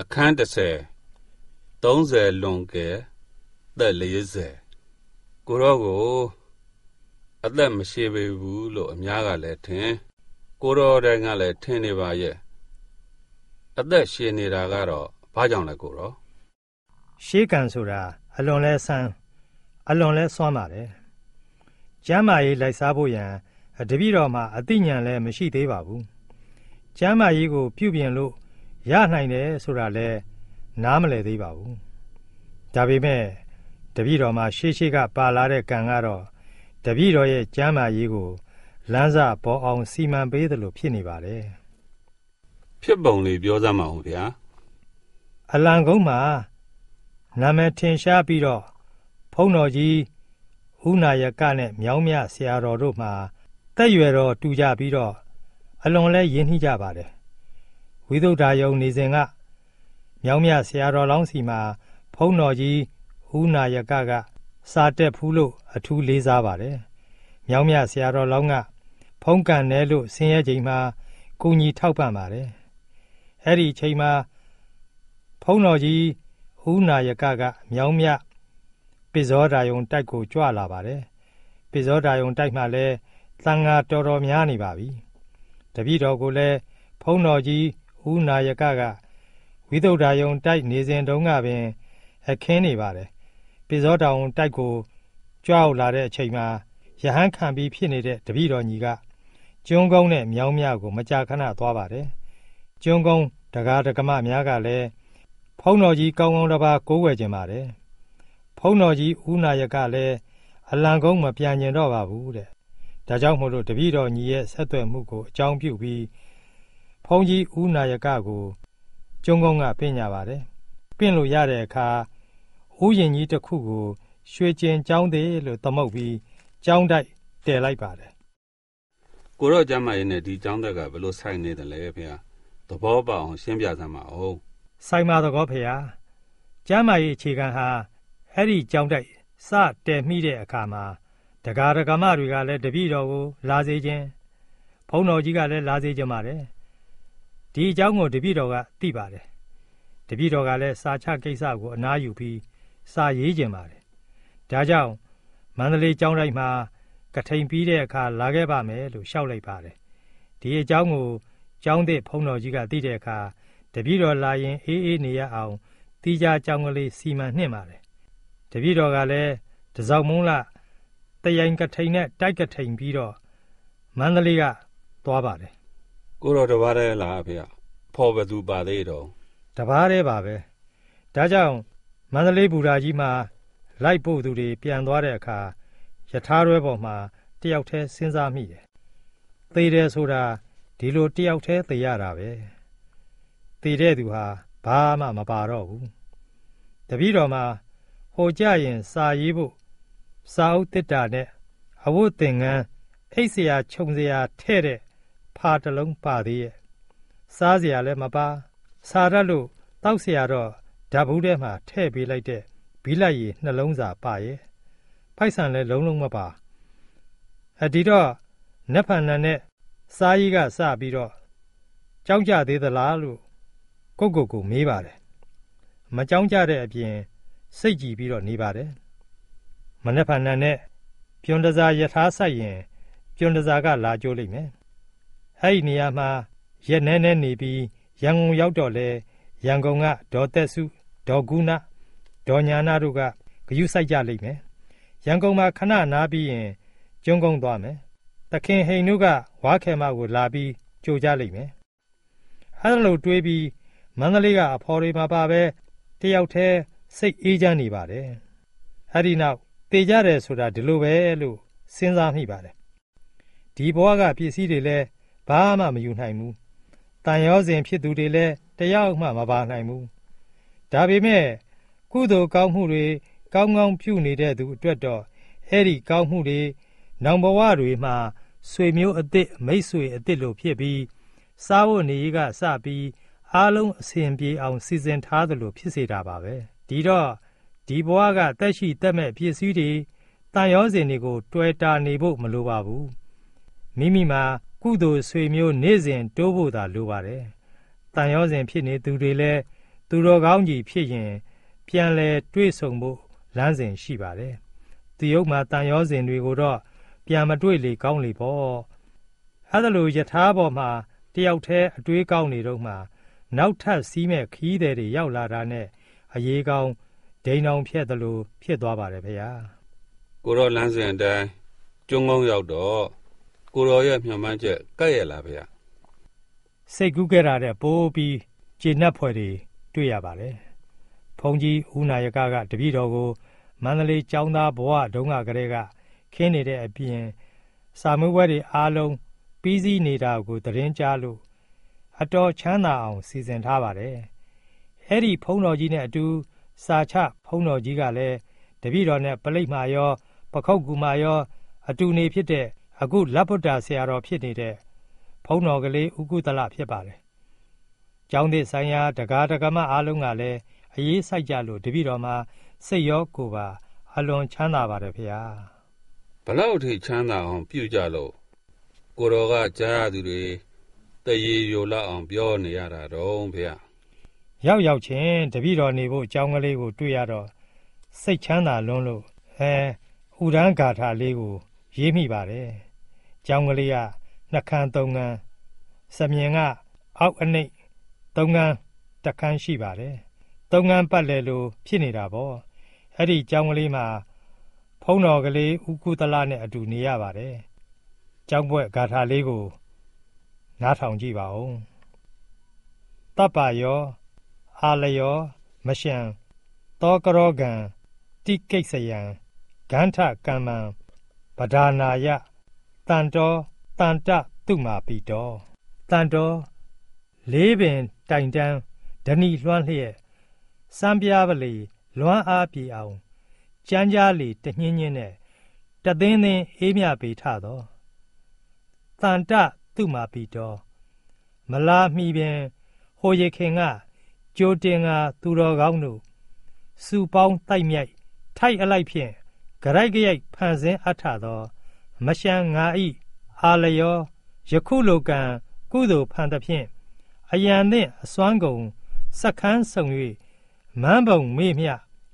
အခန်း30 30လွန်ကဲသက်40ကိုရောကိုအသက်မရှိပေဘူးလို့အများကလည်းထင်ကိုရောတိုင်းကလည်းထင်နေပါရဲ့အသက်ရှင်နေတာကတော့ဘာကြောင့်လဲကိုရောရှေးကံဆိုတာအလွန်လဲဆန်းအလွန်လဲစွမ်းပါတယ်ကျမ်းမာရေးလိုက်စားဖို့ရန်တပည့်တော်မှာအသိဉာဏ်လည်းမရှိသေးပါဘူးကျမ်းမာရေးကိုပြုပြင်လို့ ရနိုင်တယ်ဆိုတာလဲနားမလည်သေးပါဘူးဒါပေမဲ့တပည့်တော်မှာရှေးရှေးကပါလာတဲ့ကံကတော့တပည့်တော်ရဲ့ကျမ်းမာရေးကိုလမ်းစာပေါ်အောင်စီမံပေးသလိုဖြစ်နေပါတယ်ဖြစ်ပုံလေးပြောစမ်းပါဦးဗျာအလံကုန်းမှာနာမည်ထင်ရှားပြီးတော့ဖုံးတော်ကြီးဥနာယကနဲ့မြောင်းမြဆရာတော်တို့မှာတက်ရွယ်တော်တူကြပြီးတော့အလွန်လဲရင်းနှီးကြပါတယ် ဝိသုဒ္ဓါယုံနေစဉ်ကမြောင်းမြဆရာတော်လောင်းစီမှာဖုံးတော်ကြီးဥနာယကကစာတက်ဖူးလို့အထူးလေးစားပါတယ်။မြောင်းမြဆရာတော်လောင်းကဖုံးကန်တယ်လို့ဆင်းရဲချိန်မှာကုညီထောက်ပံ့ပါတယ်။အဲ့ဒီချိန်မှာဖုံးတော်ကြီးဥနာယကကမြောင်းမြပိဇောဒာယုံတိုက်ကိုကြွလာပါတယ်။ပိဇောဒာယုံတိုက်မှလည်းသံဃာတော်တော်များနေပါပြီ။တပည့်တော်ကိုလည်းဖုံးတော်ကြီး ဥနာယကကဝိသုဒ္ဓါယုံတိုက်နေစဉ်တုန်းကပင် အခင်းနေပါတယ်ပိဇောတောင်တိုက်ကိုကြွားလာတဲ့အချိန်မှာယဟန်ခံပြီးဖြစ်နေတဲ့တပည့်တော်ညီကကျွန်းကုန်းနဲ့မြောင်းမြကို မကြာခဏသွားပါတယ်ကျွန်းကုန်းတကားတကမများကလည်းဖုံးတော်ကြီးကောင်းကောင်းတစ်ပါးကိုးဝယ်ခြင်းပါတယ်ဖုံးတော်ကြီးဦးနာယကလည်းအလံကုန်းမပြန်ကျင်တော့ပါဘူးတဲ့ဒါကြောင့်မို့လို့တပည့်တော်ညီရဲ့ဆက်သွယ်မှုကိုအကြောင်းပြုပြီး ဖုံးကြီးဦးနာယကကိုကျုံကုန်းကပင့်ကြပါတယ်ပင့်လို့ရတဲ့အခါဥယျင်ကြီးတစ်ခုကိုရွှေကျင်ကျောင်းသေးလို့သမုတ်ပြီးကျောင်းတိုက်တည်လိုက်ပါတယ်ကိုရော့ကျမ်းမာရေးနဲ့ဒီကျောင်းသက်ကဘယ်လိုဆိုင်နေတယ်လဲဖေ။သဘောပေါက်အောင်ရှင်းပြစမ်းပါဦး။ဆိုင်ပါတော့ဖေဟာ။ကျမ်းမာရေးအခြေခံဟာအဲ့ဒီကျောင်းတိုက်စတည်မိတဲ့အခါမှာတကာဒကမတွေကလည်းတပည့်တော်ကိုလာစေခြင်းဘုန်းတော်ကြီးကလည်းလာစေခြင်းပါတယ် ဒီအကြောင်းကိုတပည့်တော်ကသိပါတယ်တပည့်တော်ကလည်းစာချကိစ္စကိုအနားယူပြီးစာရေးကျင်ပါတယ်ဒါကြောင့်မန္တလေးကျောင်းတိုင်းမှာကထိန်ပြီးတဲ့အခါလာခဲ့ပါမယ်လို့ရှောက်လိုက်ပါတယ်ဒီအကြောင်းကိုကျောင်းသစ်ဖုံတော်ကြီးကသိတဲ့အခါတပည့်တော်လာရင်အေးအေးနေရအောင်တီးကြကျောင်းကလေးစီမံနှင့်ပါတယ်တပည့်တော်ကလည်းတစောက်မုံးလတရိုင်ကထိန်နဲ့တိုက်ကထိန်ပြီးတော့မန္တလေးကသွားပါတယ် ကိုတော်တပါးတည်းလားဖေဖော်ဘသူပါသေးတော့တပါးတည်းပါပဲဒါကြောင့်မန္တလေးဘူရာကြီးမှာလိုက်ပို့သူတွေပြန်သွားတဲ့အခါယထာရွဲပေါ်မှာတယောက်တည်းစဉ်းစားမိတယ်သေတယ်ဆိုတာဒီလိုတယောက်တည်းသေရတာပဲသေတဲ့သူဟာဘာမှမပါတော့ဘူးတပည့်တော်မှာဟိုကြရင်စာရေးဖို့စာအုပ်တစ်တာနဲ့အဝတ်သင်္ကန်းအိတ်စရာခြုံစရာထဲ့တဲ့ ဖာတလုံးပါသေးရဲ့စားစရာလည်းမပါစားရလို့တောက်စရာတော့ဓာဘူးထဲမှာထည့်ပေးလိုက်တဲ့ဘီလိုက်ရည်နှလုံးစာပါရဲ့ဖိုက်ဆန်လည်းလုံးလုံးမပါအဒီတော့နက်ဖန်နန်နဲ့စားကြီးကစပြီးတော့ကြောက်ကြသေးသလားလို့ကိုကိုကိုမေးပါတယ်မကြောက်ကြတဲ့အပြင်စိတ်ကြည်ပြီးတော့နေပါတယ်မနက်ဖန်နန်နဲ့ပြွန်တစားယထာဆိုင်ရင်ပြွန်တစားကလာကြိုးလိုက်မယ် အဲ့ဒီနေရာမှာရက်နဲနဲနေပြီးရန်ကုန်ရောက်တော့လဲရန်ကုန်ကဒေါ်သက်စုဒေါ်ကုဏဒေါ်ညာနာတို့ကဂယုစိုက်ကြလိမ့်မယ်ရန်ကုန်မှာခဏနားပြီးရင်ကျွန်းကုန်းသွားမယ်တခင်ဟိန်တို့ကဝါခဲမကိုလာပြီးကြိုကြလိမ့်မယ်အဲလိုတွေးပြီးမန္တလေးကအဖော်တွေမှာပါပဲတယောက်တည်းစိတ်အေးချမ်းနေပါတယ်အဲ့ဒီနောက်တေကြတယ်ဆိုတာဒီလိုပဲလို့စဉ်းစားမိပါတယ်ဒီဘဝကပစ္စည်းတွေလည်း ဘာမှမယူနိုင်ဘူးတန်ရောစဉ်ဖြစ်သူတွေလည်းတယောက်မှမပါနိုင်ဘူးဒါပေမဲ့ကုသိုလ်ကောင်းမှုတွေကောင်းကောင်းပြုနေတဲ့သူအတွက်တော့အဲ့ဒီကောင်းမှုတွေနောင်ဘဝတွေမှာဆွေမျိုးအစ်စ်မိတ်ဆွေအစ်စ်လို့ဖြစ်ပြီးစားဖို့နေကစပြီးအားလုံးအစဉ်ပြေအောင်စီစဉ်ထားသလိုဖြစ်စေတာပါပဲဒီတော့ဒီဘဝကတက်ရှိတက်မဲ့ပစ္စည်းတွေတန်ရောစဉ်တွေကို တွေ့တာနေဖို့မလိုပါဘူးမိမိမှာ ကုသိုလ်ဆွေမျိုးနေ့စဉ်တိုးဖို့သာလိုပါတယ်။တန်ရောစဉ်ဖြစ်နေသူတွေလည်းသူတော်ကောင်းကြီးဖြစ်ရင် ပြန်လဲတွေ့ဆုံဖို့လမ်းစဉ်ရှိပါတယ်။သူယုတ်မှာတန်ရောစဉ်တွေကိုတော့ပြန်မတွေ့လေကောင်းလေပေါ့။အဲဒါလိုယထာပေါ်မှာတယောက်တည်းအတွေးကောင်းနေတော့မှနောက်ထပ်စီးမဲ့ခီးတဲ့တွေရောက်လာတာနဲ့အရေးကောင်းဒိန်အောင်ဖြစ်တယ်လို့ဖြစ်သွားပါတယ်ဖေဟာ။ကိုရောလမ်းစဉ်အတိုင်းကျွန်းကုန်းရောက်တော့ ကိုရောရဲ့မျှမှန်းချက်ကဲ့ရဲ့လားဖေ။စိတ်ကူးကြတာတဲ့ပိုးပြီးကျေနပ်ဖွယ်တွေတွေ့ရပါတယ်။ဘုန်းကြီးဦးနာယကကတပည့်တော်ကိုမန္တလေးကျောင်းသားဘဝတုန်းကကလေးကခင်းနေတဲ့အပြင်စာမွေးပွဲတွေအားလုံးပြီးစီးနေတာကိုသတင်းကြားလို့အတော်ချမ်းသာအောင်စီစဉ်ထားပါတယ်။အဲ့ဒီဖုံးတော်ကြီးနဲ့အတူစာချဖုံးတော်ကြီးကလည်းတပည့်တော်နဲ့ပလိတ်မာရော ပခုတ်ကူမာရော အတူနေဖြစ်တဲ့ အခုလက်ဗုဒ္ဓဆရာတော်ဖြစ်နေတဲ့ဖုံးတော်ကလေးဥကုသလဖြစ်ပါတယ်။ကျောင်းသစ်ဆိုင်ရာတကားတကမအားလုံးကလည်းအရေးစိုက်ကြလို့တပည့်တော်မှာစိတ်ရောကိုယ်ပါအလွန်ချမ်းသာပါတယ်ဖေဟာဘလောက်ထိချမ်းသာအောင်ပြုကြလို့ကိုတော်ကကြားရသူတွေတရေရိုလောက်အောင်ပြောနေရတာတော့ဖေဟာရောက်ရောက်ချင်းတပည့်တော်နေဖို့အကြောင်းကလေးကိုတွေ့ရတော့စိတ်ချမ်းသာလွန်းလို့အဲဥဒန်းဂါထာလေးကိုရေးမိပါတယ်။ ကျောင်းကလေးကနှခမ်းသုံးခမ်းစမြင်ကအောက်အနှိတ်သုံးခမ်းတခမ်းရှိပါတယ်။သုံးခမ်းပတ်လဲလို့ဖြစ်နေတာပေါ့။အဲ့ဒီကျောင်းကလေးမှာဖုံးတော်ကလေးဥကုသလနဲ့အတူနေရပါတယ်။ကျောင်းပွဲဂါထာလေးကိုနားထောင်ကြည့်ပါဦး။တပ္ပယောအာလယောမရှံတောကရောဂံတိကိစ္စယံဂန္ထကမ္မံပဒါနာယ တန်တောတန်တတုမာပိတောတန်တောလေးပင်တိုင်တန်းဓဏီလွှမ်းလျက်စံပြားပလီလွမ်းအားပြေအောင်ကြမ်းကြားလီတညင်းညင်းနဲ့တသင်းသင်းအေးမြပေထသောတန်တသူမာပိတောမလာမီပင်ဟိုရခင်ကကြိုတင်ကသူတော်ကောင်းတို့စုပေါင်းတိုက်မြိုက်ထိုက်အလိုက်ဖြင့်ဂရိုက်ကြိုက်ဖန်ဆင်းအပ်ထသော မရှမ်းငါဤအာလယောယခုလိုကံကုသိုလ်ဖန်သဖြင့်အယံနှင့်အစွမ်းကုန်စက္ခန်းဆောင်၍မန်းပုံမေ့မြ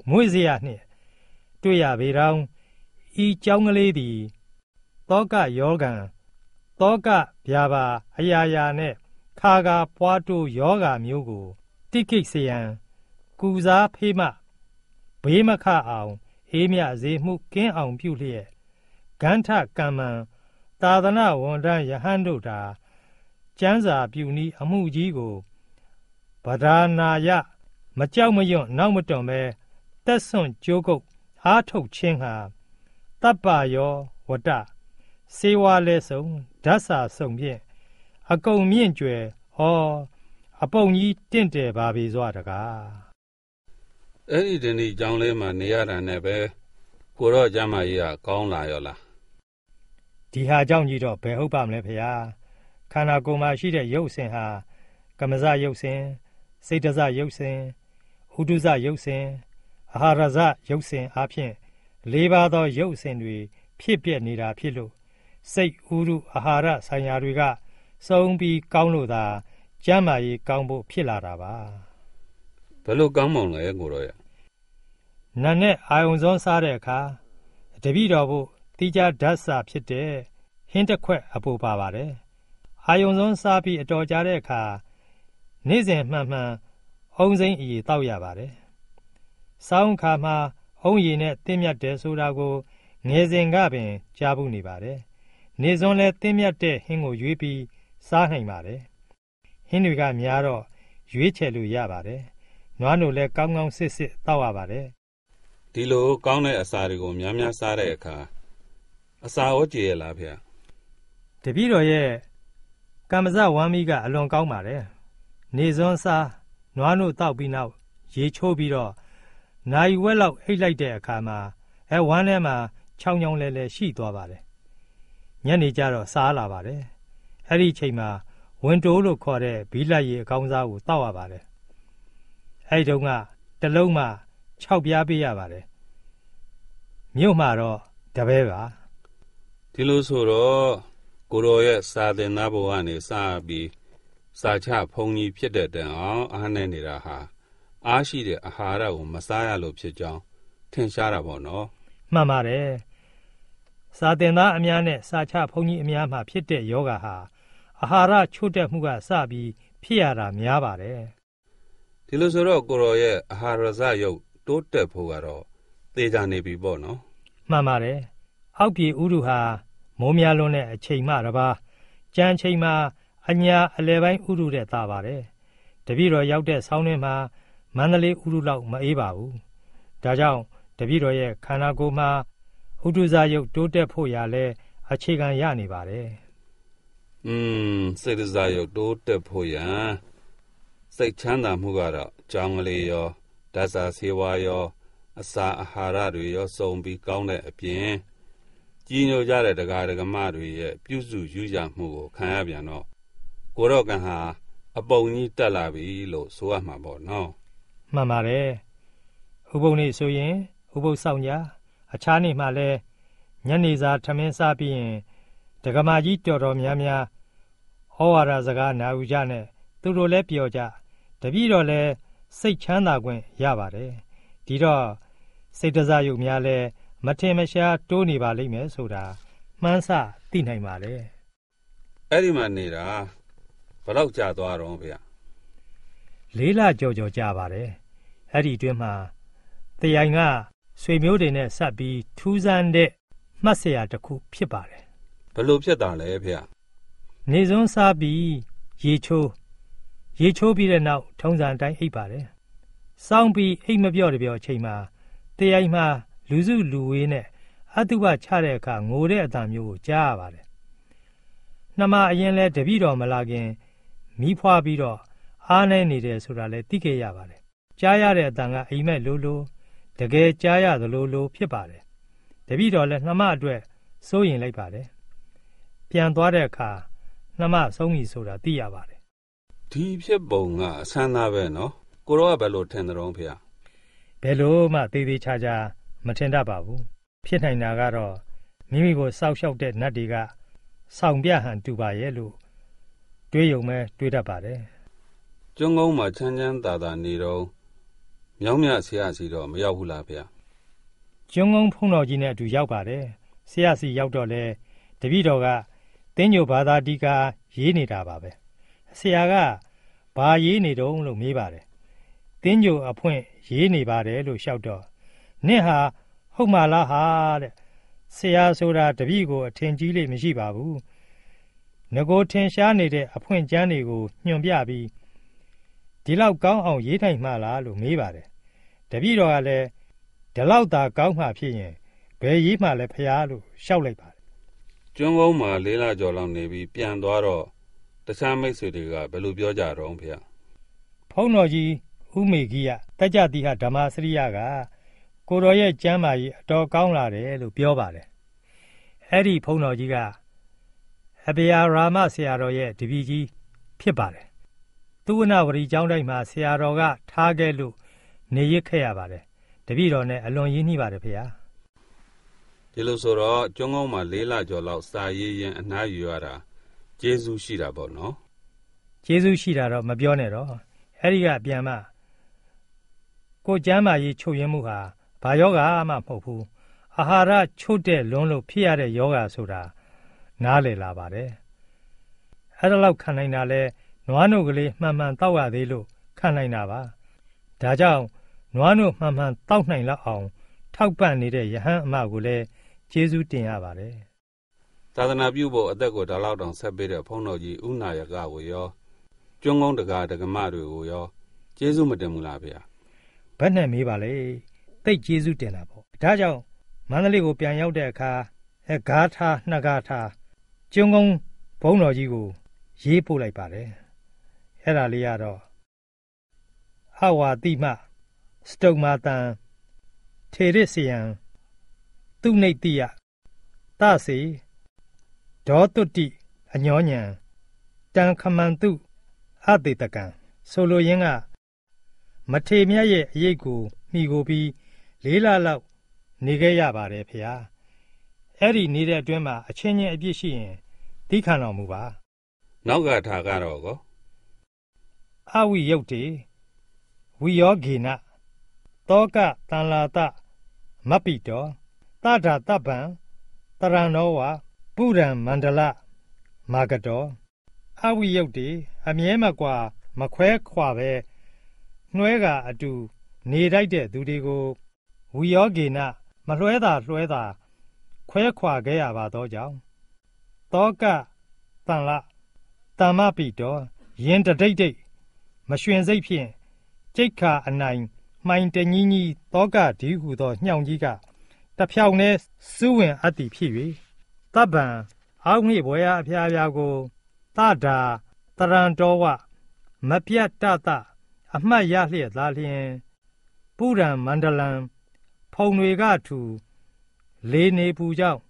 မွေ့เสียနှင့် တွေ့ရပေတောင်ဤကြောင်းကလေးသည်တောကယောဂံတောကဗျာပါအရာရာနှင့်ခါကာပွားတို့ယောဂါမျိုးကိုတိကိတ်စယံကူစားဖေးမှဘေးမခအောင်အေးမြစေမှုကင်းအောင်ပြုလျက် ဂန္ထကမ္မံသာသနာဝန်တန်းယဟန်တို့တာကျမ်းစာပြုနည်းအမှုကြီးကိုဗဒါနာယမကြောက်မရွံ့နောက်မတွန်ပဲတက်ဆွန့်ကြိုးကုပ်အားထုတ်ခြင်းဟာတပ်ပယောဝတ္တစေဝါလဲဆုံဓာတ်စာဆုံဖြင့်အကုန်မြင့်ကျွယ်ဟောအပုံကြီးတင့်တယ်ပါပြီစွာတကားအဲ့ဒီတနေ့ကြောင်းလေးမှာနေရတာနဲ့ပဲကိုတော့ကျမကြီးကကောင်းလာရောလား ဒီဟာကြောင့်ကြီးတော့ဘယ်ဟုတ်ပါမလဲဖေဟာခန္ဓာကိုယ်မှာရှိတဲ့ရုပ်ဆင်ဟာကမဇရုပ်ဆင်စိတ်တဇရုပ်ဆင်ဟုတုဇရုပ်ဆင်အာဟာရဇရုပ်ဆင်အဖြစ်လေးပါးသောရုပ်ဆင်တွေဖြစ်ပြနေတာဖြစ်လို့စိတ်ဥရုအာဟာရဆိုင်ရာတွေကစုံပြီးကောင်းလို့သာကျမ်းမာရေးကောင်းဖို့ဖြစ်လာတာပါဘယ်လိုကောင်းမွန်လဲကိုရောရနတ်နဲ့အာယုံစောစားတဲ့အခါတပိတော်ဖို့ တိကျဓာတ်စာဖြစ်တဲ့ ဟင်းတစ်ခွက်အပူပါပါတယ်အာယုံစောစားပြီးအတော်ကြာတဲ့အခါနေ့စဉ်မှန်မှန်အုံစိမ့်အီတောက်ရပါတယ်စောင်းခါမှာအုံရည်နဲ့တင်းမြတ်တယ်ဆိုတာကိုငယ်စဉ်ကပင်ကြားဘူးနေပါတယ်နေစွန်းလဲတင်းမြတ်တဲ့ဟင်းကိုရွေးပြီးစားနိုင်ပါတယ်ဟင်းတွေကများတော့ရွေးချယ်လို့ရပါတယ်။နွားနိုလည်းကောင်းကောင်းစစ်စစ်တောက်ရပါတယ်။ဒီလိုကောင်းတဲ့အစာတွေကိုများများစားတဲ့အခါ အစာဩကြည်ရလားဗျာ။တပည့်တော်ရဲ့ကမ္မဇဝမ်းမီကအလွန်ကောင်းပါတယ်။နေစွန်းစားနွားနိုတောက်ပြီးနောက်ရေချိုးပြီးတော့နိုင်ဝက်လောက်အိတ်လိုက်တဲ့အခါမှာအဲဝမ်းထဲမှာချောင်းချောင်းလဲလဲရှိသွားပါတယ်။ညနေကျတော့စားလာပါတယ်။အဲ့ဒီချိန်မှာဝင်တိုးလို့ခေါ်တဲ့ဘီလက်ရည်အကောင်းစားကိုတောက်ရပါတယ်။အဲဒီတုန်းကတလုံးမှ6ပြားပေးရပါတယ်။မြို့မှာတော့တပဲပါ။ ဒီလိုဆိုတော့ကိုရောရဲ့စာသင်သားဘဝကနေစပြီးစာချဖုန်ကြီးဖြစ်တဲ့တန်အောင်အားနေနေတာဟာအားရှိတဲ့အာဟာရကိုမစားရလို့ဖြစ်ကြောင်းထင်ရှားတာပေါ့နော်မှန်ပါတယ်စာတင်သားအများနဲ့စာချဘုန်းကြီးအများမှဖြစ်တဲ့ယောဂဟာအာဟာရချို့တက်မှုကစပြီးဖြစ်ရတာများပါတယ်ဒီလိုဆိုတော့ကိုရောရဲ့အာဟာရဇယုတ်တိုးတက်ဖို့ကတော့သေချာနေပြီပေါ့နော်မှန်ပါတယ် အောက်ပြည်ဥရုဟာမိုးများလွန်းတဲ့အချိန်မှတပါးကြံချိန်မှာအညာအလဲပိုင်းဥရုတဲ့သားပါတယ်တပည့်တော်ရောက်တဲ့ဆောင်းတွင်မှာမန္တလေးဥရုလောက်မအေးပါဘူးဒါကြောင့်တပည့်တော်ရဲ့ခန္ဓာကိုယ်မှာဥဒုဇယုတ်တိုးတက်ဖို့ရလဲအခြေခံရနေပါတယ်อืมစေတဇယုတ်တိုးတက်ဖို့ရန်စိတ်ချမ်းသာမှုကတော့ကြောင်းကလေးရောဓာတ်စာဆေးဝါးရော အစာအာဟာရတွေရောစုံပြီးကောင်းတဲ့အပြင် ကြီးညိုကြတဲ့တရားဓမ္မတွေရဲ့ပြုစုယူရမှုကိုခံရပြန်တော့ကိုရော့ကန်ဟာအပုံကြီးတက်လာပြီလို့ဆိုရမှာပေါ့နော်မှန်ပါတယ်ဥပုံနေ့ဆိုရင်ဥပုသ်ဆောင်ကြအခြားနေ့မှလည်းညနေစာထမင်းစားပြီးရင်ဒကမာကြီးတော်တော်များများဟောဝါဒစကားနာယူကြနဲ့သူတို့လည်းပြောကြတပည့်တော်လည်းစိတ်ချမ်းသာခွင့်ရပါတယ်ဒီတော့စိတ်တစားယုတ်များလည်း မထင်မရှားတိုးနေပါလိမ့်မယ်ဆိုတာမှန်းဆသိနိုင်ပါတယ်အဲ့ဒီမှာနေတာဘယ်တော့ကြာသွားတော့ဗျာလေးလကြော်ကြော်ကြပါတယ်အဲ့ဒီအတွင်းမှာတရိုင်ကဆွေမျိုးတွေနဲ့ဆက်ပြီးထူးဆန်းတဲ့မှတ်စရာတစ်ခုဖြစ်ပါတယ်ဘယ်လိုဖြစ်တာလဲဗျာနေစွန်းစားပြီးရေချိုးရေချိုးပြီးတဲ့နောက်ထုံးစံအတိုင်းအိပ်ပါတယ်စောင်းပြီးအိပ်မပြော့တပြော့အချိန်မှာတရိုင်မှာ လူစုလူဝေးနဲ့အတုပချတဲ့အခါငိုတဲ့အတန်မျိုးကိုကြားရပါတယ်နှမအရင်လဲတပိတော်မလာခင်မိဖွားပြီးတော့အားနေနေတယ်ဆိုတာလဲသိခဲ့ရပါတယ်ကြားရတဲ့အတန်ကအိမ်မက်လိုလိုတကယ်ကြားရသလိုလိုဖြစ်ပါတယ်တပိတော်လဲနှမအတွက်စိုးရင်လိုက်ပါတယ်ပြန်သွားတဲ့အခါနှမဆုံးပြီဆိုတာသိရပါတယ်ဒီဖြစ်ပုံကအဆန်းသားပဲနော်ကိုရောကဘယ်လိုထင်တယ်တော့ဖေ။ဘယ်လို့မှသေးသေးချာချာ မထင်တတ်ပါဘူးဖြစ်နိုင်တာကတော့မိမိကိုစောက်ရှောက်တဲ့နတ်တွေကဆောင်ပြဟန်တူပါရဲ့လို့တွေးယုံမဲ့တွေးတတ်ပါတယ်ကျွန်းကုန်းမှာချမ်းချမ်းသာသာနေတော့မြောင်းမြဆရာစီတော့မရောက်ဘူးလားဖေ။ကျွန်းကုန်းဖုံတော်ကြီးနဲ့အတူရောက်ပါတယ်ဆရာစီရောက်တော့လဲတပည့်တော်ကတင်းညိုဘာသာတီကာရေးနေတာပါပဲဆရာကဘာရေးနေတုံးလို့မေးပါတယ်တင်းညိုအဖွင့်ရေးနေပါတယ်လို့လျှောက်တော့ နင့်ဟာဟုတ်မှလားဟာတဲ့ဆရာဆိုတာတပည့်ကိုအထင်ကြီးလိမ့်မရှိပါဘူးငကိုထင်ရှားနေတဲ့အဖွင့်ကျမ်းတွေကိုညွှန်ပြပြီးဒီလောက်ကောင်းအောင်ရေးနိုင်မှလားလို့မေးပါတယ်တပည့်တော်ကလည်းဒီလောက်သာကောင်းမှဖြစ်ရင်ဘယ်ရေးမှလဲဖရားလို့ရှောက်လိုက်ပါတယ်ကျွန်းကုန်းမှာလေးလကျော်လောက်နေပြီးပြန်သွားတော့တခြားမိတ်ဆွေတွေကဘယ်လိုပြောကြတော့ဖေ။ဖုံးတော်ကြီးဥမေကြီးကတကြတိဟဓမ္မစရိယက ကိုတော်ရဲ့ကျမ်းမာကြီးအတော်ကောင်းလာတယ်လို့ပြောပါတယ်အဲ့ဒီဖုံးတော်ကြီးကအဘေယရာမဆရာတော်ရဲ့တပည့်ကြီးဖြစ်ပါတယ်သူဝနဝရီကျောင်းတိုင်းမှာဆရာတော်ကထားခဲ့လို့နေရခဲ့ရပါတယ်တပည့်တော်နဲ့အလွန်ရင်းနှီးပါတယ်ဖေဟာဒီလိုဆိုတော့ကျွန်းကုန်းမှာလေးလကျော်လောက်စာရေးရင်အနားယူရတာကျေးဇူးရှိတာပေါ့နော်ကျေးဇူးရှိတာတော့မပြောနဲ့တော့အဲ့ဒီကပြန်မှကိုကျမ်းမာရေးချုပ်ရင်းမှုဟာ ဘာယောဂမှမဟုတ်ဘူးအာဟာရချို့တဲ့လွန်းလို့ဖြစ်ရတဲ့ယောဂဆိုတာနားလည်လာပါတယ်အဲ့ဒါလောက်ခံနိုင်တာလဲနွားနို့ကလေးမှန်မှန်တောက်ရသေးလို့ခံနိုင်တာပါဒါကြောင့်နွားနို့မှန်မှန်တောက်နိုင်လောက်အောင်ထောက်ပံ့နေတဲ့ယဟန်အမကိုလည်းကျေးဇူးတင်ရပါတယ်သာသနာပြုဖို့အသက်ကိုဒါလောက်တောင်ဆက်ပေးတဲ့ဖုန်းတော်ကြီးဥနာယကကိုရောကျွန်းကုန်းတကာဒကမတွေကိုရောကျေးဇူးမတင်ဘူးလားဗျာဘယ်နဲ့မေးပါလေ တိတ်ကျေးဇူးတင်တာပေါ့ဒါကြောင့်မန္တလေးကိုပြန်ရောက်တဲ့အခါအဲဂါထာနှစ်ဂါထာကျုံကုန်းဘုံတော်ကြီးကို ရေးပို့လိုက်ပါတယ်အဲ့ဒါလေးကတော့အဝါတိမစတုတ်မာတန်ထေရစ်စီယံသူနေတိယတစေဒေါတုတိအညောညံတံခမန္တုအတေတကံဆိုလိုရင်းကမထေမြတ်ရဲ့အရေးကိုမှီကိုပြီး လေးလလောက်နေခဲ့ရပါတယ်ဖေဟာအဲ့ဒီနေတဲ့အတွင်းမှာအချင်းချင်းအပြစ်ရှိရင်သိခံတော်မူပါနောက်ကထားကတော့ကောအဝိယုတ်တေဝဝီယောဂေနတောကတန်လာတမပ္ပိတောတဒတပံတရဏောဝပုရံမန္တလမာကတောအဝိယုတ်တိအမြဲမကွာ မခွဲခွာပဲနှွဲကအတူ နေတိုက်တဲ့သူတွေကို ဝီယောဂေနမလွှဲတာလွှဲတာ ခွဲခွာခဲ့ရပါသောကြောင့်တောကတန်လတမ္မပိတောယင်တဒိတ်ဒိတ်မရွှင်စိတ်ဖြင့်ကြိတ်ခါအနိုင်မှိုင်တကြီးကြီးတောကဒီဟုသောညှောင်ကြီးကတဖြောင်နဲ့စူးဝင်အပ်သည်ဖြစ်၍တပ္ပံအောက်မြစ်ဘွယ်အဖျားဖျားကိုတဒါတရံတော်ဝမပြတ်တတအမှတ်ရလျက်သာလျင်ပုရံမန္တလံ ဖုံတွေကထူလေနေပူကြောင့်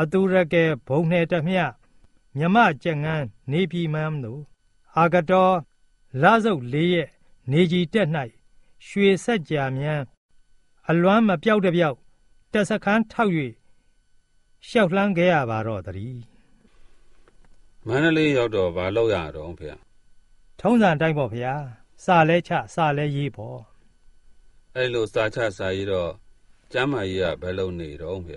အတူရကဲဘုံနှဲတမျှမြမကြက်ငန်းနေပြီမန်းတို့အာကတော်လာစုပ်လေးရဲ့နေကြီးတက်၌ရွှေဆက်ကြာမြန်းအလွမ်းမပြောက်တပြောက်တက်စခန်းထောက်၍ရှောက်လှမ်းခဲ့ရပါတော့တည်းမန္တလေးရောက်တော့ဘာလုပ်ရတော့ဖေထုံးစံတိုင်းပေါ့ဗျာစာလဲချစာလဲရေးပေါ့အဲ့လိုစာချစာရေးတော့ ကျမ်းမာရေးကဘယ်လိုနေတော့ဖေ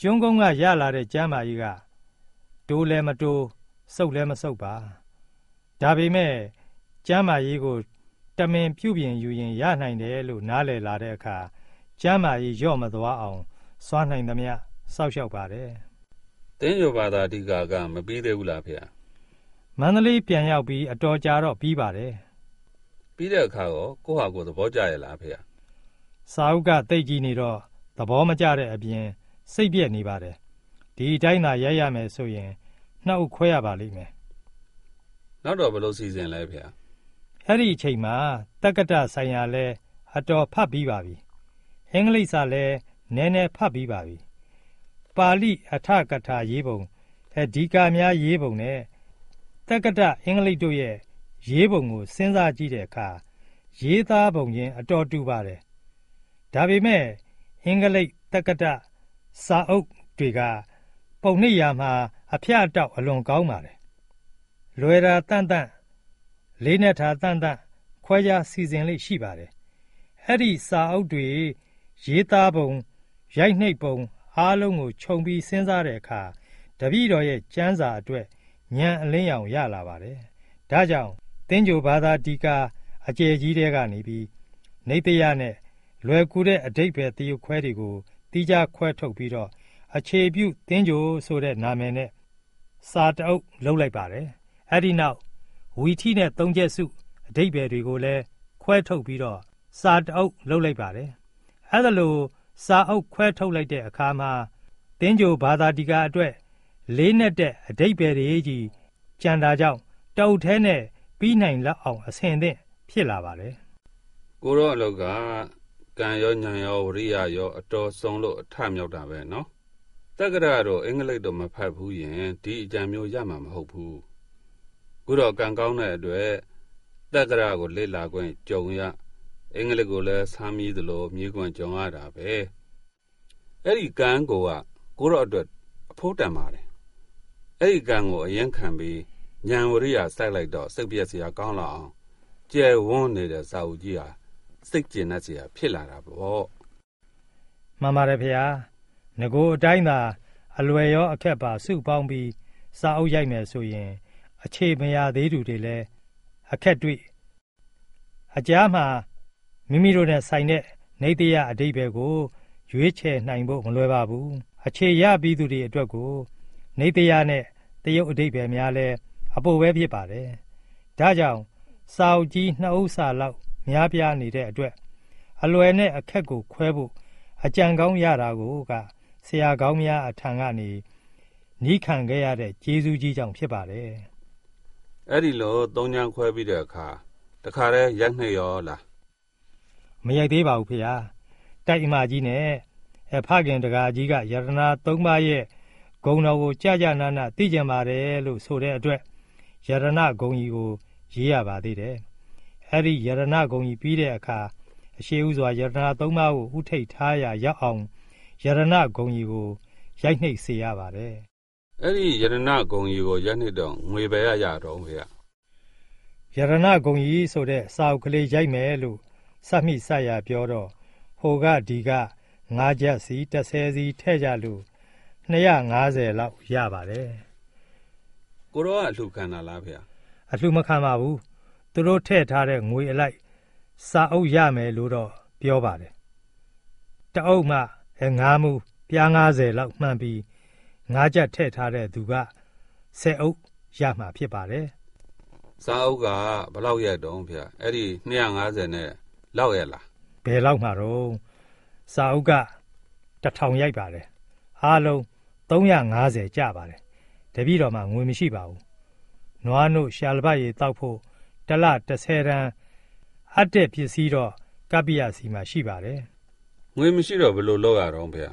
ကျွန်းကုန်းကရလာတဲ့ကျမ်းမာကြီးကတိုးလဲမတိုးစုပ်လဲမစုပ်ပါဒါပေမဲ့ကျမ်းမာရေးကိုတမင်ပြုပြင်ယူရင်ရနိုင်တယ်လို့နားလည်လာတဲ့အခါကျမ်းမာရေးရော့မသွားအောင်စွမ်းနိုင်သမျှစောက်ရှောက်ပါတယ်တင်းညိုဘာသာအဓိကကမပြီးသေးဘူးလားဖေမန္တလေးပြန်ရောက်ပြီးအတော်ကြာတော့ပြီးပါတယ်ပြီးတဲ့အခါရောကိုယ့်ဟာကိုယ်သဘောကျရဲ့လားဖေ စာအုပ်ကတိတ်ကြီးနေတော့သဘောမကျတဲ့အပြင်စိတ်ပြက်နေပါတယ်ဒီအတိုင်းသာရိုက်ရမယ်ဆိုရင်နှုတ်ခွဲရပါလိမ့်မယ်နောက်တော့ဘယ်လိုစီစဉ်လဲဖေအဲ့ဒီအချိန်မှာတက္ကတဆိုင်ရာလဲအတော်ဖတ်ပြီးပါပြီအင်္ဂလိပ်စာလဲနည်းနည်းဖတ်ပြီးပါပြီပါဠိအထကထာရေးပုံအဓိကများရေးပုံနဲ့တက္ကတအင်္ဂလိပ်တို့ရဲ့ရေးပုံကိုစဉ်းစားကြည့်တဲ့အခါရေးသားပုံချင်းအတော်တူပါတယ် ဒါပေမဲ့အင်္ဂလိပ်တက္ကတစာအုပ်တွေကပုံနှစ်ရာမှာ အဖျက်အတောက်အလွန်ကောင်းပါတယ်လွယ်တာတန့်တန့်လေးနဲ့ထားတန်တန်ခွဲခြားစီစဉ်လေးရှိပါတယ်။အဲ့ဒီစာအုပ်တွေရေးသားပုံရိုက်နှိပ်ပုံအားလုံးကိုခြုံပြီးစဉ်းစားတဲ့အခါတပည့်တော်ရဲ့ကျမ်းစာအတွက်ဉာဏ်အလင်းရောင်ရလာပါတယ်။ဒါကြောင့်တင်းကြိုဘာသာတီကာအကျယ်ကြီးတဲကနေပြီးနေတရနဲ့ လွယ်ကူတဲ့အတိတ်ပဲတရုပ်ခွဲတွေကိုတီးခြားခွဲထုတ်ပြီးတော့ အခြေပြုတင်းကြိုဆိုတဲ့နာမည်နဲ့ စာတအုပ်လုပ်လိုက်ပါတယ်။အဲ့ဒီနောက်ဝီထီနဲ့သုံးချက်စု အဓိပ္ပာယ်တွေကိုလည်းခွဲထုတ်ပြီးတော့စာတအုပ်လုပ်လိုက်ပါတယ်။အဲဒါလိုစာအုပ်ခွဲထုတ်လိုက်တဲ့အခါမှာတင်းကြိုဘာသာတီကာအတွက်လေးနဲ့တဲ့အဓိပ္ပာယ်တွေကြီးကြံတာကြောင့်တုတ်ထဲနဲ့ပြီးနိုင်လောက်အောင်အဆင်သင့်ဖြစ်လာပါတယ်ကိုရောအလောက်က ကံရောညာရောဝရိယရောအတော်ဆုံးလို့အထမြောက်တာပဲနော်တက္ကရာတော့အင်္ဂလိပ်တော့မဖတ်ဘူးရင်ဒီအကြံမျိုးရမှာမဟုတ်ဘူးခုတော့ကံကောင်းတဲ့အတွက်တက္ကရာကိုလေ့လာခွင့်ကြုံရအင်္ဂလိပ်ကိုလည်းဆမ်းပြီးသလိုမြေခွင့်ကြုံရတာပဲအဲ့ဒီကံကိုကကိုတော့အတွက်အဖို့တန်ပါတယ်အဲ့ဒီကံကိုအရင်ခံပြီးဉာဏ်ဝရိယစိုက်လိုက်တော့စိတ်ပြည့်စရာကောင်းလာအောင်ကျယ်ဝန်းနေတဲ့စာအုပ်ကြီးဟာ စိတ်ကျဉ်တတ်စရာဖြစ်လာတာပေါ့။မှန်ပါတယ်ဖေဟာ။ငကိုအတိုင်းသာ အလွယ်ရောအခက်ပါစုပေါင်းပြီးစာအုပ်ရိုက်မယ်ဆိုရင် အခြေမရသေးသူတွေလည်းအခက်တွေ့အကြားမှာမိမိတို့နဲ့ဆိုင်တဲ့နေတရအတိတ်ပဲကို ရွေးချယ်နိုင်ဖို့မလွယ်ပါဘူးအခြေရပြီးသူတွေအတွက်ကို နေတရနဲ့တရုတ်အတိတ်ပဲများလဲအပိုပဲဖြစ်ပါတယ်ဒါကြောင့်စာအုပ်ကြီးနှစ်အုပ်စာလောက် များပြားနေတဲ့အတွက်အလွယ်နဲ့အခက်ကိုခွဲဖို့အကြံကောင်းရတာကိုကဆရာကောင်းများအထံကနေနီးခံခဲ့ရတဲ့ကျေးဇူးကြီးကြောင့်ဖြစ်ပါတယ်အဲ့ဒီလိုသုံးချမ်းခွဲပြီးတဲ့အခါတခါတည်းရိုက်နှိပ်ရောလားမရိုက်သေးပါဘူးဖေဟာတိုက်အမကြီးနဲ့အဖခင်တကာကြီးကယရနာ၃ပါးရဲ့ဂုံတော်ကိုကြာကြာနာနာသိကြပါတယ်လို့ဆိုတဲ့အတွက်ယရနာဂုံကြီးကိုရေးရပါသေးတယ် အဲ့ဒီယရနာဂုံကြီးပြီးတဲ့အခါအရှိဥစွာယရနာ၃ပါးကိုဥထိတ်ထားရရောက်အောင်ယရနာဂုံကြီးကိုရိုက်နှိပ်စေရပါတယ်အဲ့ဒီယရဏဂုံကြီးကိုရိုက်နှိပ်တော့ငွေပဲရရတော့ဖေယရဏဂုံကြီးဆိုတဲ့စာအုပ်ကလေးရိုက်မယ်လို့စက်မိစရပြောတော့ဟိုကဒီကငါးချက်စီ30စီထည့်ကြလို့250လောက်ရပါတယ်ကိုရောကအလှခံတာလားဗျာအလှမခံပါဘူး သူတို့ထည့်ထားတဲ့ငွေအလိုက် စာအုပ်ရမယ်လို့တော့ပြောပါတယ်တအုပ်မှငါးမှုပြား90လောက်မှန်ပြီးငါးချက်ထည့်ထားတဲ့သူက10အုပ်ရမှာဖြစ်ပါတယ်စာအုပ်ကဘယ်လောက်ရက်တုံးဗျာအဲ့ဒီ250နဲ့လောက်ရက်လားဘယ်လောက်မှာတော့စာအုပ်က1000ရိုက်ပါတယ်အားလုံး350ကျပါတယ်တပည့်တော်မှငွေမရှိပါဘူးနွားနို့ရှာလဘရေတောက်ဖို့ တလ30ရန်အပ်တဲ့ပစ္စည်းတော့ကပ္ပိယစီမှာရှိပါတယ်ငွေမရှိတော့ဘယ်လိုလုပ်ရတော့ဗျာ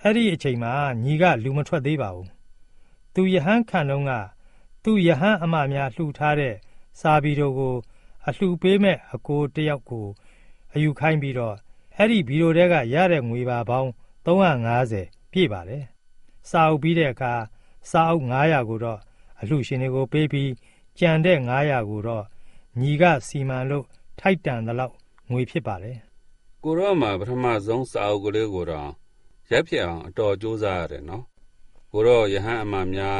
အဲ့ဒီအချိန်မှာညီကလူမထွက်သေးပါဘူးသူယဟန်ခံတော့ကသူယဟန်အမများလှူထားတဲ့စာဘီတို့ကို အလှူပေးမဲ့အကိုတယောက်ကိုအယူခိုင်းပြီးတော့အဲ့ဒီဘီရိုတဲကရတဲ့ငွေပါပေါင်း350ပြည့်ပါတယ်စာအုပ်ပြီးတဲ့အခါစာအုပ်900ကိုတော့အလှူရှင်တွေကိုပေးပြီး ကြံတဲ့900ကိုတော့ညီကစီမံလို့ထိုက်တန်သလောက်ငွေဖြစ်ပါတယ်ကိုရောမှာပထမဆုံးစာအုပ်ကလေးကိုတော့ရက်ဖြစ်အောင်အတော်စူးစမ်းရတယ်နော်ကိုရောယဟန်အမများ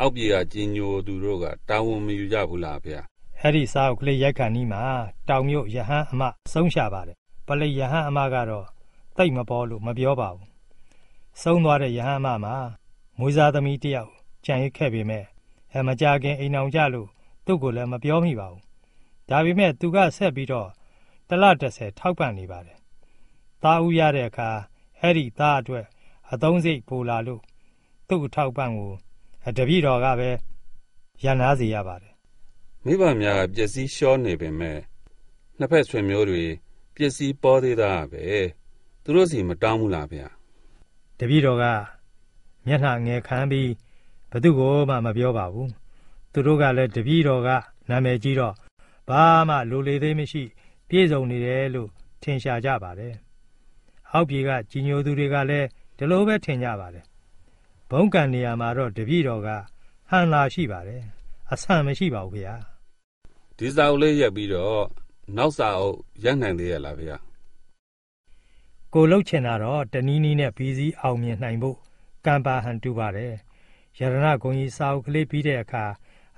အောက်ပြေကကြီးညိုသူတို့ကတာဝန်မယူကြဘူးလားဗျာအဲ့ဒီစာအုပ်ကလေးရိုက်ခါနီးမှာတောင်မြို့ယဟန်အမဆုံးရှာပါတယ်ပလိယဟန်အမကတော့တိတ်မပေါ်လို့မပြောပါဘူးဆုံးသွားတဲ့ယဟန်အမမှာမွေးစားသမီးတစ်ယောက်ကြံရစ်ခဲ့ပေမဲ့အမကြခင်အိမ်အောင်ကြလို့ သူ့ကိုလည်းမပြောမိပါဘူးဒါပေမဲ့သူကဆက်ပြီးတော့တစ်လ30ထောက်ပံ့နေပါတယ်သားဦးရတဲ့အခါအဲ့ဒီသားအတွက်အသုံးစိတ်ပိုလာလို့သူ့အထောက်ပံ့ကိုအတပည့်တော်ကပဲရန်နာစေရပါတယ်မိဘများကပျက်စီးရှောနေပေမဲ့နှစ်ဖက်ဆွေမျိုးတွေပျက်စီးပေါ်သေးတာပဲသူတို့စီမတောင်းဘူးလားဗျာတပည့်တော်ကမျက်နှာငယ်ခမ်းပြီးဘသူကိုမှမပြောပါဘူး သူတို့ကလည်းတပည့်တော်ကနာမည်ကြီးတော့ဘာမှလိုလေသေးမရှိ ပြည့်စုံနေတယ်လို့ထင်ရှားကြပါတယ်အောက်ပြေကကြီးညိုသူတွေကလည်းဒီလိုပဲထင်ကြပါတယ်ဘုံကံနေရာမှာတော့တပည့်တော်ကဟန်လာရှိပါတယ်အဆန်မရှိပါဘူးခင်ဗျာဒီစာအုပ်လေးရက်ပြီးတော့နောက်စာအုပ်ရက်နိုင်သေးရလားဗျာကိုလှုပ်ချင်တာတော့တနည်းနည်းနဲ့ပြီးစည်းအောင်မြင်နိုင်ဖို့ကံပါဟန်တူပါတယ်ယရဏဂုံကြီးစာအုပ်ကလေးပြီးတဲ့အခါ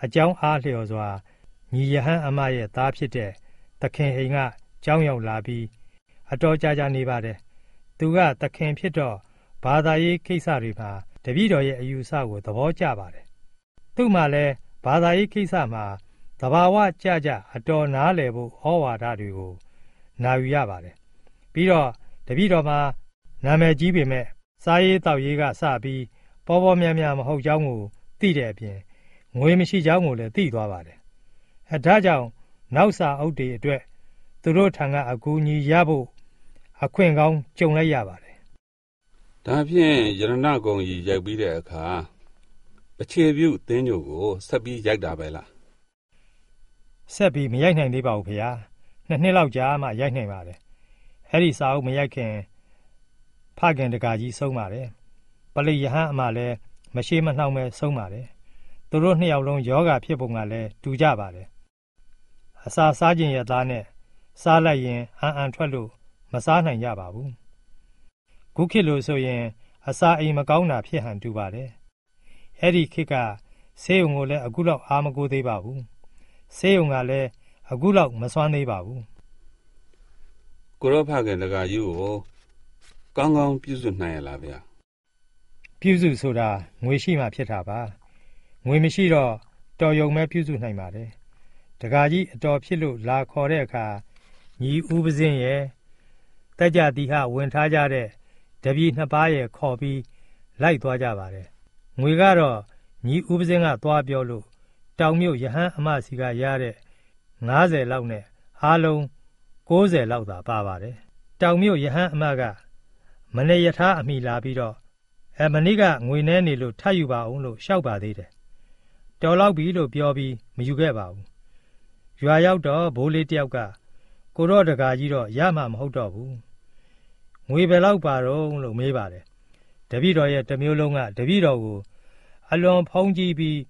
အကြောင်းအားလျော်စွာညီယဟန်အမရဲ့သားဖြစ်တဲ့သခင်အိမ်ကကြောင်းရောက်လာပြီးအတော်ကြာကြာနေပါတယ်သူကသခင်ဖြစ်တော့ဘာသာရေးကိစ္စတွေမှာတပည့်တော်ရဲ့အယူဆကိုသဘောကျပါတယ်သူ့မှာလည်းဘာသာရေးကိစ္စမှာသဘာဝကြကြအတော်နားလည်ဖို့ဩဝါဒတွေကိုနာယူရပါတယ်ပြီးတော့တပည့်တော်မှာနာမည်ကြီးပေမဲ့စားရေးတောက်ရေးကစပြီးပေါ်ပေါ်များများမဟုတ်ကြောင်းကိုသိတဲ့အပြင် ငွေမရှိကြောင်းကိုလည်းသိသွားပါတယ်။အဲဒါကြောင့်နောက်စာအုပ်တွေအတွက်သူတို့ထံကအကူအညီရဖို့အခွင့်ကောင်းကြုံလိုက်ရပါတယ်ဒါဖြင့်ယရဏဂုံကြီးရိုက်ပြီးတဲ့အခါအခြေပြုသင်းညိုကိုဆက်ပြီးရိုက်တာပဲလား။ဆက်ပြီးမရိုက်နိုင်သေးပါဘူးဖေဟာ။နှစ်နှစ်လောက်ကြာမှရိုက်နိုင်ပါတယ်။အဲဒီစာအုပ်မရိုက်ခင်ဖခင်တကာကြီးဆုံးပါတယ်။ပလိယဟန်အမလည်းမရှိမနှောင်ပဲဆုံးပါတယ်။ သူတို့နှစ်ယောက်လုံးယောဂဖြစ်ပုံကလည်းတူကြပါတယ်။အစာစားခြင်းရသားနဲ့စားလိုက်ရင်အန်အန်ထွက်လို့မစားနိုင်ကြပါဘူး။ခုခေတ်လို့ဆိုရင် အစာအိမ်မကောင်းတာဖြစ်ဟန်တူပါတယ်။အဲ့ဒီခေတ်ကဆေးရုံကိုလည်းအခုလောက်အားမကိုးသေးပါဘူး။ဆေးရုံကလည်းအခုလောက်မစွမ်းသေးပါဘူးကိုရောဖခင်တကာကြီးကိုကောင်းကောင်းပြုစုနိုင်ရလားဗျာ။ပြုစုဆိုတာငွေရှိမှဖြစ်တာပါ။ ငွေမရှိတော့တော်ယုံမဲ့ပြုစုနိုင်ပါတယ်။တကာကြီးအတော်ဖြစ်လို့လာခေါ်တဲ့အခါညီဦးပစင်းရဲ့တက်ကြတိဟဝင်ထားကြတဲ့တပည့်နှစ်ပါးရဲ့ခေါ်ပြီးလိုက်သွားကြပါတယ်။ငွေကတော့ညီဦးပစင်းကသွားပြောလို့တောင်မြို့ယဟန်အမစီကရတဲ့90လောက်နဲ့အားလုံး90လောက်သာပါပါတယ်။တောင်မြို့ယဟန်အမကမနေယထာအမိလာပြီးတော့အဲမနေ့ကငွေနှဲနေလို့ထပ်ယူပါအောင်လို့ရှောက်ပါသေးတယ်။ တော်လောက်ပြီလို့ပြောပြီးမယူခဲ့ပါဘူး။ရွာရောက်တော့ဘိုးလေးတယောက်ကကိုတော့တကာကြီးတော့ရမှာမဟုတ်တော့ဘူး။ငွေဘယ်လောက်ပါတော့လို့မေးပါတယ်။တပည့်တော်ရဲ့တစ်မျိုးလုံးကတပည့်တော်ကိုအလွန်ဖုံးကြည့်ပြီး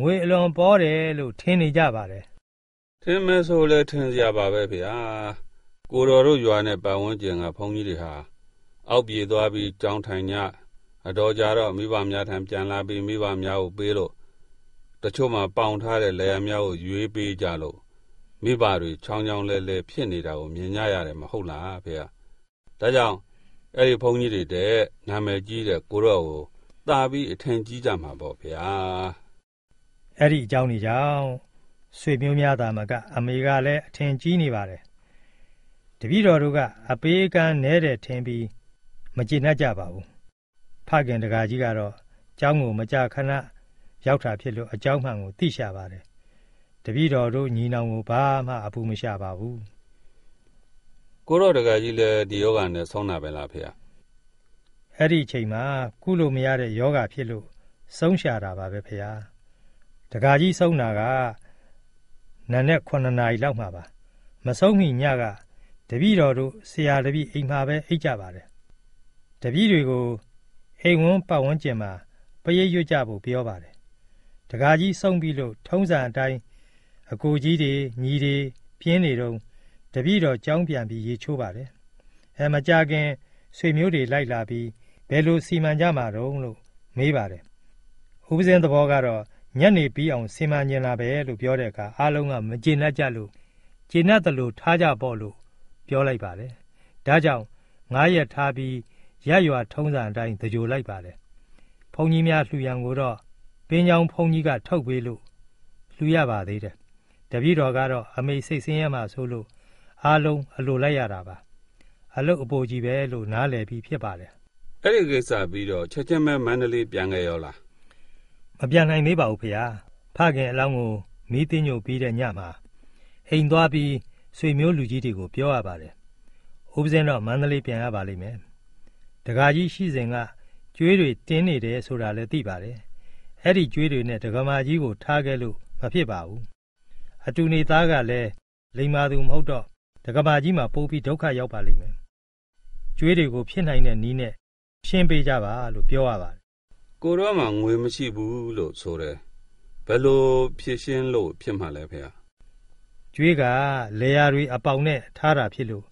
ငွေအလွန်ပေါ်တယ်လို့ထင်နေကြပါတယ်ထင်မဲဆိုလဲထင်စရာပါပဲဗျာကိုတော်တို့ရွာနဲ့ပတ်ဝန်းကျင်ကဘုန်းကြီးတွေဟာအောက်ပြေသွားပြီးကြောင်းထိုင်ညအတော်ကြတော့မိဘများထံပြန်လာပြီးမိဘများကိုပေးလို့ တချို့မှာ ပေါင်ထားတဲ့လေယာဉ်များကို ရွေးပေးကြလို့ မိဘတွေ ချောင်းချောင်းလဲလဲ ဖြစ်နေတာကို မြင်ကြရတယ် မဟုတ်လားဖေ။ဒါကြောင့် အဲ့ဒီဘုန်းကြီးတွေတဲ့နာမည်ကြီးတဲ့ ကိုရော့ကိုတာပြီး အထင်ကြီးကြမှာပေါ့ဗျာ။အဲ့ဒီအကြောင်းတွေကြောင့် ဆွေမျိုးများသာမက အမေကလည်း အထင်ကြီးနေပါတယ်။တပည့်တော်တို့က အပေးကမ်းနဲတဲ့ထင်ပြီး မကျေနပ်ကြပါဘူး။ဖခင်တကာကြီးကတော့ ကျောင်းကို မကြခဏ ရောက်တာဖြစ်လို့အကြောင်းမှန်ကိုသိရှာပါတယ်တပည့်တော်တို့ညီနောင်ကိုဘာမှအပူမရှာပါဘူးကိုရောတကကြီးလည်းဒီယောဂနဲ့ဆုံးတာပဲလားဖေ။အဲ့ဒီအချိန်မှာကုလို့မရတဲ့ယောဂဖြစ်လို့ဆုံးရှာတာပါပဲဖေ။တကကြီးဆုံးတာကနန်းနဲ့9နာရီလောက်မှပါ။မဆုံးမီညကတပည့်တော်တို့ဆရာတပည့်အိမ်မှာပဲအိတ်ကြပါတယ်။တပည့်တွေကိုအိမ်ဝန်းပတ်ဝန်းကျင်မှာပရိတ်ရွတ်ကြဖို့ပြောပါတယ်။ တကကြီးဆုံးပြီးလို့ထုံးစံအတိုင်းအကိုကြီးတွေညီတွေပြင်းနေတော့တပည့်တော်ကြောင်းပြန်ပြီးရေချိုးပါတယ်အဲမကြခင်ဆွေမျိုးတွေလိုက်လာပြီးဘယ်လိုစီမံကြမှာတော့လို့မေးပါတယ်ဥပဇင်းသဘောကတော့ညနေပြီးအောင်စီမံကျင်လာပဲလို့ပြောတဲ့အခါအားလုံးကမကျေနပ်ကြလို့ကျေနပ်တယ်လို့ထားကြပေါ့လို့ပြောလိုက်ပါတယ်ဒါကြောင့်ငားရက်ထားပြီးရရွာထုံးစံအတိုင်းတကြိုလိုက်ပါတယ်ဘုန်းကြီးများလှူရန်ကိုတော့ ပင်ကြောင်ဘုန်းကြီးကထုတ်ပေးလို့လှူရပါသေးတယ်တပည့်တော်ကတော့အမေစိတ်ဆင်းရဲမှဆိုလို့အားလုံးအလိုလိုက်ရတာပါအလုတ်အပိုကြီးပဲလို့နားလည်ပြီးဖြစ်ပါတယ်အဲ့ဒီကိစ္စပြီးတော့ချက်ချင်းပဲမန္တလေးပြန်ခဲ့ရောလားမပြန်နိုင်သေးပါဘူးဖေ။ဖခင်အလောင်းကိုမီးတင်းညိုပြီးတဲ့ညမှာအိမ်သွားပြီးဆွေမျိုးလူကြီးတွေကိုပြောရပါတယ်။ဥပဇင်းတော့မန္တလေးပြန်ရပါလိမ့်မယ်။တကာကြီးရှိစဉ်ကကျွေးတွေတင်းနေတယ်ဆိုတာလည်းသိပါတယ်။ အဲ့ဒီကျွေးတွေနဲ့ဒကမာကြီးကိုထားခဲ့လို့မဖြစ်ပါဘူးအတူနေသားကလည်းလိမ္မာသူမဟုတ်တော့တကဘာကြီးမှာပိုးပြီးဒုက္ခရောက်ပါလိမ့်မယ်။ကျွေးတွေကိုဖြစ်နိုင်တဲ့နီးနဲ့ရှင်းပေးကြပါလို့ပြောရပါတယ်။ကိုတော့မှငွေမရှိဘူးလို့ဆိုတယ်။ဘယ်လိုဖြစ်ရှင်းလို့ဖြစ်မှလဲဖေ။ကျွေးကလေယာတွေအပေါင်နဲ့ထားတာဖြစ်လို့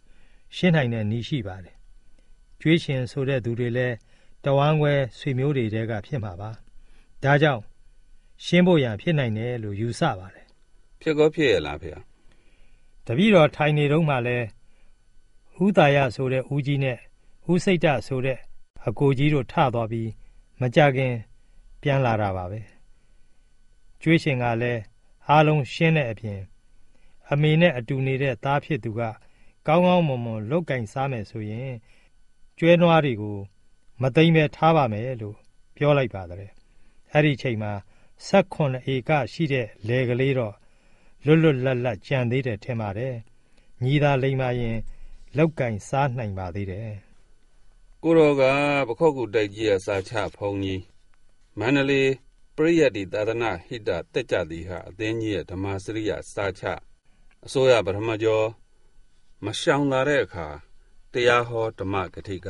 ရှင်းနိုင်တဲ့နီးရှိပါတယ်။ကျွေးရှင်ဆိုတဲ့သူတွေလည်းတဝမ်းခွဲဆွေမျိုးတွေတဲကဖြစ်မှာပါ။ ဒါကြောင့်ရှင်းဖို့ရန်ဖြစ်နိုင်တယ်လို့ယူဆပါတယ်ဖြစ်ကောဖြစ်ရလားဖေ။တပည့်တော်ထိုင်နေတော့မှလဲဥတာယဆိုတဲ့ဦးကြီးနဲ့ဦးစိတ်တဆိုတဲ့အကိုကြီးတို့ထသွားပြီးမကြခင်ပြန်လာတာပါပဲ။ကျွေးရှင်ကလည်းအားလုံးရှင်းတဲ့အပြင်အမေနဲ့အတူနေတဲ့သားဖြစ်သူကကောင်းကောင်းမွန်မွန်လုတ်ကင်စားမယ်ဆိုရင်ကျွဲနွားတွေကို မသိမ့်ပဲထားပါမယ်လို့ပြောလိုက်ပါတယ်။ အဲ့ဒီချိန်မှာ16ဧကရှိတဲ့လယ်ကလေးတော့လွတ်လွတ်လပ်လပ်ကြံသေးတယ်ထင်ပါတယ်ညီသာလိမ္မာရင်လောက်ကင်စားနိုင်ပါသေးတယ်ကိုတော်ကပခောက်ကူတိုက်ကြီးရစာချဖုံကြီးမန္တလေးပရိယတ်ဒီသာသနာဟိတတက်ကြသည်ဟာအသင်းကြီးရဲ့ဓမ္မစရိယစာချအစိုးရပထမကျော်မရှောင်လာတဲ့အခါတရားဟောဓမ္မဂတိက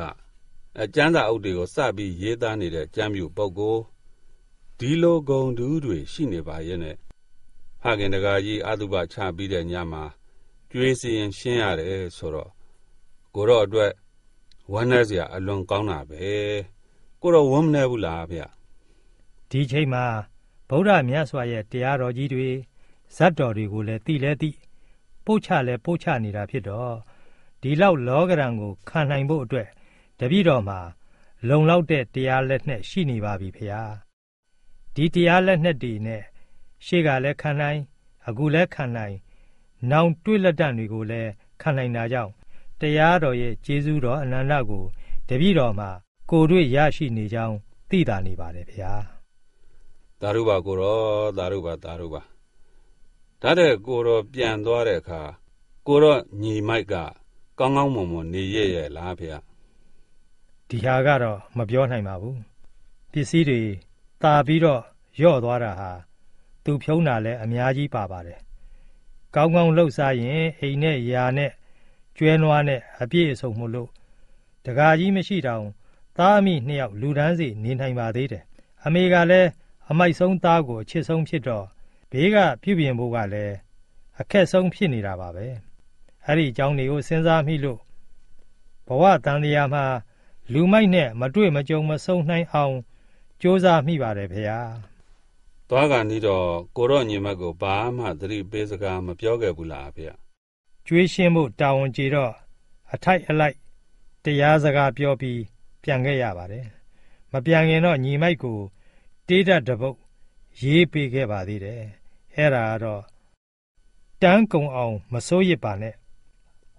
အကျမ်းစာအုပ်တွေကိုစပြီးရေးသားနေတဲ့ကျမ်းပြူပုဂ္ဂိုလ် ဒီလို ဂုံတူးတွေ ရှိနေပါရဲ့နဲ့ ဖခင်တကာကြီးအတုပချပြီးတဲ့ညမှာကျွေးစီရင်ရှင်းရတယ်ဆိုတော့ ကိုတော့အတွက် ဝမ်းနည်းစရာ အလွန်ကောင်းတာပဲ ကိုတော့ ဝမ်းမနေဘူးလားဗျဒီချိန်မှာ ဗုဒ္ဓမြတ်စွာရဲ့ တရားတော်ကြီးတွေဇတ်တော်တွေကိုလည်း သိလဲသိ ပို့ချလဲပို့ချနေတာဖြစ်တော့ ဒီလောက် လောကရန်ကို ခံနိုင်ဖို့အတွက် တပည့်တော်မှာ လုံလောက်တဲ့ တရားလက်နဲ့ရှိနေပါပြီဖေဟာ ဒီတရားလက်နဲ့တွေနဲ့ရှေ့ကလည်းခံနိုင် အခုလည်းခံနိုင် နောင်တွေ့လက်တံတွေကိုလည်းခံနိုင်တာကြောင့်တရားတော်ရဲ့ကျေးဇူးတော်အနန္တကိုတပည့်တော်မှာကိုတွေ့ရရှိနေကြောင်းသိတာနေပါတယ်ဗျာသာရုပါကိုရောသာရုပါသာရုပါဒါတဲ့ကိုရောပြန်သွားတဲ့အခါကိုရောညီမိုက်ကကောင်းကောင်းမွန်မွန်နေရရဲ့လားဗျာဒီဟာကတော့မပြောနိုင်ပါဘူးပစ္စည်းတွေ တာပြီးတော့ယော့သွားတာဟာသူဖြုံးတာလည်းအများကြီးပါပါတယ်။ကောင်းကောင်းလှုပ်ရှားရင်အိမ်နဲ့ယာနဲ့ကျွဲနွားနဲ့အပြည့်အစုံမို့လို့တကာကြီးမရှိတောင်သားအမိနှစ်ယောက်လူဒန်းစီနေနိုင်ပါသေးတယ်။အမေကလည်းအမိုက်ဆုံးသားကိုအချစ်ဆုံးဖြစ်တော့ဘေးကပြုပြင်ဖို့ကလည်းအခက်ဆုံးဖြစ်နေတာပါပဲအဲ့ဒီအကြောင်းတွေကိုစဉ်းစားမိလို့ဘဝတန်တရားမှာလူမိုက်နဲ့မတွေ့မကြုံမဆုံနိုင်အောင် ကြိုးစားမိပါတယ်ဖေဟာသွားကနီးတော့ကိုရော့ညီမက်ကိုဘာမှသတိပေးစကားမပြောခဲ့ဘူးလားဖေကျွေးရှင်းမှုတာဝန်ကျေတော့အထိုက်အလိုက်တရားစကားပြောပြီးပြန်ခဲ့ရပါတယ်မပြန်ခင်တော့ညီမိုက်ကို တေးတတ်တပုတ်ရေးပေးခဲ့ပါသေးတယ်အဲ့ဒါကတော့တန်းကုံအောင်မစိုးရစ်ပါနဲ့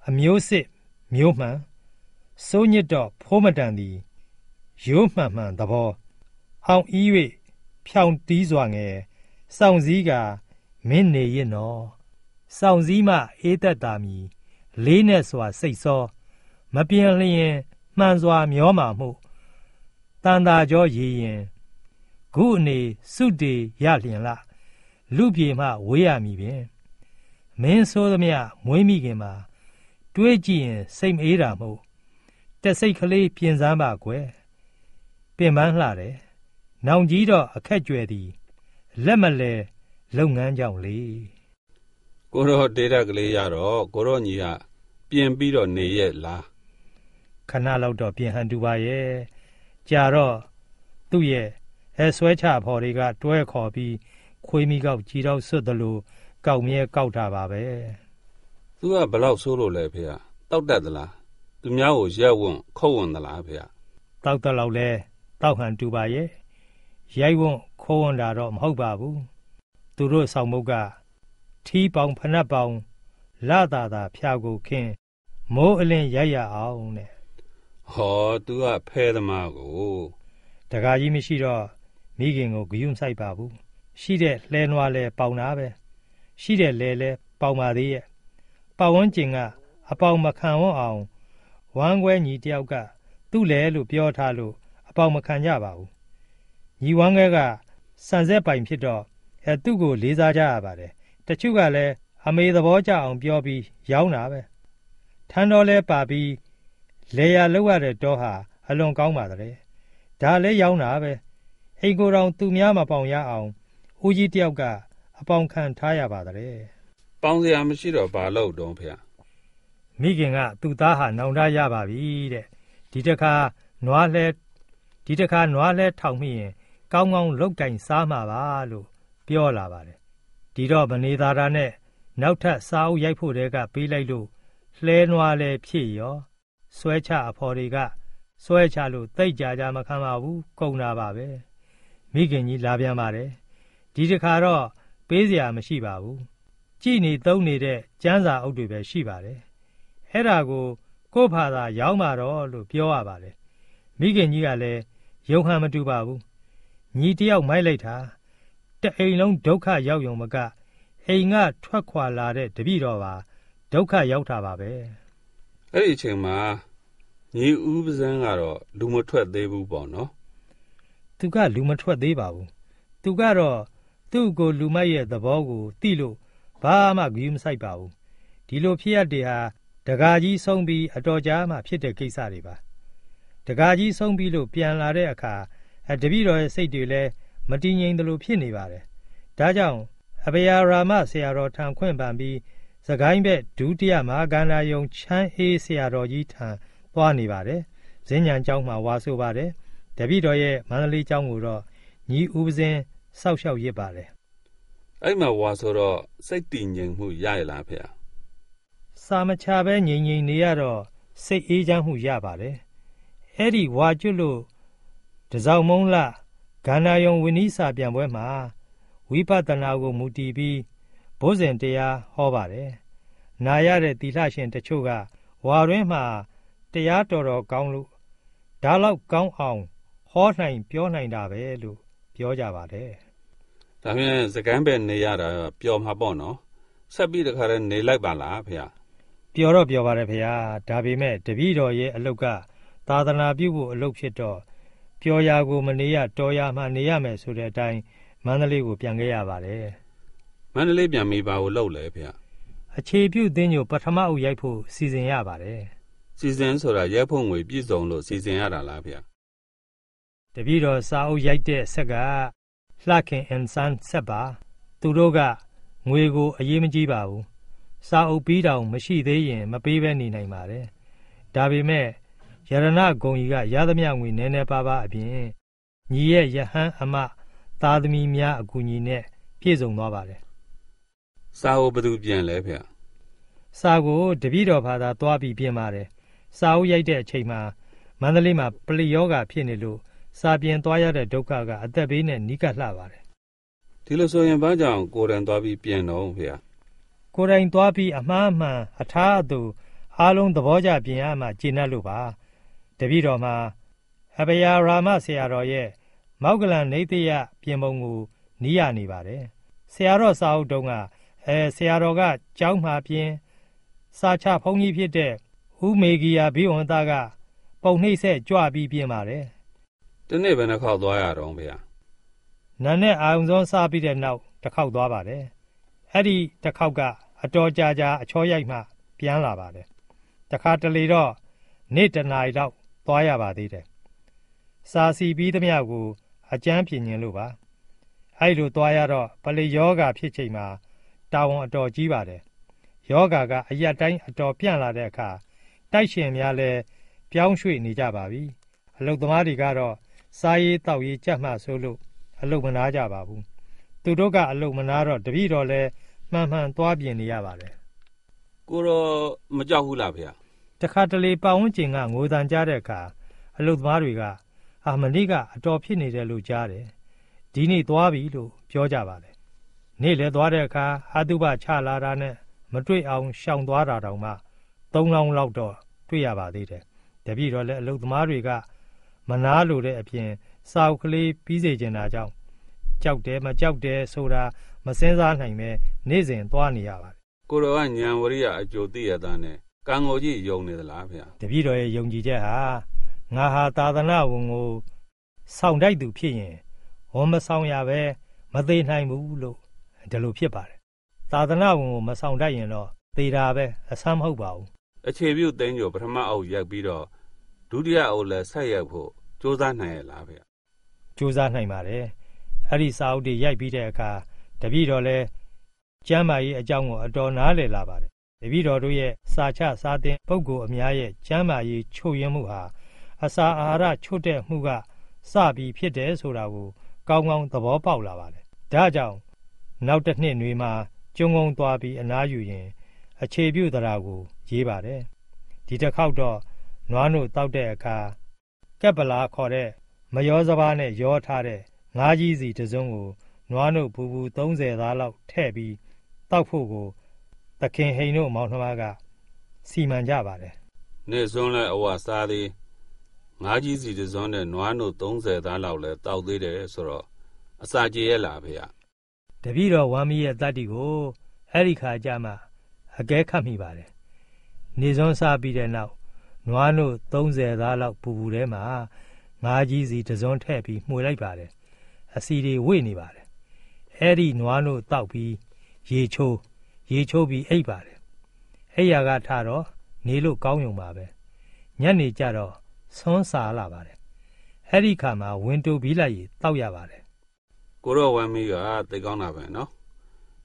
အမျိုးစစ်မျိုးမှန်စိုးညစ်တော့ဖိုးမတန်သည်ရိုးမှန်မှန်သဘော အောင်ဤ၍ဖြောင်တီးစွာငယ်စောင့်စည်းကမင်းနေရင်နော်စောင့်စည်းမှအေးသက်တာမီလေးနဲ့စွာစိတ်စောမပြင်းလျင်မှန်စွာမျောမှာမှုတန်တာကြောရည်ရင်ဂုအနေစုတေရလျင်လားလူပြေမှဝေးရမည်ပင်မင်းဆိုးသမျှမွေးမိခင်မှာတွေးကြည့်ရင်စိတ်မအေးတာမဟုတ်တက်စိတ်ကလေးပြင်စမ်းပါကွယ်ပင်ပန်းလှတယ် နောင်ကြီးတော့အခက်ကြွယ်သည်လက်မလဲလုပ်ငန်းကြောင့်လေကိုတော့ဒေတာကလေးရတော့ကိုတော့ညီကပြင်ပြီးတော့နေရဲ့လားခဏလောက်တော့ပြင်ဟန်တူပါရဲ့ကြာတော့သူ့ရဲ့အဲဆွဲချဖော်တွေကတွဲခေါ်ပြီးခွေးမိကောက်ကြီးတော့ဆွတ်တယ်လို့ကောက်မြဲကောက်တာပါပဲသူကဘလောက်ဆိုးလို့လဲဖေ။တောက်တတ်သလား။သူများကိုရက်ဝွန့်ခုတ်ဝွန့်သလားဖေ။တောက်တက်လောက်လဲတောက်ဟန်တူပါရဲ့။ ရိုက်ဝွန့်ခိုးဝွန့်တာတော့မဟုတ်ပါဘူး။သူတို့ဆောင်မုတ်ကထီးပေါင်ဖနက်ပေါင်လာတာတာဖျာကိုခင်းမိုးအလင်းရိုက်ရအောင်တဲ့။ဟော तू ကဖဲသမားကိုတကာကြီးမရှိတော့မိခင်ကိုဂယုမဆိုင်ပါဘူး။ရှိတဲ့လှဲနွားလဲပေါင်တာပဲ။ရှိတဲ့လဲလဲပေါင်ပါသေးရဲ့ပတ်ဝန်းကျင်ကအပေါင်မခံဝန်းအောင်ဝမ်းခွဲညီတယောက်က သူ့လေလို့ပြောထားလို့အပေါင်မခံကြပါဘူး ညီဝမ်းခွဲကစံဆက်ပိုင်ဖြစ်တော့အဲသူ့ကိုလေးစားကြရပါတယ်တချို့ကလည်းအမေသဘောကျအောင်ပြောပြီးရောင်းတာပဲထန်းတော်လဲပါပြီးလေယာလောက်ရတဲ့တောဟာအလွန်ကောင်းပါတယ်ဒါလည်းရောင်းတာပဲအိမ်ကိုယ်တော်သူများမပေါင်ရအောင်ဦးကြီးတယောက်ကအပေါင်ခံထားရပါတယ်ပေါင်းစရာမရှိတော့ဘာလို့တုံးဖေ။မိခင်ကသူ့သားဟာနောင်တရပါပြီတဲ့။ဒီတခါနွားလဲဒီတခါနွားလဲထောင်မိရင် ကောင်းကောင်းလုတ်ကင်စားမှာပါလို့ပြောလာပါတယ်။ဒီတော့မနေသာတာနဲ့နောက်ထပ်စားအုပ်ရိုက်ဖို့တဲကပေးလိုက်လို့လှဲနွားလဲဖြစ်ရောဆွဲချအဖော်တွေကဆွဲချလို့တိတ်ကြကြမခံပါဘူးကုန်တာပါပဲမိခင်ကြီးလာပြန်ပါတယ်ဒီတခါတော့ပေးစရာမရှိပါဘူးကြည်နေသုံးနေတဲ့ကျမ်းစာအုပ်တွေပဲရှိပါတယ်။အဲ့ဒါကိုကို့ဖာသာရောင်းပါတော့လို့ပြောရပါတယ်။မိခင်ကြီးကလည်းယုံဟန်မတူပါဘူး။ ညီတယောက်မိုက်လိုက်တာတအိမ်လုံးဒုက္ခရောက်ယုံမကအိမ်ကထွက်ခွာလာတဲ့တပည့်တော်ပါဒုက္ခရောက်တာပါပဲ။အဲ့ဒီအချိန်မှာညီဦးပဇန်းကတော့လူမထွက်သေးဘူးပေါ့နော်။သူကလူမထွက်သေးပါဘူး။သူကတော့သူ့ကိုလူမိုက်ရဲ့သဘောကိုသိလို့ဘာမှဂရုမစိုက်ပါဘူးဒီလိုဖြစ်ရတဲ့ဟာတကာကြီးဆုံးပြီးအတော်ကြာမှဖြစ်တဲ့ကိစ္စတွေပါတကာကြီးဆုံးပြီးလို့ပြန်လာတဲ့အခါ တပည့်တော်ရဲ့စိတ်တွေလည်းမတည်ငြိမ်သလိုဖြစ်နေပါတယ်ဒါကြောင့်အဘယာရာမဆရာတော်ထံခွင့်ပန်ပြီးစကိုင်းဘက်ဒုတိယမဟာကန္နာယုံချမ်းအေးဆရာတော်ကြီးထံသွားနေပါတယ်။ဇင်းညံကျောင်းမှာဝါဆိုပါတယ်။တပည့်တော်ရဲ့မန္တလေးကျောင်းကိုတော့ညီဦးပစင်းစောက်ရှောက်ရစ်ပါတယ်အဲ့မှာဝါဆိုတော့စိတ်တည်ငြိမ်မှုရရလားဖေ။စာမချပဲငြိမ်ငြိမ်နေရတော့စိတ်အေးချမ်းမှုရပါတယ်။အဲ့ဒီဝါကျွတ်လို့ တစောင်းမုံလဂန္ဓာယုံဝိနည်းစာပြန်ပွဲမှာဝိပဿနာကိုမူတည်ပြီးဘုဇင်တရားဟောပါတယ်။နာရတဲ့သီလရှင်တချို့ကဝါရင်းမှာတရားတော်တော်ကောင်းလို့ဒါလောက်ကောင်းအောင်ဟောနိုင်ပြောနိုင်တာပဲလို့ပြောကြပါတယ်။ဒါဖြင့်စကမ်းပဲနေရတာပျော်မှာပေါ့နော်ဆက်ပြီးတခါတည်းနေလိုက်ပါလားဖေ။ပျော်တော့ပျော်ပါတယ်ဖေ။ဒါပေမဲ့တပည့်တော်ရဲ့အလုတ်ကသာသနာပြုဖို့အလုတ်ဖြစ်တော့ ပျော်ရာကို မနေရတော်ရာမှနေရမယ်ဆိုတဲ့အတိုင်းမန္တလေးကိုပြန်ခဲ့ရပါတယ်။မန္တလေးပြန်ပြီးပါကိုလှုပ်လဲဖေ။အခြေပြုသင်းညိုပထမအုပ်ရိုက်ဖို့စီစဉ်ရပါတယ်။စီစဉ်ဆိုတာရဲဖုံငွေပြည့်စုံလို့စီစဉ်ရတာလားဖေ။တပည့်တော်စာအုပ်ရိုက်တဲ့ဆက်ကလှခင်အန်ဆန်းဆက်ပါသူတို့ကငွေကိုအရေးမကြီးပါဘူးစာအုပ်ပြီးတောင်မရှိသေးရင် မပေးဘဲနေနိုင်ပါတယ်ဒါပေမဲ့ ယရဏဂုံကြီးကရသမျှငွေနည်းနည်းပါးပါးအပြင်ညီရဲ့ယဟန်အမသားသမီးများအကူအညီနဲ့ပြည့်စုံသွားပါတယ်စာအုပ်ဘယ်သူပြန်လဲဖေစာကိုတပည့်တော်ဘာသာသွားပြီးပြင်ပါတယ်စာအုပ်ရိုက်တဲ့အချိန်မှာမန္တလေးမှာပလိယောဂဖြစ်နေလို့စာပြင်သွားရတဲ့ဒုက္ခကအသက်ဘေးနဲ့နီးကပ်လှပါတယ်ဒီလိုဆိုရင်ဘာကြောင့်ကိုယ်တိုင်သွားပြီးပြင်တော့ဖေကိုယ်တိုင်သွားပြီးအမှားမှန်အထားအသူအားလုံးသဘောကျပြင်ရမှကျင့်တတ်လို့ပါ တပည့်တော်မှာအဘယာရာမဆရာတော်ရဲ့မောက်ကလန်နေတယပြင်ပုံကိုနီးရနေပါတယ်ဆရာတော်စာအုပ်တုံးကအဲဆရာတော်ကကျောင်းမှာပြင်စာချဖုန်းကြီးဖြစ်တဲ့ဦးမေဂီယာဘီဝန်သားကပုံနှိမ့်ဆက်ကြွပြီးပြင်ပါတယ်။ဒီနေ့ဘယ်နှခေါက်သွားရတော့ဗျာ။နာနဲ့အာုံဆုံးစားပြီးတဲ့နောက်တစ်ခေါက်သွားပါတယ်။အဲ့ဒီတစ်ခေါက်ကအတော်ကြာကြာအချောရိုက်မှပြန်လာပါတယ်။တခါတလေတော့နေ့တနာရီတော့ သွားရပါသေးတယ်။စာစီပြီးသမျှကို အကျန်းပြင်ញင်လို့ပါ။အဲ့လိုသွားရတော့ပလေယောဂါဖြစ်ချိန်မှာတာဝန်အတော်ကြီးပါတယ်။ယောဂါကအရက်တိုင်းအတော်ပြန့်လာတဲ့အခါတိုက်ရှင်များလည်းပြောင်းရွှေ့နေကြပါပြီအလုတ်သမားတွေကတော့စားရေးတောက်ရေးကြက်မှဆိုလို့အလုတ်မနာကြပါဘူးသူတို့ကအလုတ်မနာတော့တပည့်တော်လည်းမှန်မှန်သွားပြင်နေရပါတယ်ကိုတော့မကြောက်ဘူးလားဗျာ တခါတလေပတ်ဝန်းကျင်ကငိုတန်ကြတဲ့အခါအလုတ်သမားတွေကအာမဏိကအတော်ဖြစ်နေတယ်လို့ကြားတယ်ဒီနေ့သွားပြီလို့ပြောကြပါတယ်နေ့လည်းသွားတဲ့အခါအာတုဘချလာတာနဲ့မတွေ့အောင်ရှောင်သွားတာတောင်မှသုံးလောင်းလောက်တော့တွေ့ရပါသေးတယ်တပည့်တော်လည်းအလုသမားတွေကမနာလိုတဲ့အပြင်စာအုပ်ကလေးပြီးစေချင်တာကြောင့်ကြောက်တယ်မကြောက်တယ်ဆိုတာမစင်းစားနိုင်ပဲနေ့စဉ်သွားနေရပါတယ်ကိုတော်ကညံဝရိယအကျိုးသိရတာနဲ့ ကံကိုကြီးယုံနေသလားဗျာတပည့်တော်ရဲ့ယုံကြည်ချက်ဟာငါဟာသာသနာဝန်ကိုစောင့်တိုက်သူဖြစ်ရင်ဝမဆောင်ရပဲမသေးနိုင်ဘူးလို့ဒီလိုဖြစ်ပါတယ်သာသနာဝန်ကိုမဆောင်တိုက်ရင်တော့သေတာပဲအဆမ်းမဟုတ်ပါဘူးအခြေပြုသိန်းကျော်ပထမအုပ်ရိုက်ပြီးတော့ဒုတိယအုပ်လည်းဆက်ရိုက်ဖို့စူးစမ်းနိုင်ရလားဗျစူးစမ်းနိုင်ပါတယ်အဲ့ဒီစာအုပ်တွေရိုက်ပြီးတဲ့အခါတပည့်တော်လည်းကျမ်းမာရေးအကြောင်းကိုအတော်နားလည်လာပါတယ် တပည့်တော်တို့ရဲ့စာချစာသင်ပုဂ္ဂိုလ်အများရဲ့ကျမ်းမာရေးချုပ်ရင်းမှုဟာအစာအာဟာရချုပ်တဲ့မှုကစပြီးဖြစ်တယ်ဆိုတာကိုကောင်းကောင်းသဘောပေါက်လာပါတယ်ဒါကြောင့်နောက်တစ်နှစ်တွေမှာကျုံငုံသွားပြီးအနားယူရင် အခြေပြုသရာကိုရေးပါတယ်ဒီတစ်ခေါက်တော့နွားနို့တောက်တဲ့အခါကက်ပလာခေါ်တဲ့မယောစဘာနဲ့ရောထားတဲ့ငါးကြီးစီတစ်စုံကိုနွားနို့ဘူးဘူး30သားလောက်ထည့်ပြီးတောက်ဖို့ကို သခင်ဟိန်တို့မောင်နှမက စီမံကြပါတယ်နေ့စွန်းလဲအဝစားသေးငါးကြီးစီတစ်စုံနဲ့နွားနို့30သားလောက်လဲတောက်သေးတယ်ဆိုတော့အစာကြေရလားဖေ။တပည့်တော်ဝမ်းမီရဲ့တတ္တိကိုအဲ့ဒီခါကျမှအကဲခတ်မိပါတယ်နေစွန်းစားပြီးတဲ့နောက်နွားနို့30သားလောက်ပူပူထဲမှာငါးကြီးစီတစွန်းထည့်ပြီးမှွေလိုက်ပါတယ်အစီတွေဝိနေပါတယ်အဲ့ဒီနွားနို့တောက်ပြီးရေချိုး ရေချိုးပြီးအိပ်ပါတယ်အဲ့ရကထတော့နေလို့ကောင်းယုံပါပဲညနေကျတော့ဆွန်းစားလာပါတယ်အဲ့ဒီခါမှာဝင်းတူပြီးလိုက်ရေတောက်ရပါတယ်ကိုရောဝမ်းမီးကသိကောင်းတာပဲနော်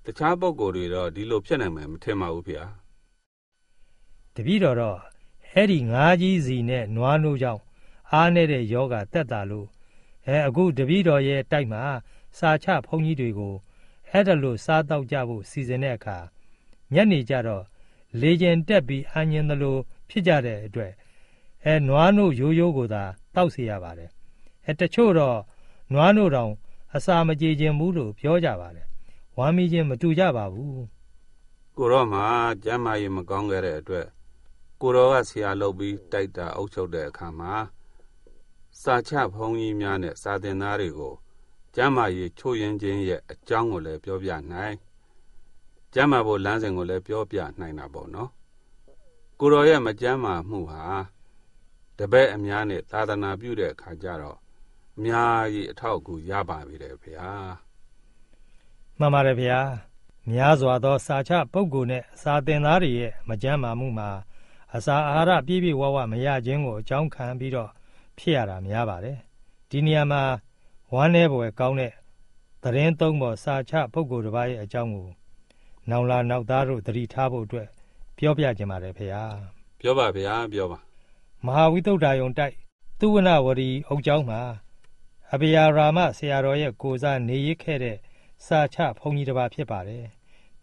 တခြားပုံကိုယ်တွေတော့ဒီလိုဖြစ်နိုင်မယ်မထင်ပါဘူးဗျာတပည့်တော်တော့အဲ့ဒီငါးကြီးစီနဲ့နွားနို့ကြောင့်အားနေတဲ့ယောဂတက်တာလို့အဲအခုတပည့်တော်ရဲ့တိုက်မှာစာချဘုန်းကြီးတွေကိုအဲ့ဒါလို့စားတော့ကြဖို့စီစဉ်တဲ့အခါ ညနေကျတော့လေကျင်တက်ပြီးအငင်သလိုဖြစ်ကြတဲ့အတွက်အဲနွားနို့ရိုးရိုးကိုသာတောက်เสียရပါတယ်အဲတချို့တော့နွားနို့တောင်အစာမကြေခြင်းဘူးလို့ပြောကြပါတယ်ဝမ်းမီးခြင်းမတူကြပါဘူးကိုရောမှာကျမ်းမာရေးမကောင်းခဲ့တဲ့အတွက်ကိုရောကဆရာလုပ်ပြီးတိုက်တာအုပ်ချုပ်တဲ့အခါမှာစာချဘုန်းကြီးများနဲ့စာသင်သားတွေကိုကျမ်းမာရေးချို့ယဉ်ခြင်းရဲ့အကြောင်းကိုလည်းပြောပြနိုင် ကျမ်းမာဖို့လမ်းစဉ်ကိုလည်းပြောပြနိုင်တာပေါ့နော်ကိုရောရဲ့မကျမ်းမာမှုဟာတပည့်အများနဲ့သာသနာပြုတဲ့အခါကျတော့အများကြီးအထောက်အကူရပါပြီလေဗျာမှန်ပါတယ်ဗျာများစွာသော စာချပုဂ္ဂိုလ်နဲ့စာသင်သားတွေရဲ့မကြမ်းမာမှုမှာအစာအာဟာရပြည့်ပြည့်ဝဝမရခြင်းကိုအကြောင်းခံပြီးတော့ဖြစ်ရတာများပါတယ်ဒီနေရာမှာဝမ်းနည်းပွဲကောင်းတဲ့သတင်းသုံးပေါ်စာချပုဂ္ဂိုလ်တစ်ပါးရဲ့အကြောင်းကို နောင်လာနောက်သားတို့သတိထားဖို့အတွက်ပြောပြကြပါတယ်ဖေဟာပြောပါဗျာပြောပါမဟာဝိသုဒ္ဓယုံတိုက်သူဝနဝရီအုပ်ကျောင်းမှာအဘယာရာမဆရာတော်ရဲ့ကိုစားနေရခဲ့တဲ့စာချဘုန်းကြီးတစ်ပါးဖြစ်ပါတယ်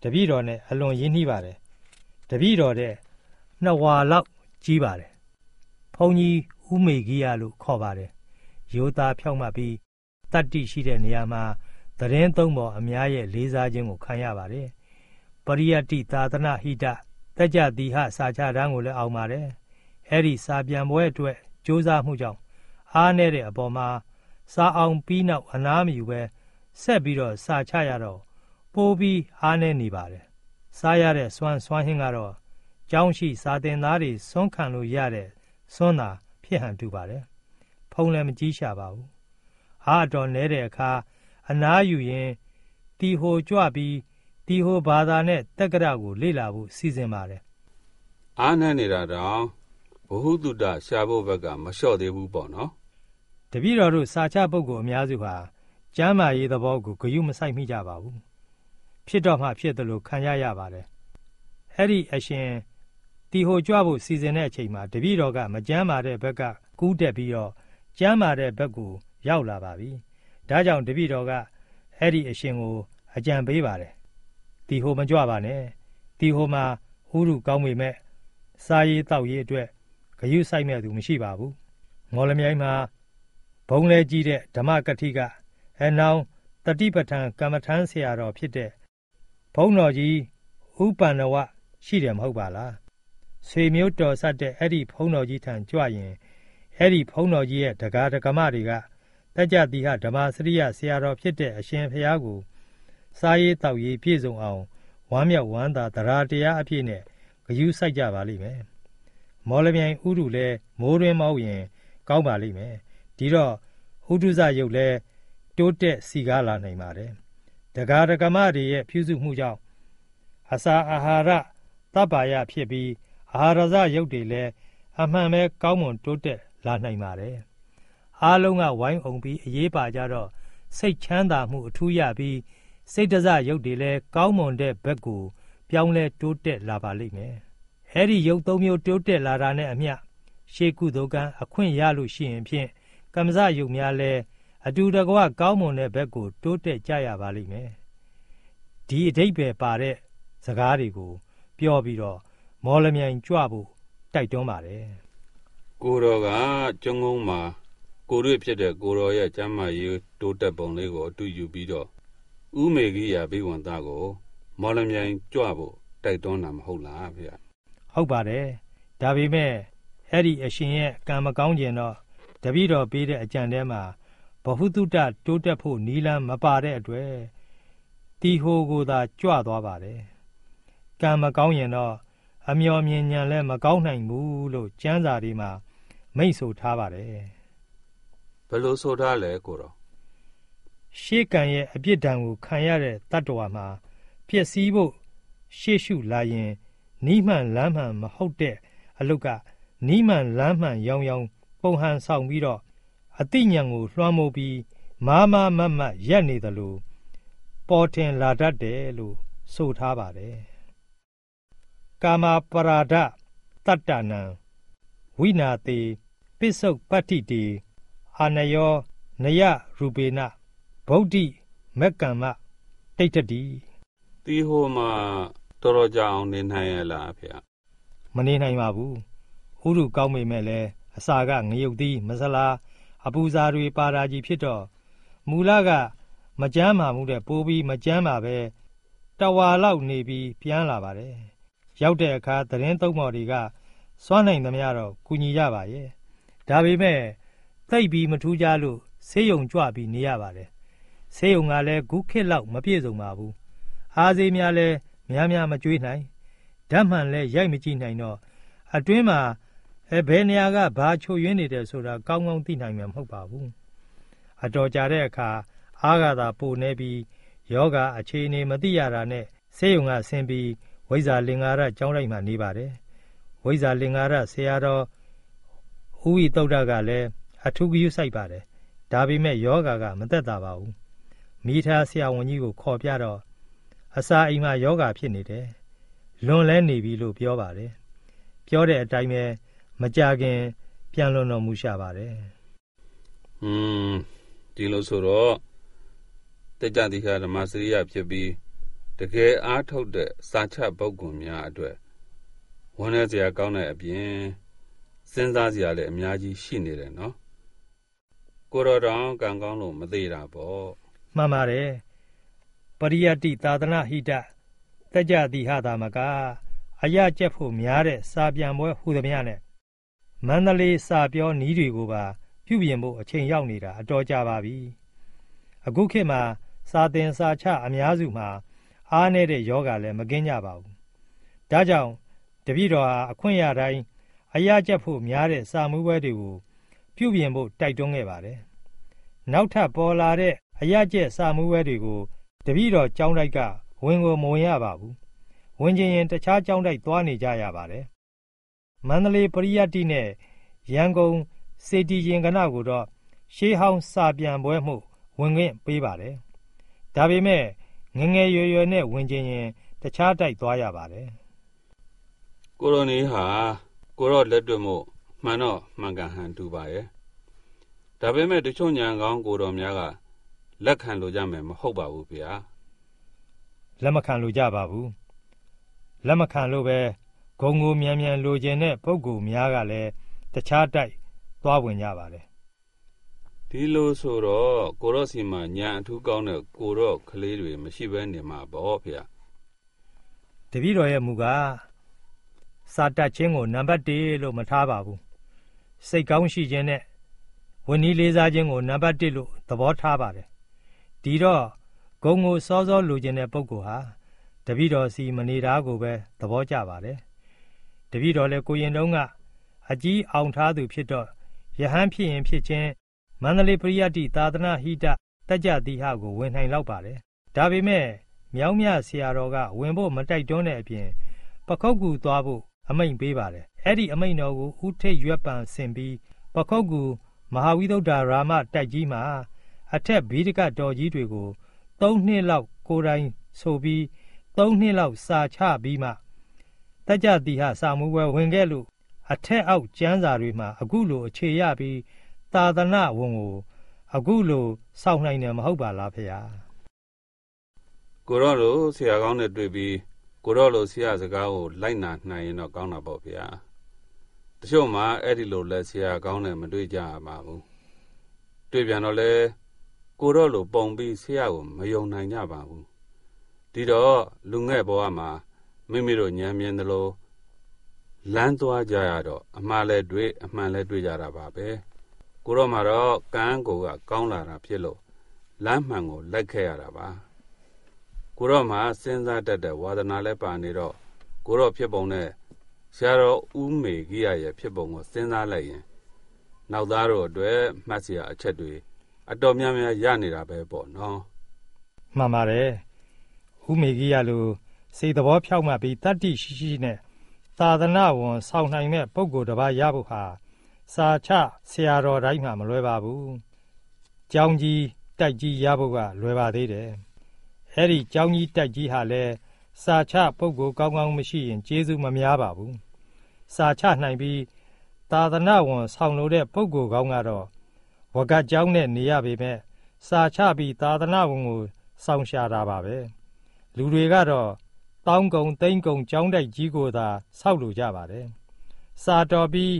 တပည့်တော်နဲ့အလွန်ရင်းနှီးပါတယ်တပည့်တော်တဲ့နှစ်ဝါလောက်ကြီးပါတယ်ဘုန်းကြီးဥမေဂိယလို့ခေါ်ပါတယ်ရိုးသားဖြောက်မှတ်ပြီးတတ္တိရှိတဲ့နေရာမှာသတင်းသုံးပေါ်အများရဲ့လေးစားခြင်းကိုခံရပါတယ် ပရိယတ္တိသာသနာဟိတတက်ကြတိဟစာချတန်းကိုလည်းအောင်ပါတယ်အဲ့ဒီစာပြန်ပွဲအတွက်စ조사မှုကြောင့်အားနည်းတဲ့အပေါ်မှာစာအောင်ပြီးနောက်အနားမယူပဲဆက်ပြီးတော့စာချရတော့ပိုးပြီးအားနည်းနေပါတယ်စားရတဲ့စွမ်းစွမ်းဟင်းကတော့ကျောင်းရှိစာတင်သားတွေစွန့်ခံလို့ရတဲ့စွန့်တာဖြစ်ဟန်တူပါတယ်ဖုံးလည်းမကြီးရှာပါဘူးအားအတော်နဲတဲ့အခါအနားယူရင်တီဟိုကြွပြီး တီဟိုဘာသာနဲ့တက္ကရာကို လေ့လာဖို့စီစဉ်ပါတယ်အားနဲ့နေတာတော့ဘ ഹു တုတရှားဖို့ဘက်ကမလျှော့သေးဘူးပေါ့နော်တပည့်တော်တို့စာချပုဂ္ဂိုလ်အများစုဟာကျမ်းမာရေးသဘောကိုဂယုမဆိုင်မိကြပါဘူးဖြစ်တော့မှဖြစ်တယ်လို့ခံရရပါတယ်အဲ့ဒီအရှင်တီဟိုကြွဖို့စီစဉ်တဲ့အချိန်မှာတပည့်တော်ကမကြမ်းမာတဲ့ဘက်ကကူးတက်ပြီးတော့ကျမ်းမာတဲ့ဘက်ကိုရောက်လာပါပြီဒါကြောင့်တပည့်တော်ကအဲ့ဒီအရှင်ကိုအကြံပေးပါတယ် တီဟိုမကြွပါနဲ့တီဟိုမှာဥရုကောင်းပေမဲ့စားရေးတောက်ရေးအတွက်ဂယုစိုက်မဲ့သူမရှိပါဘူးမော်လမြိုင်မှာဘုံလဲကြီးတဲ့ဓမ္မကတိကအနောင်တတိပဋ္ဌာန်ကမ္မထမ်းဆရာတော်ဖြစ်တဲ့ဘုံတော်ကြီးဥပ္ပန္နဝရှိတယ်မဟုတ်ပါလားဆွေမျိုးတော်ဆက်တဲ့အဲ့ဒီဘုံတော်ကြီးထံကြွရင်အဲ့ဒီဘုံတော်ကြီးရဲ့တကားတကမတွေကတကြတိဟဓမ္မစရိယဆရာတော်ဖြစ်တဲ့အရှင်ဖျားကို စားရေးတောက်ရေးပြည့်စုံအောင်ဝမ်းမြောက်ဝမ်းသာတရားတရားအပြည့်နဲ့ဂယုစိုက်ကြပါလိမ့်မယ်မော်လမြိုင်ဥရုလဲမိုးရင်းမောက်ရင် ကောင်းပါလိမ့်မယ်ဒီတော့ဥဒုဇယုတ်လဲတိုးတက်စီကားလာနိုင်ပါတယ်တဂါဒကမတွေရဲ့ဖြူစုမှုကြောင့်အစာအာဟာရတပ်ပါရဖြစ်ပြီးအာဟာရဇရုပ်တွေလည်းအမှန်ပဲကောင်းမွန်တိုးတက်လာနိုင်ပါတယ်အားလုံးကဝိုင်းအောင်ပြီးအရေးပါကြတော့စိတ်ချမ်းသာမှုအထူးရပြီး စိတ်တစရုပ်တွေလည်းကောင်းမွန်တဲ့ဘက်ကို ပြောင်းလဲတိုးတက်လာပါလိမ့်မယ်အဲ့ဒီရုပ်သုံးမျိုးတိုးတက်လာတာနဲ့အမျှရှေးကုသိုလ်ကံအခွင့်ရလို့ရှိရင်ဖြင့်ကမ္မဇယုတ်များလည်းအတူတကွကောင်းမွန်တဲ့ဘက်ကို တိုးတက်ကြရပါလိမ့်မယ်ဒီအတိတ်ပဲပါတဲ့စကားတွေကို ပြောပြီးတော့မော်လမြိုင်ကြွဖို့တိုက်တွန်းပါတယ်ကိုတော်ကကျုံငုံမှာကိုရွေဖြစ်တဲ့ကိုတော်ရဲ့ကျမ်းမာရေးတိုးတက်ပုံလေးကိုအတူယူပြီးတော့ ဥမေဂိယာဘိဝန္တကိုမော်လမြိုင်ကြွဖို့တိုက်တွန်းတာမဟုတ်လားဗျဟုတ်ပါတယ်ဒါပေမဲ့အဲ့ဒီအရှင်ရဲ့ကံမကောင်းခြင်းတော့တပည့်တော်ပေးတဲ့အကြံထဲမှာဘဟုတုတတိုးတက်ဖို့နီလန်းမပါတဲ့အတွက်တီဟိုကိုသာကြွသွားပါတယ်ကံမကောင်းရင်တော့အမျော်မြင်ညံလည်းမကောင်းနိုင်ဘူးလို့ကျမ်းစာတွေမှာမိတ်ဆိုထားပါတယ်ဘယ်လိုဆိုထားလဲကိုတော့ ရှေးကံရဲ့အပြစ်ဒဏ်ကိုခံရတဲ့တတ္တဝါမှာပျက်စီးဖို့ရှေ့ရှုလာရင်နီးမှန်လမ်းမှန်မဟုတ်တဲ့အလုတ်ကနီးမှန်လမ်းမှန်ရောင်ရောင်ပုံဟန်ဆောင်ပြီးတော့အတိညာဉ်ကိုလွှမ်းမိုးပြီးမာမာမတ်မတ်ရက်နေတယ်လို့ပေါ်ထင်လာတတ်တယ်လို့ဆိုထားပါတယ်ကာမပရာဒတတ္တနံဝိနာတိပိစုတ်ပတ္တိတေအာနယောနယရူပေန ဗုဒ္ဓိမက်ကမ္မတိတ်တတိတီဟိုမှာတော်တော်ကြာအောင်နေနိုင်ရလားဖေမနေနိုင်ပါဘူးဥရုကောင်းမိမဲ့လဲအစာကငရုတ်သီးမစလားအပူစာတွေပါတာကြီးဖြစ်တော့မူလကမကြမ်းမာမှုတဲ့ပိုးပြီးမကြမ်းမာပဲတဝါလောက်နေပြီးပြန်လာပါတယ်ရောက်တဲ့အခါသတင်းသုံးမော်တွေကစွမ်းနိုင်သမျှတော့ကူညီကြပါရဲ့ဒါပေမဲ့သိပ်ပြီးမထူးကြလို့ဆေးရုံကြွပြီးနေရပါတယ် ဆေးရုံကလည်းဂုခစ်လောက်မပြည့်စုံပါဘူးအားစေးများလည်းများများမကြွေးနိုင်ဓာတ်မှန်လည်းရိုက်မကြည့်နိုင်တော့အတွင်းမှာအဲဘယ်နေရာကဘာချိုယွင်းနေတယ်ဆိုတာကောင်းကောင်းသိနိုင်မှာမဟုတ်ပါဘူးအတော်ကြာတဲ့အခါအာဃာတာပိုနေပြီးယောဂအခြေအနေမသိရတာနဲ့ဆေးရုံကဆင်းပြီးဝိဇာလင်္ကာရကျောင်းလိုက်မှနေပါတယ်ဝိဇာလင်္ကာရဆရာတော်ဥဝိတုဒ္ဒကလည်းအထူးဂရုစိုက်ပါတယ်ဒါပေမဲ့ယောဂါကမသက်သာပါဘူး မိသားဆရာဝန်ကြီးကိုခေါ်ပြတော့အစာအိမ်မှာယောဂဖြစ်နေတယ်လွန်လဲနေပြီလို့ပြောပါတယ်ပြောတဲ့အတိုင်းပဲမကြခင်ပြန်လွန်တော်မူရှာပါတယ်อืมဒီလိုဆိုတော့တေကြတိခဓမ္မစရိယဖြစ်ပြီးတကယ်အားထုတ်တဲ့စာချပုဂ္ဂိုလ်များအတွက်ဝန်ထဲစရာကောင်းတဲ့အပြင်စဉ်းစားစရာလည်းအများကြီးရှိနေတယ်နော်ကိုတော်တော်ကံကောင်းလို့မသေးတာပေါ့ မှန်ပါတယ်ပရိယတ္တိသာသနာဟိတတက်ကြတိဟတာမကအရကျက်ဖို့များတဲ့စာပြန်ပွဲဟူသည်များနဲ့မန္တလေးစာပြောနီးတွေကိုပါပြုပြင်ဖို့အချိန်ရောက်နေတာအတော်ကြာပါပြီအခုခေတ်မှာစာသင်စာချအများစုမှာအားနည်းတဲ့ယောဂလည်းမကင်းကြပါဘူးဒါကြောင့်တပည့်တော်ဟာအခွင့်အရေးတိုင်းအရာကျက်ဖို့များတဲ့စာမှုပွဲတွေကိုပြုပြင်ဖို့တိုက်တွန်းခဲ့ပါတယ်နောက်ထပ်ပေါ်လာတဲ့ အရာကျက်စာမှုပွဲတွေကိုတပည့်တော်ကျောင်းတိုက်ကဝင်ကိုမဝင်ရပါဘူးဝင်ခြင်းရင်တခြားကျောင်းတိုက်သွားနေကြရပါတယ်မန္တလေးပရိယတ်တိနဲ့ရန်ကုန်စေတီရင်ကနကိုတော့ရှေးဟောင်းစာပြန်ပွဲမှု ဝင်ခွင့်ပေးပါတယ်ဒါပေမဲ့ငငယ်ရွယ်ရွယ်နဲ့ဝင်ခြင်းရင်တခြားတိုက်သွားရပါတယ်ကိုရိုနီဟာကိုရော့လက်တွေ့မှုမှန်တော့မှန်ကန်ဟန်တူပါရဲ့ဒါပေမဲ့တချို့ညာကောင်းကိုတော်များက လက်ခံလို့ကြမယ်မဟုတ်ပါဘူးဗျာလက်မခံလို့ကြပါဘူးလက်မခံလို့ပဲဂုံကိုမြန်မြန်လိုချင်တဲ့ပုဂ္ဂိုလ်များကလည်းတခြားတိုက်သွားဝင်ကြပါလေဒီလိုဆိုတော့ကိုရော့စီမှာညာအထူးကောင်းတဲ့ကိုရော့ကလေးတွေမရှိဘဲနေမှာပေါ့ဗျာတပည့်တော်ရဲ့မူကားစာတတ်ခြင်းကိုနံပါတ်1လို့မထားပါဘူးစိတ်ကောင်းရှိခြင်းနဲ့ဝဏီလေးစားခြင်းကိုနံပါတ်1လို့သဘောထားပါတယ် ဒီတော့ဂုံကိုစောစောလိုချင်တဲ့ပုဂ္ဂိုလ်ဟာတပည့်တော်စီမနေတာကိုပဲသဘောကျပါတယ်တပည့်တော်လည်းကိုရင်တုံးကအကြီးအောင်ထားသူဖြစ်တော့ယဟန်ဖြစ်ရင်ဖြစ်ချင်းမန္တလေးပရိယတ်တိသာသနာဟိတတက်ကြတိဟကိုဝင်နိုင်လောက်ပါတယ်ဒါပေမဲ့မြောင်းမြဆရာတော်ကဝင်ဖို့မတိုက်တွန်းတဲ့အပြင် ပခုတ်ကူသွားဖို့အမိန့်ပေးပါတယ်အဲ့ဒီအမိန့်တော်ကိုဥထိတ်ရွက်ပံဆင်ပြီးပခုတ်ကူမဟာဝိသုဒ္ဓရာမတိုက်ကြီးမှာ အထက်ဘိဒကတော်ကြီးတွေကို၃နှစ်လောက်ကိုယ်တိုင်ဆိုပြီး၃နှစ်လောက်စာချပြီးမှတကြတိဟစာမှုပွဲဝင်ခဲ့လို့အထက်အောက်ကျမ်းစာတွေမှာအခုလိုအခြေရပြီးသာသနာဝန်ကိုအခုလိုစောင့်နိုင်တယ်မဟုတ်ပါလားဖေဟာကိုရောတို့ဆရာကောင်းနဲ့တွေ့ပြီးကိုရောလိုဆရာစကားကိုလိုက်နာနိုင်ရင်တော့ကောင်းတာပေါ့ဗျာတချို့မှာအဲ့ဒီလိုလဲဆရာကောင်းနဲ့မတွေ့ကြပါဘူးတွေ့ပြန်တော့လဲ ကိုရောလိုပုံပြီးဆရာကိုမယုံနိုင်ကြပါဘူးဒီတော့လူငယ်ဘဝမှာမိမိတို့ဉာဏ်မြင်သလိုလမ်းသွားကြရတော့အမှားလဲတွေ့အမှန်လဲတွေ့ကြတာပါပဲကိုရောမှာတော့ကန်းကိုကကောင်းလာတာဖြစ်လို့လမ်းမှန်ကိုလိုက်ခဲ့ရတာပါကိုရောမှာစဉ်းစားတတ်တဲ့ဝါဒနာလဲပါနေတော့ကိုရောဖြစ်ပုံနဲ့ဆရာတော်ဦးမေကြီးရဲ့ဖြစ်ပုံကိုစဉ်းစားလိုက်ရင် နောက်သားတို့အတွက်မှတ်စရာအချက်တွေ အတော်များများရနေတာပဲပေါ့နော်မှန်ပါတယ်ဥမေကြီးရလိုစိတ်သဘောဖြောက်မှတ်ပြီးတတ္တိရှိရှိနဲ့သာသနာဝန်ဆောင်နိုင်တဲ့ပုဂ္ဂိုလ်တစ်ပါးရဖို့ဟာစာချဆရာတော်တိုင်းမှမလွယ်ပါဘူး။ကြောင်းကြီးတိုက်ကြီးရဖို့ကလွယ်ပါသေးတယ်။အဲ့ဒီကြောင်းကြီးတိုက်ကြီးဟာလည်းစာချပုဂ္ဂိုလ်ကောင်းကောင်းမရှိရင်ကျေးဇူးမများပါဘူး။စာချနိုင်ပြီးသာသနာဝန်ဆောင်လို့တဲ့ပုဂ္ဂိုလ်ကောင်းကတော့ ဝကကြောင်းနဲ့နေရပေမဲ့စာချပြီးသာသနာဝန်ကိုဆောင်ရှာတာပါပဲ။လူတွေကတော့တောင်းကုံသိမ့်ကုံကြောင်းတိုက်ကြီးကိုသာဆောက်လို့ကြပါတယ်။စာတော်ပြီး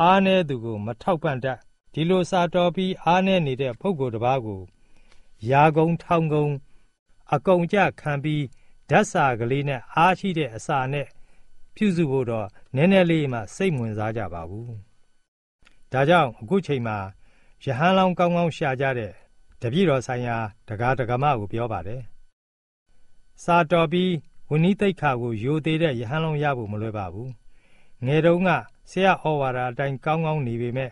အားနည်းသူကိုမထောက်ပံ့တတ်ဒီလိုစာတော်ပြီးအားနည်းနေတဲ့ပုဂ္ဂိုလ်တစ်ပါးကိုယာကုံထောင်ကုံအကုံကြခံပြီးဓာတ်စာကလေးနဲ့အားရှိတဲ့အစာနဲ့ပြုစုဖို့တော့နည်းနည်းလေးမှစိတ်ဝင်စားကြပါဘူး။ဒါကြောင့်အခုချိန်မှာ ယဟန်လောင်းကောင်းကောင်းရှာကြတဲ့တပြည့်တော်ဆိုင်ရာတကားတကမကိုပြောပါတယ်။စာတော်ပြီးဝိနည်းသိက္ခာကိုယိုသေးတဲ့ယဟန်လုံးရဖို့မလွယ်ပါဘူးငယ်တုန်းကဆရာဩဝါဒအတိုင်းကောင်းကောင်းနေပေမဲ့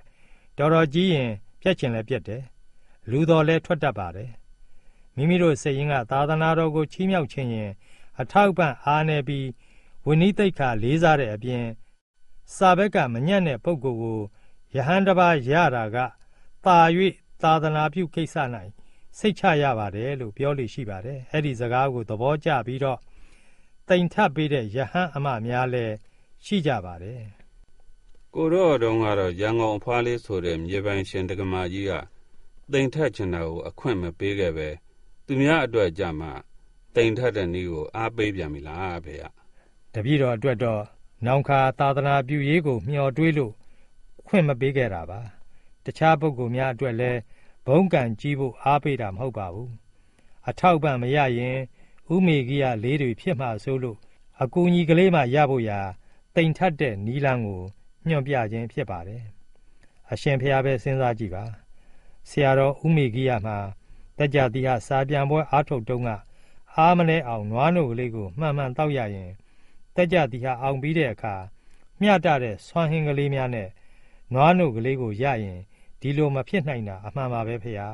တော်တော်ကြီးရင်ပြက်ချင်လည်းပြက်တယ်လူတော်လည်းထွက်တတ်ပါတယ်မိမိတို့စိတ်ရင်းကသာသနာတော်ကိုချီးမြှောက်ခြင်းရင်အထောက်ပံ့အားနေပြီးဝိနည်းသိက္ခာလေးစားတဲ့အပြင်စာဘက်ကမညံ့တဲ့ပုဂ္ဂိုလ်ကိုယဟန်တစ်ပါးရတာက တာ၍သာသနာပြုကိစ္စ၌စိတ်ချရပါတယ်လို့ပြောလို့ရှိပါတယ်အဲ့ဒီစကားကိုသဘောကျပြီးတော့တိမ်ထပ်ပေးတဲ့ယဟန်အမများလည်းရှိကြပါတယ်ကိုတော့တုန်းကတော့ရန်ကုန်ဖွားလေးဆိုတဲ့မြေပိုင်ရှင်တက္ကမကြီးကတိမ်ထက်ချင်တာကိုအခွင့်မပေးခဲ့ပဲသူများအတွက်ကြမှာတိမ်ထက်တဲ့နည်းကိုအားပေးပြန်ပြီလားဖေ။တပည့်တော်အတွက်တော့နောင်ခါသာသနာပြုရေးကိုမျှော်တွေးလို့ခွင့်မပေးခဲ့တာပါ တခြားပုဂ္ဂိုလ်များအတွက်လည်းဘုံကံကြီးဖို့အားပေးတာမဟုတ်ပါဘူးအထောက်ပံ့မရရင်ဥမေဂိယလေးတွေဖြစ်မှဆိုလို့အကူကြီးကလေးမှရဖို့ရာတိမ်ထက်တဲ့နီလန်းကိုညွှန်ပြခြင်းဖြစ်ပါတယ်အရှင်ဖျားပဲစဉ်းစားကြည့်ပါဆရာတော်ဥမေဂိယမှာတက်ကြတိဟစာပြန်ပွဲအားထုတ်တုံးကအားမလဲအောင်နွားနို့ကလေးကိုမှန်မှန်တောက်ရရင်တက်ကြတိဟအောင်ပြီးတဲ့အခါမျှတတဲ့ဆွမ်းဟင်းကလေးများနဲ့နွားနို့ကလေးကိုရရင် ဒီလိုမဖြစ်နိုင်တာအမှန်ပါပဲဖေဟာ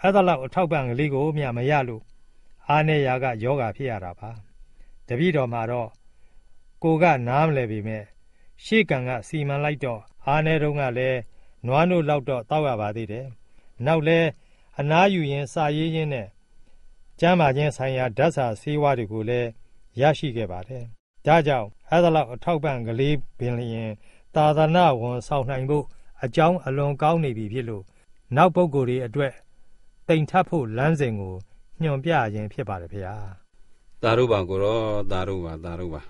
အဲ့ဒါလောက်အထောက်ပံ့ကလေးကိုမျှမရလို့အားနေရာကယောဂဖြစ်ရတာပါတပည့်တော်မှာတော့ကိုကနားမလဲပေမဲ့ရှေ့ကံကစီမံလိုက်တော့အားနေတော့ကလည်းနွားနို့လောက်တော့တောက်ရပါသေးတယ်နောက်လဲအနားယူရင်စာရေးရင်းနဲ့ကျမ်းမာခြင်းဆိုင်ရာဓာတ်စာဆေးဝါးတွေကိုလည်းရရှိခဲ့ပါတယ်ဒါကြောင့်အဲ့ဒါလောက်အထောက်ပံ့ကလေးပင်လျင်သာသနာဝန်ဆောင်နိုင်ဖို့ အကြောင်းအလွန်ကောင်းနေပြီဖြစ်လို့နောက်ပုဂ္ဂိုလ်တွေအတွက်တိမ်ထပ်ဖို့လမ်းစဉ်ကိုညွှန်ပြခြင်းဖြစ်ပါတယ်ဖေဟာသာရုပါကိုတော့သာရုပါသာရုပါ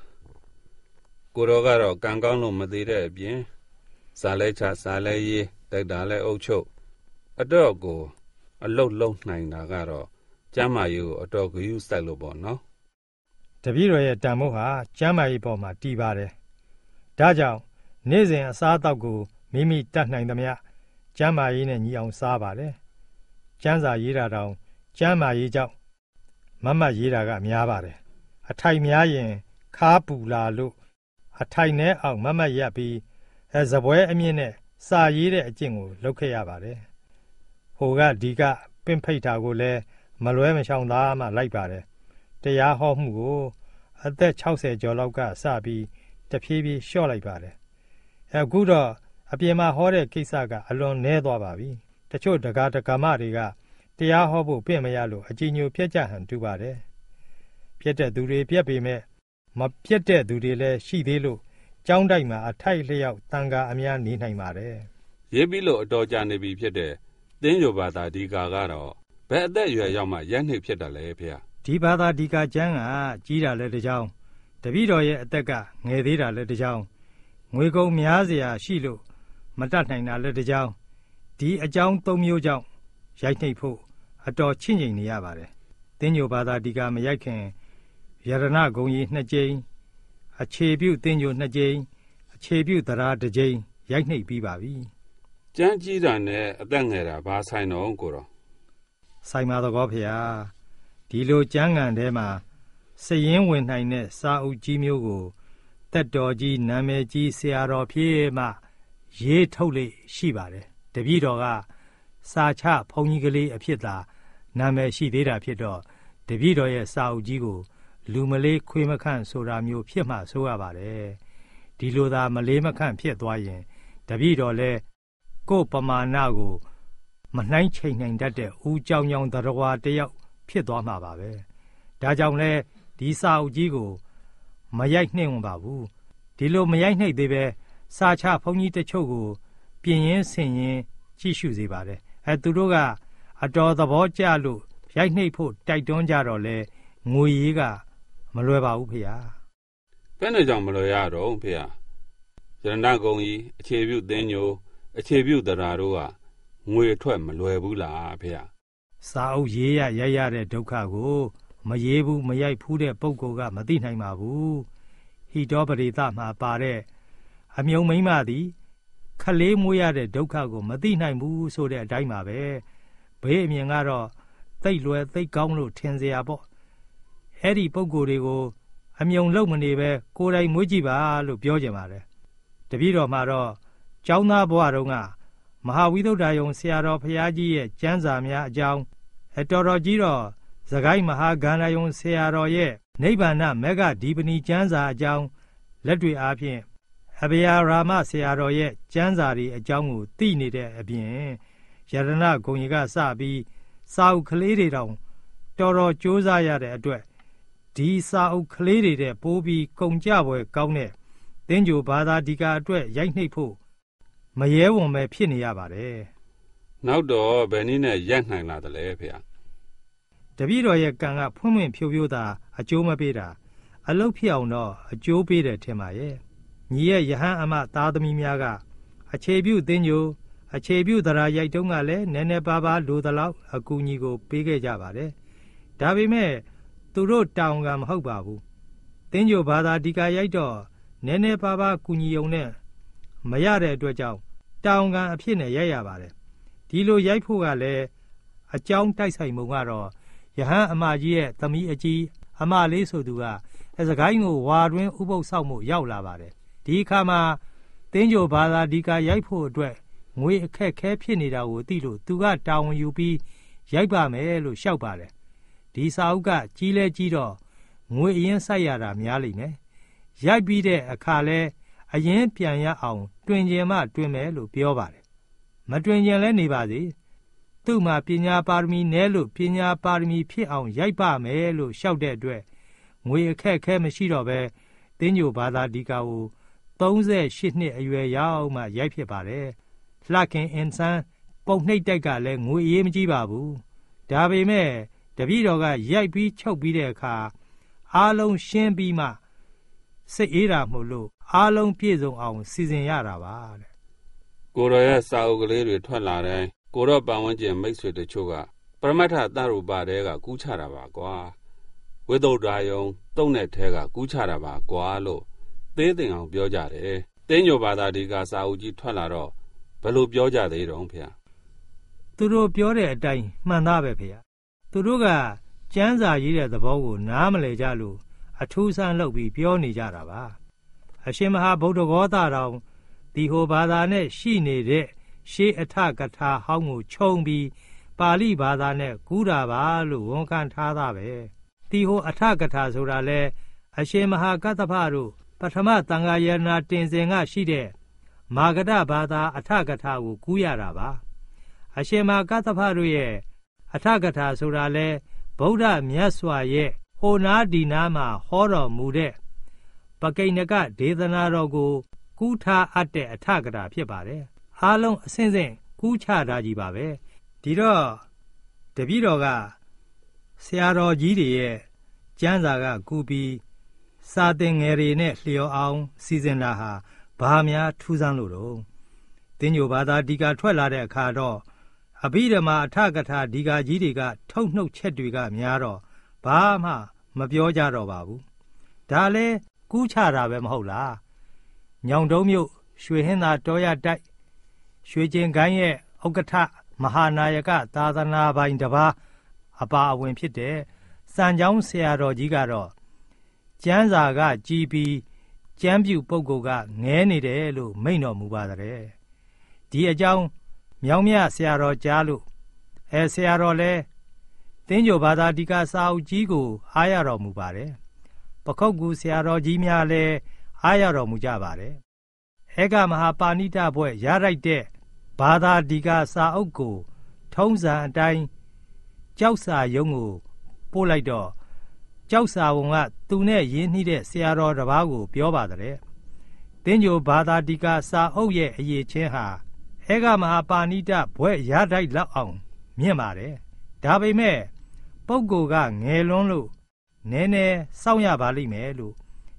ကိုတော့ကတော့ကံကောင်းလို့မသေးတဲ့အပြင်ဇာလဲချဇာလဲရေးတိုက်တာလဲအုပ်ချုပ်အတော့ကို အလုတ်လုံးနိုင်တာကတော့ကျမ်းမာရေးကိုအတော်ဂရုစိုက်လို့ပေါ့နော်တပည့်တော်ရဲ့တန်ဖိုးဟာကျမ်းမာရေးပေါ်မှာတည်ပါတယ်ဒါကြောင့်နေ့စဉ်အစားအသောက်ကို မိမိတတ်နိုင်သမျှကျမ်းမာရေးနဲ့ညီအောင်စားပါတယ်ကျမ်းစာရေးတာတောင်ကျမ်းမာရေးကြောင့်မတ်မတ်ရေးတာကများပါတယ်အထိုင်များရင်ခါပူလာလို့အထိုင်နဲ့အောင်မတ်မတ်ရပ်ပြီးအဲစပွဲအမြင့်နဲ့စာရေးတဲ့အကျင့်ကိုလုပ်ခဲ့ရပါတယ်ဟိုကဒီကပင့်ဖိတ်တာကိုလည်းမလွဲမရှောင်သားမှလိုက်ပါတယ်တရားဟောမှုကိုအသက်60ကျော်လောက်ကစပြီးတဖြည်းဖြည်းလျှော့လိုက်ပါတယ်အခုတော့ အပြင်မှာဟောတဲ့ကိစ္စကအလွန်နည်းသွားပါပြီ။တချို့ဒကာဒကာမတွေကတရားဟောဖို့ပြင်မရလို့အကြည်ညိုပြက်ကြဟန်တူပါတယ်။ပြက်တဲ့သူတွေပြက်ပေမဲ့မပြက်တဲ့သူတွေလည်းရှိသေးလို့ကြောင်းတိုက်မှာအထိုက်လျောက်တန်ခါအများနေနိုင်ပါတယ်။ရေးပြီးလို့အတော်ကြာနေပြီဖြစ်တဲ့သင်းယောဘာသာဒီကာကတော့ဘယ်အသက်အရွယ်ရောက်မှရန်နှိပ်ဖြစ်တယ်လဲဖေ။ဒီဘာသာဒီကာကျမ်းကကြီးတာလဲတကြောင်တပည့်တော်ရဲ့အသက်ကငယ်သေးတာလဲတကြောင်ငွေကုန်များစရာရှိလို့ မတတ်နိုင်တာလည်းတစ်ကြောင်းဒီအကြောင်းသုံးမျိုးကြောင့်ရိုက်နှိပ်ဖို့အတော်ချင့်ချိန်နေရပါတယ်။သင်ညိုဘာသာဒီကာမရိုက်ခင်ယရဏဂုံကြီးနှစ်ကြိမ်အခြေပြုသင်ညိုနှစ်ကြိမ်အခြေပြုသရာတစ်ကြိမ်ရိုက်နှိပ်ပြီးပါပြီကျမ်းကြီးတာနဲ့အသက်ငယ်တာဘာဆိုင်တော့ကိုတော့။ဆိုင်ပါတော့ဖေဟာဒီလိုကျမ်းဂန်ထဲမှာစည်ရင်ဝင်နိုင်တဲ့စာအုပ်ကြီးမျိုးကိုတက်တော်ကြီးနာမည်ကြီးဆရာတော်ဖြစ်မှ ရေးထုတ်လေရှိပါတယ်။တပည့်တော်ကစာချဘုန်းကြီးကလေးအဖြစ်သာနာမည်ရှိသေးတာဖြစ်တော့တပည့်တော်ရဲ့စာအုပ်ကြီးကို လူမလေးခွေးမခန့်ဆိုတာမျိုးဖြစ်မှဆိုရပါတယ်။ဒီလိုသာမလေးမခန့်ဖြစ်သွားရင်တပည့်တော်လည်းကိုယ်ပမာဏကိုမနှိုင်းချိန်နိုင်တတ်တဲ့ဦးကြောင်ကြောင်တရဝါတယောက်ဖြစ်သွားမှာပါပဲဒါကြောင့်လဲဒီစာအုပ်ကြီးကို မရိုက်နှိမ့်ပါဘူးဒီလိုမရိုက်နှိမ့်သေးပဲ စာချဘုန်းကြီးတချို့ကို ပြင်ရင်ဆင်ရင်ကြည့်ရှုစေပါတယ်အဲသူတို့ကအတော်သဘောကျလို့ရိုက်နှိမ့်ဖို့တိုက်တွန်းကြတော့လဲငွေရေးကမလွယ်ပါဘူးဖေဟာဘယ်နဲ့ကြောင့်မလွယ်ရတော့ဖေဟာရဏဂုံကြီးအခြေပြုသင်းညိုအခြေပြုတရာတို့ကငွေအထွက်မလွယ်ဘူးလားဖေဟာစာအုပ်ရေးရရိုက်ရတဲ့ဒုက္ခကို မရေးဘူးမရိုက်ဘူးတဲ့ပုံကောကမသိနိုင်ပါဘူးဟိတောပရိသမှာပါတဲ့ အမြုံမိမ့်မသည်ခလေးမွေးရတဲ့ဒုက္ခကိုမသိနိုင်ဘူးဆိုတဲ့အတိုင်းပါပဲဘေးအမြင်ကတော့သိလွယ်သိကောင်းလို့ထင်စရာပေါ့အဲ့ဒီပုံကိုယ်တွေကိုအမြုံလုံမနေပဲကိုယ်တိုင်မွေးကြည့်ပါလို့ပြောကြပါတယ်တပည့်တော်မှာတော့ចောင်းသားဘဝတုန်းကမဟာဝိသုဒ္ဓယုံဆရာတော်ဘုရားကြီးရဲ့ကျမ်းစာများအကြောင်းအတော်တော်ကြီးတော့သခိုင်းမဟာဂန္ဓယုံဆရာတော်ရဲ့နိဗ္ဗာန်မေဃဒီပဏီကျမ်းစာအကြောင်းလက်တွေ့အားဖြင့် အဘယာရာမဆရာတော်ရဲ့ကျမ်းစာတွေအကြောင်းကိုသိနေတဲ့အပြင်ယရဏဂုံရီကစပြီးစာအုပ်ကလေးတွေတောင်တော်တော်ကြိုးစားရတဲ့အတွက်ဒီစာအုပ်ကလေးတွေတဲ့ပိုးပြီးကုန်ကြပွဲကောင်းတဲ့သင်္ကြိုဘာသာဒီကာအတွက်ရိုက်နှိပ်ဖို့မရဲဝံပဲဖြစ်နေရပါတယ်။နောက်တော့ဘယ်နည်းနဲ့ရိုက်နိုင်လာသလဲဖေ။တပည့်တော်ရဲ့ကံကဖွင့်ဖွင့်ဖြိုးဖြိုးသာအကျိုးမပေးတာအလုတ်ဖြစ်အောင်တော့အကျိုးပေးတယ်ထင်ပါရဲ့။ ညီရဲ့ယဟန်အမသားသမီးများကအခြေပြုသင်္ကြိုအခြေပြုသရာရိုက်တုံးကလည်းနည်းနည်းပါးပါးလိုသလောက်အကူအညီကို ပေးခဲ့ကြပါတယ်။ဒါပေမဲ့သူတို့တောင်းကမဟုတ်ပါဘူး။တင်းကြိုဘာသာဒီကာရိုက်တော့နည်းနည်းပါးပါးကူညီုံနဲ့မရတဲ့အတွက်ကြောင့်တောင်းကန်အဖြစ်နဲ့ရိုက်ရပါတယ်။ဒီလိုရိုက်ဖို့ကလည်းအကြောင်းတိုက်ဆိုင်မှုကတော့ယဟန်အမကြီးရဲ့သမီးအကြီးအမလေးဆိုသူကအစကိုင်းကိုဝါတွင်ဥပုပ်ဆောက်မှုရောက်လာပါတယ်။ ဒီအခါမှာတင်းကြိုဘာသာဒီကာရိုက်ဖို့အတွက်ငွေအခက်ခဲဖြစ်နေတာကိုသိလို့သူကတာဝန်ယူပြီးရိုက်ပါမယ်လို့ရှောက်ပါတယ်ဒီစာအုပ်ကကြီးလဲကြီးတော့ငွေအရင်စိုက်ရတာများလိမ့်မယ်ရိုက်ပြီးတဲ့အခါလဲအရင်ပြန်ရအောင်တွင်ကျင်မှတွင်မယ်လို့ပြောပါတယ်မတွင်ကျင်လဲနေပါစေသူ့မှာပညာပါရမီနဲလို့ပညာပါရမီဖြစ်အောင်ရိုက်ပါမယ်လို့ရှောက်တဲ့အတွက်ငွေအခက်ခဲမရှိတော့ပဲတင်းညိုဘာသာဒီကာကို 38နှစ်အရွယ်ရောက်မှရိုက်ဖြစ်ပါတယ်လှခင်အင်ဆန်းပုံနှိပ်တိုက်ကလည်းငွေအေးမကြီးပါဘူးဒါပေမဲ့တပည့်တော်ကရိုက်ပြီးချုပ်ပြီးတဲ့အခါအားလုံးရှင်းပြီးမှစိတ်အေးတာမို့လို့အားလုံးပြည့်စုံအောင်စီစဉ်ရတာပါတဲ့ကိုရောရဲ့စာအုပ်ကလေးတွေထွက်လာတဲ့ကိုရောပတ်ဝန်းကျင်မိတ်ဆွေတချို့ကပရမတ္ထတရူပါတဲကကူးချတာပါကွာဝိသုဒ္ဓါယုံတုံးတဲ့ထဲကကူးချတာပါကွာလို့ သေးသိမ်အောင်ပြောကြတယ်တင်းညိုဘာသာဒီကစာအုပ်ကြီးထွက်လာတော့ဘယ်လိုပြောကြသေးတော့ဖေ။သူတို့ပြောတဲ့အတိုင်းမှန်သားပဲဖေ။သူတို့ကကျမ်းစာရေးတဲ့သဘောကို နားမလည်ကြလို့အထူးဆန်းလုပ်ပြီးပြောနေကြတာပါ။အရှင်မဟာဗုဒ္ဓဂောသတော်ဒီဟိုဘာသာနဲ့ရှိနေတဲ့ရှေးအထကထာဟောင်းကိုခြုံပြီးပါဠိဘာသာနဲ့ကူးတာပါလို့ဝန်ခံထားတာပဲ။ဒီဟိုအထကထာဆိုတာလဲအရှင်မဟာကတ္တဖတို့ ပထမတန်ဃာယနာတင်စဉ်ကရှိတဲ့မာဂဒဘာသာအထကထာကိုကူးရတာပါအရှင်မာကသဖတို့ရဲ့အထကထာဆိုတာလဲဗုဒ္ဓမြတ်စွာရဲ့ဟိုနာဒီနာမှာဟောတော်မူတဲ့ပကိဏကဒေသနာတော်ကိုကူးထားအပ်တဲ့အထကထာဖြစ်ပါတယ်အားလုံးအစဉ်စဉ်ကူးချတာကြီးပါပဲဒီတော့တပည့်တော်ကဆရာတော်ကြီးတွေရဲ့ကျမ်းစာကကူပြီး စာသင်ငယ်တွေနဲ့လျော်အောင် စီစဉ်တာဟာဘာများထူးဆန်းလို့တော့တင်းညိုဘာသာဒီကာထွက်လာတဲ့အခါတော့အဘိဓမ္မာအထကထာဒီကာကြီးတွေကထုတ်နှုတ်ချက်တွေကများတော့ဘာမှမပြောကြတော့ပါဘူးဒါလဲကူးချတာပဲမဟုတ်လားညောင်တုံးမြို့ရွှေဟင်းသာတောရတိုက်ရွှေကျင်ကိုင်းရဲ့ဥက္ကဋ္ဌမဟာနာယကသာသနာပိုင်တပါအပါအဝင်ဖြစ်တဲ့စံချောင်းဆရာတော်ကြီးကတော့ ကျမ်းစာကကြည်ပြီးကျမ်းပြူပုဂ္ဂိုလ်ကငဲနေတယ်လို့မိန့်တော်မူပါတဲ့ဒီအကြောင်းမြောင်မြဆရာတော်ကြားလို့အဲဆရာတော်လဲတင်းကြိုဘာသာဒီကစာအုပ်ကြီးကို အားရတော်မူပါတယ်ပခုတ်ကူဆရာတော်ကြီးများလည်းအားရတော်မူကြပါတယ်ဧကမဟာပါဏိတဘွဲ့ရရိုက်တဲ့ဘာသာဒီကစာအုပ်ကို ထုံးစံအတိုင်းကြောက်စာယုံကိုပို့လိုက်တော့ ကြောက်စာဝန်ကသူနဲ့ရင်းနှီးတဲ့ဆရာတော်တစ်ပါးကိုပြောပါတဲ့။တင်းညိုဘာသာတိကစာအုပ်ရဲ့အရေးချင်းဟာအေကမဟာပါဏိတဘွဲ့ရတိုက်လောက်အောင်မြင့်ပါတယ်။ဒါပေမဲ့ပုဂ္ဂိုလ်ကငယ်လွန်းလို့နည်းနည်းစောင့်ရပါလိမ့်မယ်လို့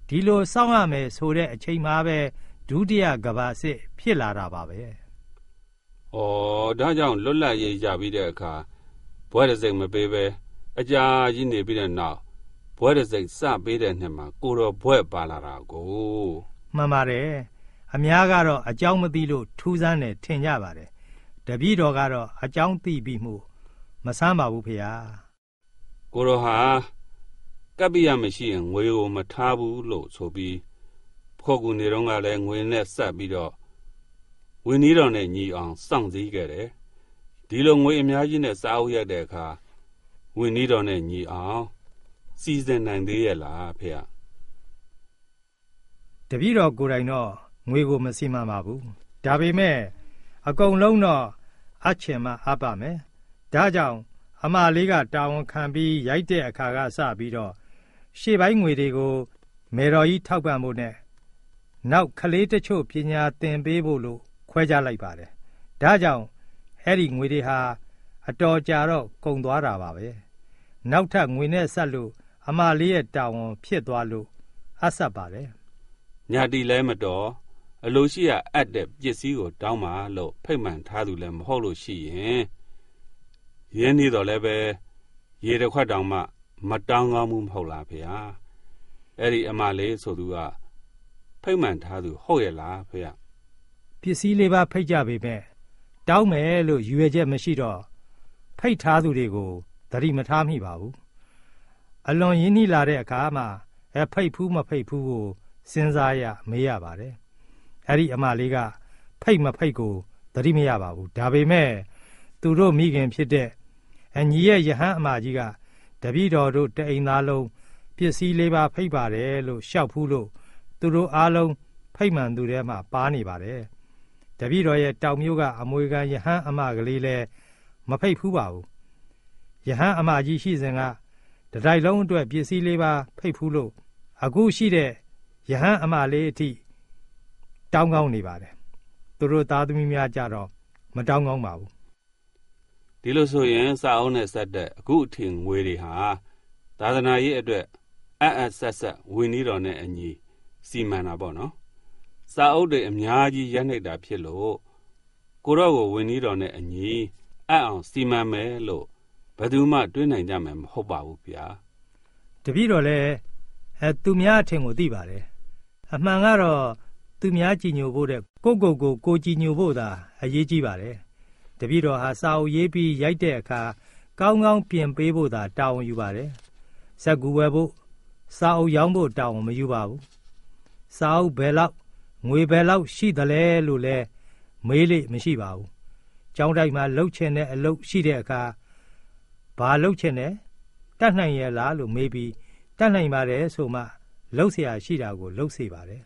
ဒီလိုစောင့်ရမယ်ဆိုတဲ့အချိန်မှာပဲဒုတိယကဘာစစ်ဖြစ်လာတာပါပဲ။ဩဒါကြောင့်လွတ်လပ်ရေးရပြီးတဲ့အခါဘွဲ့ရစိတ်မပေးပဲအကြာကြီးနေပြီးတဲ့နောက် ဘွဲတဲ့စိတ်စပေးတဲ့နှစ်မှာကိုတော်ဘွဲ့ပါလာတာကိုမှန်ပါတယ်အများကတော့အကြောင်းမသိလို့ထူးဆန်းတယ်ထင်ကြပါတယ်တပည့်တော်ကတော့အကြောင်းသိပြီးမှုမဆမ်းပါဘူးဖေဟာကိုတော်ဟာကပ္ပိယမရှိရင်ငွေကိုမထားဘူးလို့ဆိုပြီးဖောက်ကူနေတော့ကလည်းငွေနဲ့ဆက်ပြီးတော့ဝင်းနီးတော်နဲ့ညီအောင်စောင့်စည်းခဲ့တယ်ဒီလိုငွေအများကြီးနဲ့စားအုပ်ရတဲ့အခါဝင်းနီးတော်နဲ့ညီအောင် စီစဉ်နိုင်သေးရဲ့လားဖေ။တပည့်တော်ကိုယ်တိုင်တော့ငွေကိုမစီမံပါဘူး။ဒါပေမဲ့အကုန်လုံးတော့အချင်မှအပ်ပါမယ်။ဒါကြောင့်အမလေးကတာဝန်ခံပြီးရိုက်တဲ့အခါကစပြီးတော့ရှေ့ပိုင်းငွေတွေကိုမေတော်ကြီးထောက်ပံ့ဖို့နဲ့နောက်ကလေးတချို့ပညာသင်ပေးဖို့လို့ခွဲခြားလိုက်ပါတယ်။ဒါကြောင့်အဲ့ဒီငွေတွေဟာအတော်ကြာတော့ကုန်သွားတာပါပဲ။နောက်ထပ်ငွေနဲ့ဆက်လို့ အမလေးရဲ့တာဝန်ဖြစ်သွားလို့အဆက်ပါတယ်ညာတီလဲမတော်အလိုရှိရအပ်တဲ့ပစ္စည်းကိုတောင်းပါလို့ဖိတ်မှန်ထားသူလည်းမဟုတ်လို့ရှိရင်ရင်းနေတော့လည်းပဲရေတစ်ခွက်တောင်မှ မတောင်းကောင်းမှုမဟုတ်လားဖေဟာအဲ့ဒီအမလေးဆိုသူကဖိတ်မှန်ထားသူဟုတ်ရဲ့လားဖေဟာ။ပစ္စည်းလေးပါဖိတ်ကြပေမဲ့တောင်းမယ်လို့ယူရချက်မရှိတော့ဖိတ်ထားသူတွေကိုသတိမထားမိပါဘူး။ အလွန်ရင်းနှီးလာတဲ့အခါမှာအဖိတ်ဖူးမဖိတ်ဖူးကိုစဉ်းစားရမေးရပါတယ်။အဲ့ဒီအမလေးကဖိတ်မဖိတ်ကိုသတိမရပါဘူး။ဒါပေမဲ့သူတို့မိခင်ဖြစ်တဲ့အညီရဲ့ယဟန်အမကြီးကတပည့်တော်တို့တအိမ်သားလုံးပစ္စည်းလေးပါဖိတ်ပါတယ်လို့ရှောက်ဖူးလို့သူတို့အားလုံးဖိတ်မှန်သူထဲမှာပါနေပါတယ်။တပည့်တော်ရဲ့တောင်မျိုးကအမွေခံယဟန်အမကလေးလည်းမဖိတ်ဖူးပါဘူး။ယဟန်အမကြီးရှိစဉ်က တတိုက်လုံးအတွက်ပစ္စည်းလေးပါဖိတ်ဖူးလို့အခုရှိတဲ့ယဟန်အမလေးအထိတောင်းကောင်းနေပါတယ်။သူတို့သားသမီးများကြတော့မတောင်းကောင်းပါဘူးဒီလိုဆိုရင်စာအုပ်နဲ့ဆက်တဲ့အခုအထင်ငွေတွေဟာသာသနာရေးအတွက်အအပ်ဆက်ဆက်ဝင်နေတော်နဲ့အညီစီမံတာပေါ့နော်စာအုပ်တွေအများကြီးရက်နှိပ်တာဖြစ်လို့ကိုတော့ကိုဝင်နေတော်နဲ့အညီအပ်အောင်စီမံမယ်လို့ဘ ယ်သူမှတွေးနိုင်ကြမှာမဟုတ်ပါဘူးဗျာ။တပည့်တော်လည်းအဲသူများအထင်ကိုသိပါတယ်။အမှန်ကတော့သူများကြည်ညိုဖို့တဲ့ကိုယ့်ကိုယ်ကိုကိုယ်ကြည်ညိုဖို့သာအရေးကြီးပါတယ်။တပည့်တော်ဟာစာအုပ်ရေးပြီးရိုက်တဲ့အခါကောင်းကောင်းပြင်ပေးဖို့သာတာဝန်ယူပါတယ်။ဇက်ကူဝယ်ဖို့စာအုပ်ရောင်းဖို့တာဝန်မယူပါဘူး။စာအုပ်ဘယ်လောက်ငွေဘယ်လောက်ရှိသလဲလို့လဲမေးလို့မရှိပါဘူး။ကျောင်းတိုက်မှာလှုပ်ချင်တဲ့အလုပ်ရှိတဲ့အခါ ဘာလှုပ်ချင်တယ်တတ်နိုင်ရဲ့လားလို့မေးပြီးတတ်နိုင်ပါတယ်ဆိုမှလှုပ်เสียရှိတာကိုလှုပ်စေပါတယ်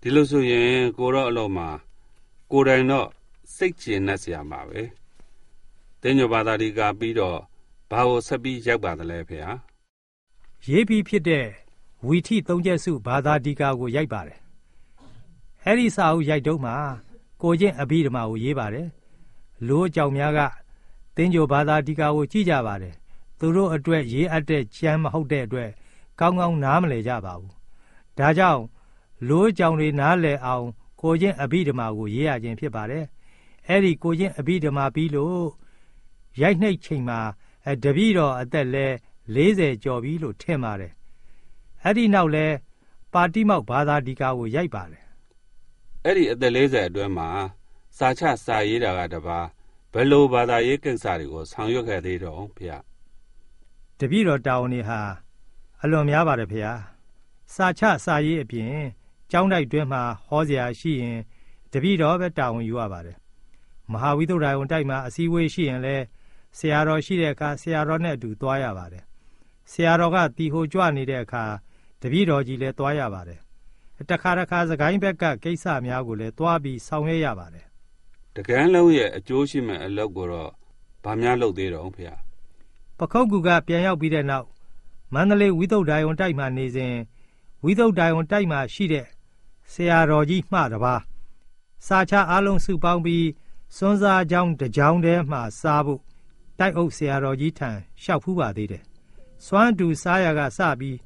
ဒီလိုဆိုရင်ကိုတော့အလုံးမှာကိုယ်တိုင်တော့စိတ်ကျဉ်နှက်เสียမှာပဲတင်းညိုဘာသာဒီကပြီးတော့ဘာကိုဆက်ပြီးရောက်ပါသလဲဖေဟာ ရေးပြီးဖြစ်တဲ့ဝီထိသုံးချက်စုဘာသာဒီကာကိုရိုက်ပါတယ်အဲ့ဒီစာအုပ်ရိုက်တုံးမှာကိုချင်းအဘိဓမ္မာကိုရေးပါတယ်လိုးအကြောင်များက တင်းကြိုဘာသာဒီကာကိုကြည့်ကြပါတယ်သူတို့အတွက်ရေးအပ်တဲ့ကျမ်းမဟုတ်တဲ့အတွက်ကောင်းကောင်းနားမလည်ကြပါဘူးဒါကြောင့်လိုးအကြောင်တွေနားလည်အောင်ကိုချင်းအဘိဓမ္မာကိုရေးရခြင်းဖြစ်ပါတယ်အဲ့ဒီကိုချင်းအဘိဓမ္မာပြီးလို့ရိုက်နှိပ်ချိန်မှာအဲတပည့်တော်အသက်လဲ40ကျော်ပြီလို့ထင်ပါတယ်အဲ့ဒီနောက်လဲပါတိမောက်ဘာသာဒီကာကိုရိုက်ပါတယ်အဲ့ဒီအသက်40အတွင်းမှာစာချစာရေးတာကတပါဘ ယ်လိုဘာသာရေးကိစ္စတွေကိုဆောင်ရွက်ခဲ့သေးတော့ဖေဟာတပည့်တော်တာဝန်တွေဟာအလွန်များပါတယ်ဖေဟာစာချစာရေးအပြင်ကျောင်းတိုက်တွင်းမှာဟောစရာရှိရင်တပည့်တော်ပဲတာဝန်ယူရပါတယ်မဟာဝိသုဒ္ဓယုံတိုက်မှာအစည်းအဝေးရှိရင်လဲဆရာတော်ရှိတဲ့အခါဆရာတော်နဲ့အတူသွားရပါတယ်ဆရာတော်ကတီဟိုကြွနေတဲ့အခါတပည့်တော်ကြီးလည်းသွားရပါတယ်တခါတခါစကိုင်းဘက်ကကိစ္စများကိုလည်းသွားပြီးဆောင်ရွက်ရပါတယ် တကန်းလုံးရဲ့အကျိုးရှိမဲ့အလုပ်ကိုတော့ဗာများလုပ်သေးတော့ဖေဟာပခုတ်ကူကပြန်ရောက်ပြီးတဲ့နောက်မန္တလေးဝိသုဒ္ဓယုံတိုက်မှာနေစဉ်ဝိသုဒ္ဓယုံတိုက်မှာရှိတဲ့ဆရာတော်ကြီးမှတပါးစာချအားလုံးစုပေါင်းပြီးစွန်းစားကြောင်းတစ်ကြောင်းတည်းမှစားဖို့တိုက်အုပ်ဆရာတော်ကြီးထံလျှောက်ဖူးပါသေးတယ်။စွမ်းတူစားရကစပြီး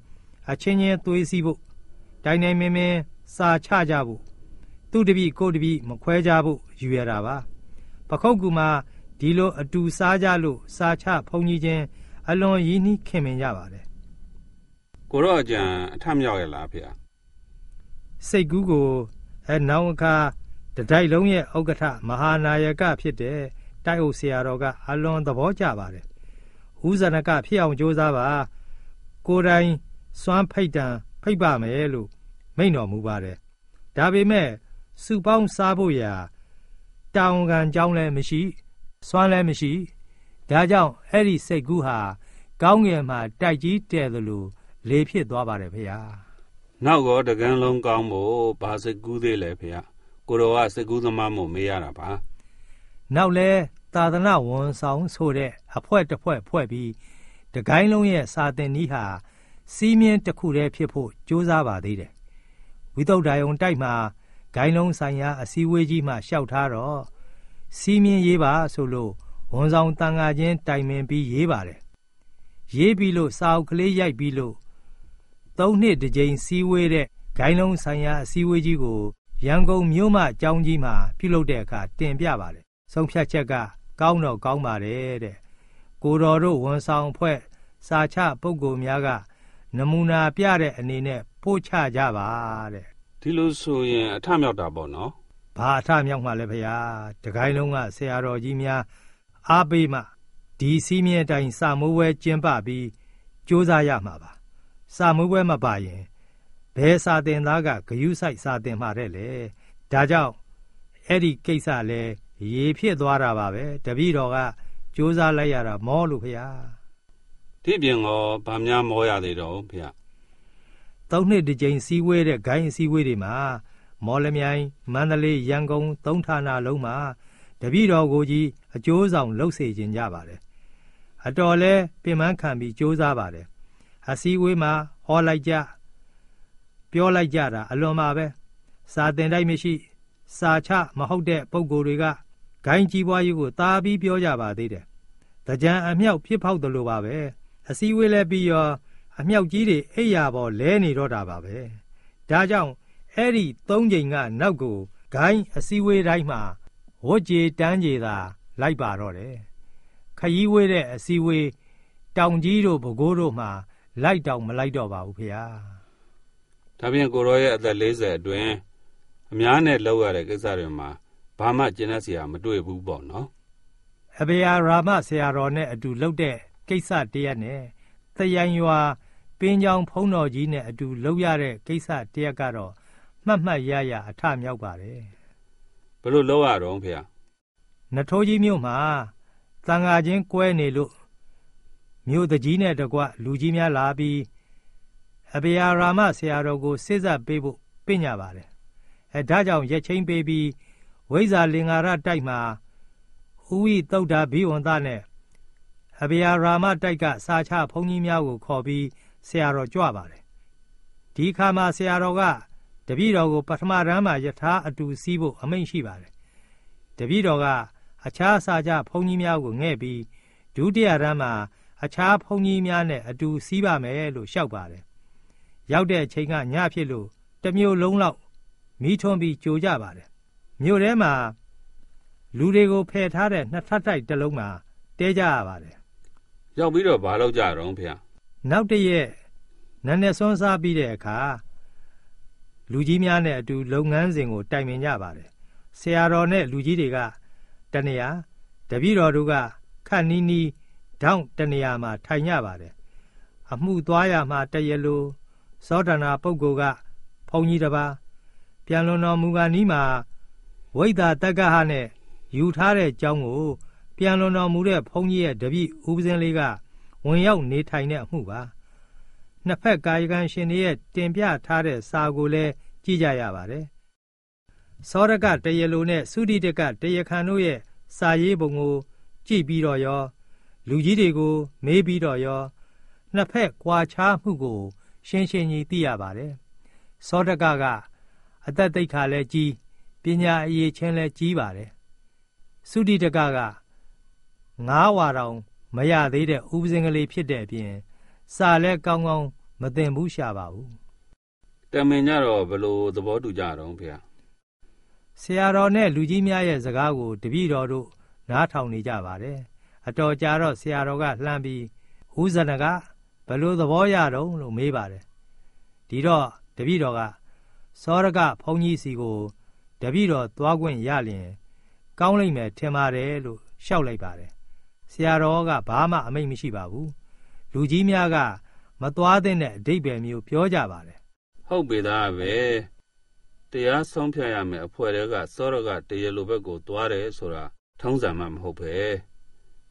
အချင်းချင်းသွေးစီးဖို့တိုင်းတိုင်းမင်းမင်းစာချကြဖို့ သူတပိကိုတပိမခွဲကြဖို့ယူရတာပါ။ပခုတ်ကူမှာဒီလိုအတူစားကြလို့စာချဖုန်ကြီးချင်းအလွန်ရင်းနှီးခင်မင်ကြပါတယ်ကိုတော့အကြံအထမြောက်ရလားဖေဟာစိတ်ကူးကိုအဲနောင်အခါတတိုက်လုံးရဲ့ဥက္ကဋ္ဌမဟာနာယကဖြစ်တဲ့တိုက်အုပ်ဆရာတော်ကအလွန်သဘောကျပါတယ်။ဥဇနကဖြစ်အောင်ကြိုးစားပါကိုယ်တိုင်စွမ်းဖိတ်တံဖိတ်ပါမယ်လို့မိန့်တော်မူပါတယ်။ဒါပေမဲ့ စုပေါင်းစားဖို့ရာတောင်းခံကြောင်းလည်းမရှိ စွမ်းလည်းမရှိဒါကြောင့်အဲ့ဒီစိတ်ကူးဟာကောင်းငယ်မှာတိုက်ကြီးတဲ့သလိုလေဖြစ်သွားပါတယ်ဖေဟာနောက်တော့တကန်းလုံးကောင်းဖို့ဘာစကူးသေးလဲဖေဟာကိုတော်ကစကူးသမားမို့မေးရတာပါနောက်လဲသာသနာဝန်ဆောင်ဆိုတဲ့အဖွဲ့တစ်ဖွဲ့ဖွဲ့ပြီးတကိုင်းလုံးရဲ့စာတင်နီးဟာစီးမြင်တစ်ခုတည်းဖြစ်ဖို့ကြိုးစားပါသေးတယ်ဝိသုဒ္ဓယုံတိုက်မှာ ဂိုင်းလုံးဆိုင်ရာအစည်းအဝေးကြီးမှလျှောက်ထားတော့စီးမြင်ရေးပါဆိုလို့ဝန်ဆောင်တန်ဃာချင်းတိုင်ပင်ပြီးရေးပါတယ်ရေးပြီးလို့စာအုပ်ကလေးရိုက်ပြီးလို့သုံးနှစ်တစ်ကြိမ်စီးဝေးတဲ့ဂိုင်းလုံးဆိုင်ရာအစည်းအဝေးကြီးကိုရန်ကုန်မြို့မှအကြောင်းကြီးမှာပြုလုပ်တဲ့အခါတင်ပြပါတယ်ဆုံးဖြတ်ချက်ကကောင်းတော့ကောင်းပါတယ်တဲ့ကိုတော်တို့ဝန်ဆောင်ဖွဲ့စာချပုဂ္ဂိုလ်များကနမူနာပြတဲ့အနေနဲ့ပို့ချကြပါတဲ့ ဒီလိုဆိုရင်အထမြောက်တာပေါ့နော်ဘာအထမြောက်မှလဲဖရာတကိုင်းလုံးကဆရာတော်ကြီးများအားပေးမှဒီစီးမြဲတိုင်းစာမိုးဝဲကျင်းပပြီးစ조사ရမှာပါစာမိုးဝဲမပါရင်ဘယ်စာတင်သားကဂယုဆိုင်စာတင်မှာတဲ့လေဒါကြောင့်အဲ့ဒီကိစ္စလဲရေဖြစ်သွားတာပါပဲတပည့်တော်ကစူးစမ်းလိုက်ရတာမောလို့ဖရာဒီပြင်ကောဗာများမောရသေးတော့ဖရာ သုံးနှစ်တစ်ကြိမ်စီးဝေးတဲ့ဂိုင်းစီးဝေးတွေမှာ မော်လမြိုင်မန္တလေးရန်ကုန်သုံးဌာနလုံးမှာတပည့်တော်ကိုကြီးအကျိုးဆောင်လှုပ်စေခြင်းကြပါတယ်အတော်လဲပင်မခံပြီးစူးစမ်းပါတယ်အစည်းအဝေးမှာဟောလိုက်ကြပြောလိုက်ကြတာအလွန်ပါပဲစာတင်တိုက်မရှိ စာချမဟုတ်တဲ့ပုံကိုယ်တွေကဂိုင်းကြီးပွားရေးကိုသာပြီးပြောကြပါသေးတယ်။တကြံအမြောက်ဖြစ်ဖောက်တယ်လို့ပါပဲ။အစည်းအဝေးလဲပြီးရော အမြောက်ကြီးတွေအိယာပေါ်လဲနေတော့တာပါပဲ။ဒါကြောင့်အဲ့ဒီသုံးချိန်ကနောက်ကိုဂိုင်းအစည်းအဝေးတိုင်းမှာဝတ်ကြေတန်းကြေသာလိုက်ပါတော့တယ်။ခရီးဝေးတဲ့အစည်းအဝေးတောင်ကြီးတို့ဘကိုးတို့မှာလိုက်တောင်မလိုက်တော့ပါဘူးဖေဟာ။ဒါပြင်ကိုရောရဲ့အသက်40အတွင်းအများနဲ့လောက်ရတဲ့ကိစ္စတွေမှာဘာမှကျင်းတဲ့ဆရာမတွေ့ဘူးပေါ့နော်အဘေယာရာမဆရာတော်နဲ့အတူလှုပ်တဲ့ကိစ္စတရက်နဲ့သယံရွာ ပင်းချောင်းဖုံးတော်ကြီးနဲ့အတူလှုပ်ရတဲ့ကိစ္စတရက်ကတော့မှတ်မှတ်ရရအထမြောက်ပါတယ်ဘယ်လိုလှုပ်ရတော့ဖေ။နထိုးကြီးမြို့မှာသံဃာချင်းကွဲနေလို့မြို့တကြီးနဲ့တကွလူကြီးများလာပြီးအဘေယာရာမဆရာတော်ကိုစိတ်ဆက်ပေးဖို့ပြညပါတယ်။အဲဒါကြောင့်ရက်ချင်းပေးပြီးဝိဇာလင်္ကာရတိုက်မှာဥဝိတုဒ္ဓဘိဝန္တနဲ့အဗျာရာမတိုက်ကစာချဘုန်းကြီးများကိုခေါ်ပြီး ဆရာတော်ကြွပါတယ်ဒီခါမှာဆရာတော်ကတပည့်တော်ကို ပထမရမ်းမှာယထာအတူစီးဖို့အမိန့်ရှိပါတယ်တပည့်တော်ကအခြားစာချဘုန်းကြီးများကိုငဲ့ပြီးဒုတိယရမ်းမှာအခြားဘုန်းကြီးများနဲ့အတူစီးပါမယ်လို့လျှောက်ပါတယ်ရောက်တဲ့အချိန်ကညဖြစ်လို့တမျိုးလုံးလောက်မိထွန်းပြီးကြိုကြပါတယ်မြို့ထဲမှာလူတွေကိုဖယ်ထားတဲ့နှစ်ထပ်တိုက်တစ်လုံးမှာတဲကြရပါတယ်ရောက်ပြီးတော့ဘာလုပ်ကြတော့ဖေ နောက်တည့်ရက်နန်းနဲ့ဆွန်းစားပြီးတဲ့အခါလူကြီးများနဲ့အတူလုပ်ငန်းစဉ်ကိုတိုင်ပင်ကြပါတယ်ဆရာတော်နဲ့လူကြီးတွေကတနေရာတပည့်တော်တို့ကခတ်နီးနီးဓောင်းတနေရာမှာထိုင်ကြပါတယ်အမှုသွားရမှာတရလိုသောတနာပုဂ္ဂိုလ်ကဘုန်းကြီးတစ်ပါးပြန်လွန်တော်မူကနီးမှာဝိဒါတက္ကဟနဲ့ယူထားတဲ့ကြောင်းကိုပြန်လွန်တော်မူတဲ့ဘုန်းကြီးရဲ့တပည့်ဦးပစင်းလေးက ဝင်ရောက်နေထိုင်တဲ့အမှုပါနှစ်ဖက်ကာယကံရှင်တွေရဲ့တင်ပြထားတဲ့စာကိုလည်းကြည့်ကြရပါတယ်သောရကတရလိုနဲ့သုတိတကတရခန်တို့ရဲ့စာရေးပုံကို ကြည့်ပြီးတော့ရောလူကြီးတွေကို မေးပြီးတော့ရောနှစ်ဖက်ကွာခြားမှုကို ရှင်းရှင်းကြီးသိရပါတယ်သောတကကအသက်သိက္ခာလည်းကြီးပညာအရေးချင်းလဲကြီးပါတယ်သုတိတကကငါးဝါတောင် မရသေးတဲ့ဥပစင်ကလေးဖြစ်တဲ့အပြင်စာလဲကောင်းကောင်းမသိဘူးရှာပါဘူးတမင်ကြတော့ဘလို့သဘောတူကြတော့ဖေဆရာတော်နဲ့လူကြီးများရဲ့စကားကိုတပည့်တော်တို့နားထောင်နေကြပါတယ်အတော်ကြာတော့ဆရာတော်ကလှမ်းပြီးဥဇနကဘလို့သဘောရတော့လို့မေးပါတယ်ဒီတော့တပည့်တော်ကစောရကဘုန်းကြီးစီကိုတပည့်တော်သွားခွင့်ရလျင် ကောင်းလိမ့်မယ်ထင်ပါတယ်လို့ရှောက်လိုက်ပါတယ် ဆရာတော်ကဘာမှအမိန့်မရှိပါဘူးလူကြီးများကမသွားတဲ့အဓိပ္ပာယ်မျိုးပြောကြပါတယ်ဟုတ်ပေသားပဲတရားဆုံးဖြတ်ရမယ်အဖွဲ့တွေကစောရကတရလိုဘက်ကိုသွားတယ်ဆိုတာထုံးစံမှမဟုတ်ပဲ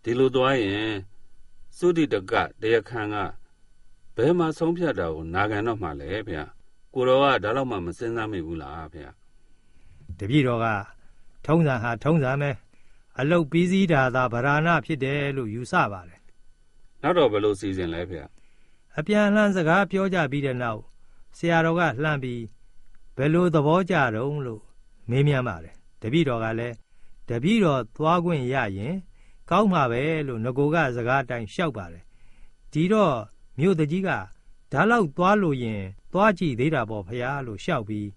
ဒီလိုသွားရင်သုတိတကတရားခံကဘယ်မှာဆုံးဖြတ်တာကိုနာခံတော့မှလဲဗျာကိုတော်ကဒါတော့မှမစင်စားမိဘူးလားဗျာတပည့်တော်ကထုံးစံဟာထုံးစံပဲ အအလုတ်ပြီးစည်းတာသာဗราဏဖြစ်တယ်လို့ယူဆပါတယ်နောက်တော့ဘယ်လိုစီစဉ်လဲဖေအပြန်အလှန်စကားပြောကြပြီးတဲ့နောက်ဆရာတော်ကလှမ်းပြီးဘယ်လိုသဘောကြတုံးလို့မေးမြန်းပါတယ်တပည့်တော်ကလည်းတပည့်တော်သွားခွင့်ရရင်ကောင်းမှာပဲလို့ငကိုကစကားတိုင်းလျှောက်ပါတယ်ဒီတော့မြို့တကြီးကဒါလောက်သွားလို့ရင်သွားကြည့်သေးတာပေါ့ဖရာလို့လျှောက်ပြီး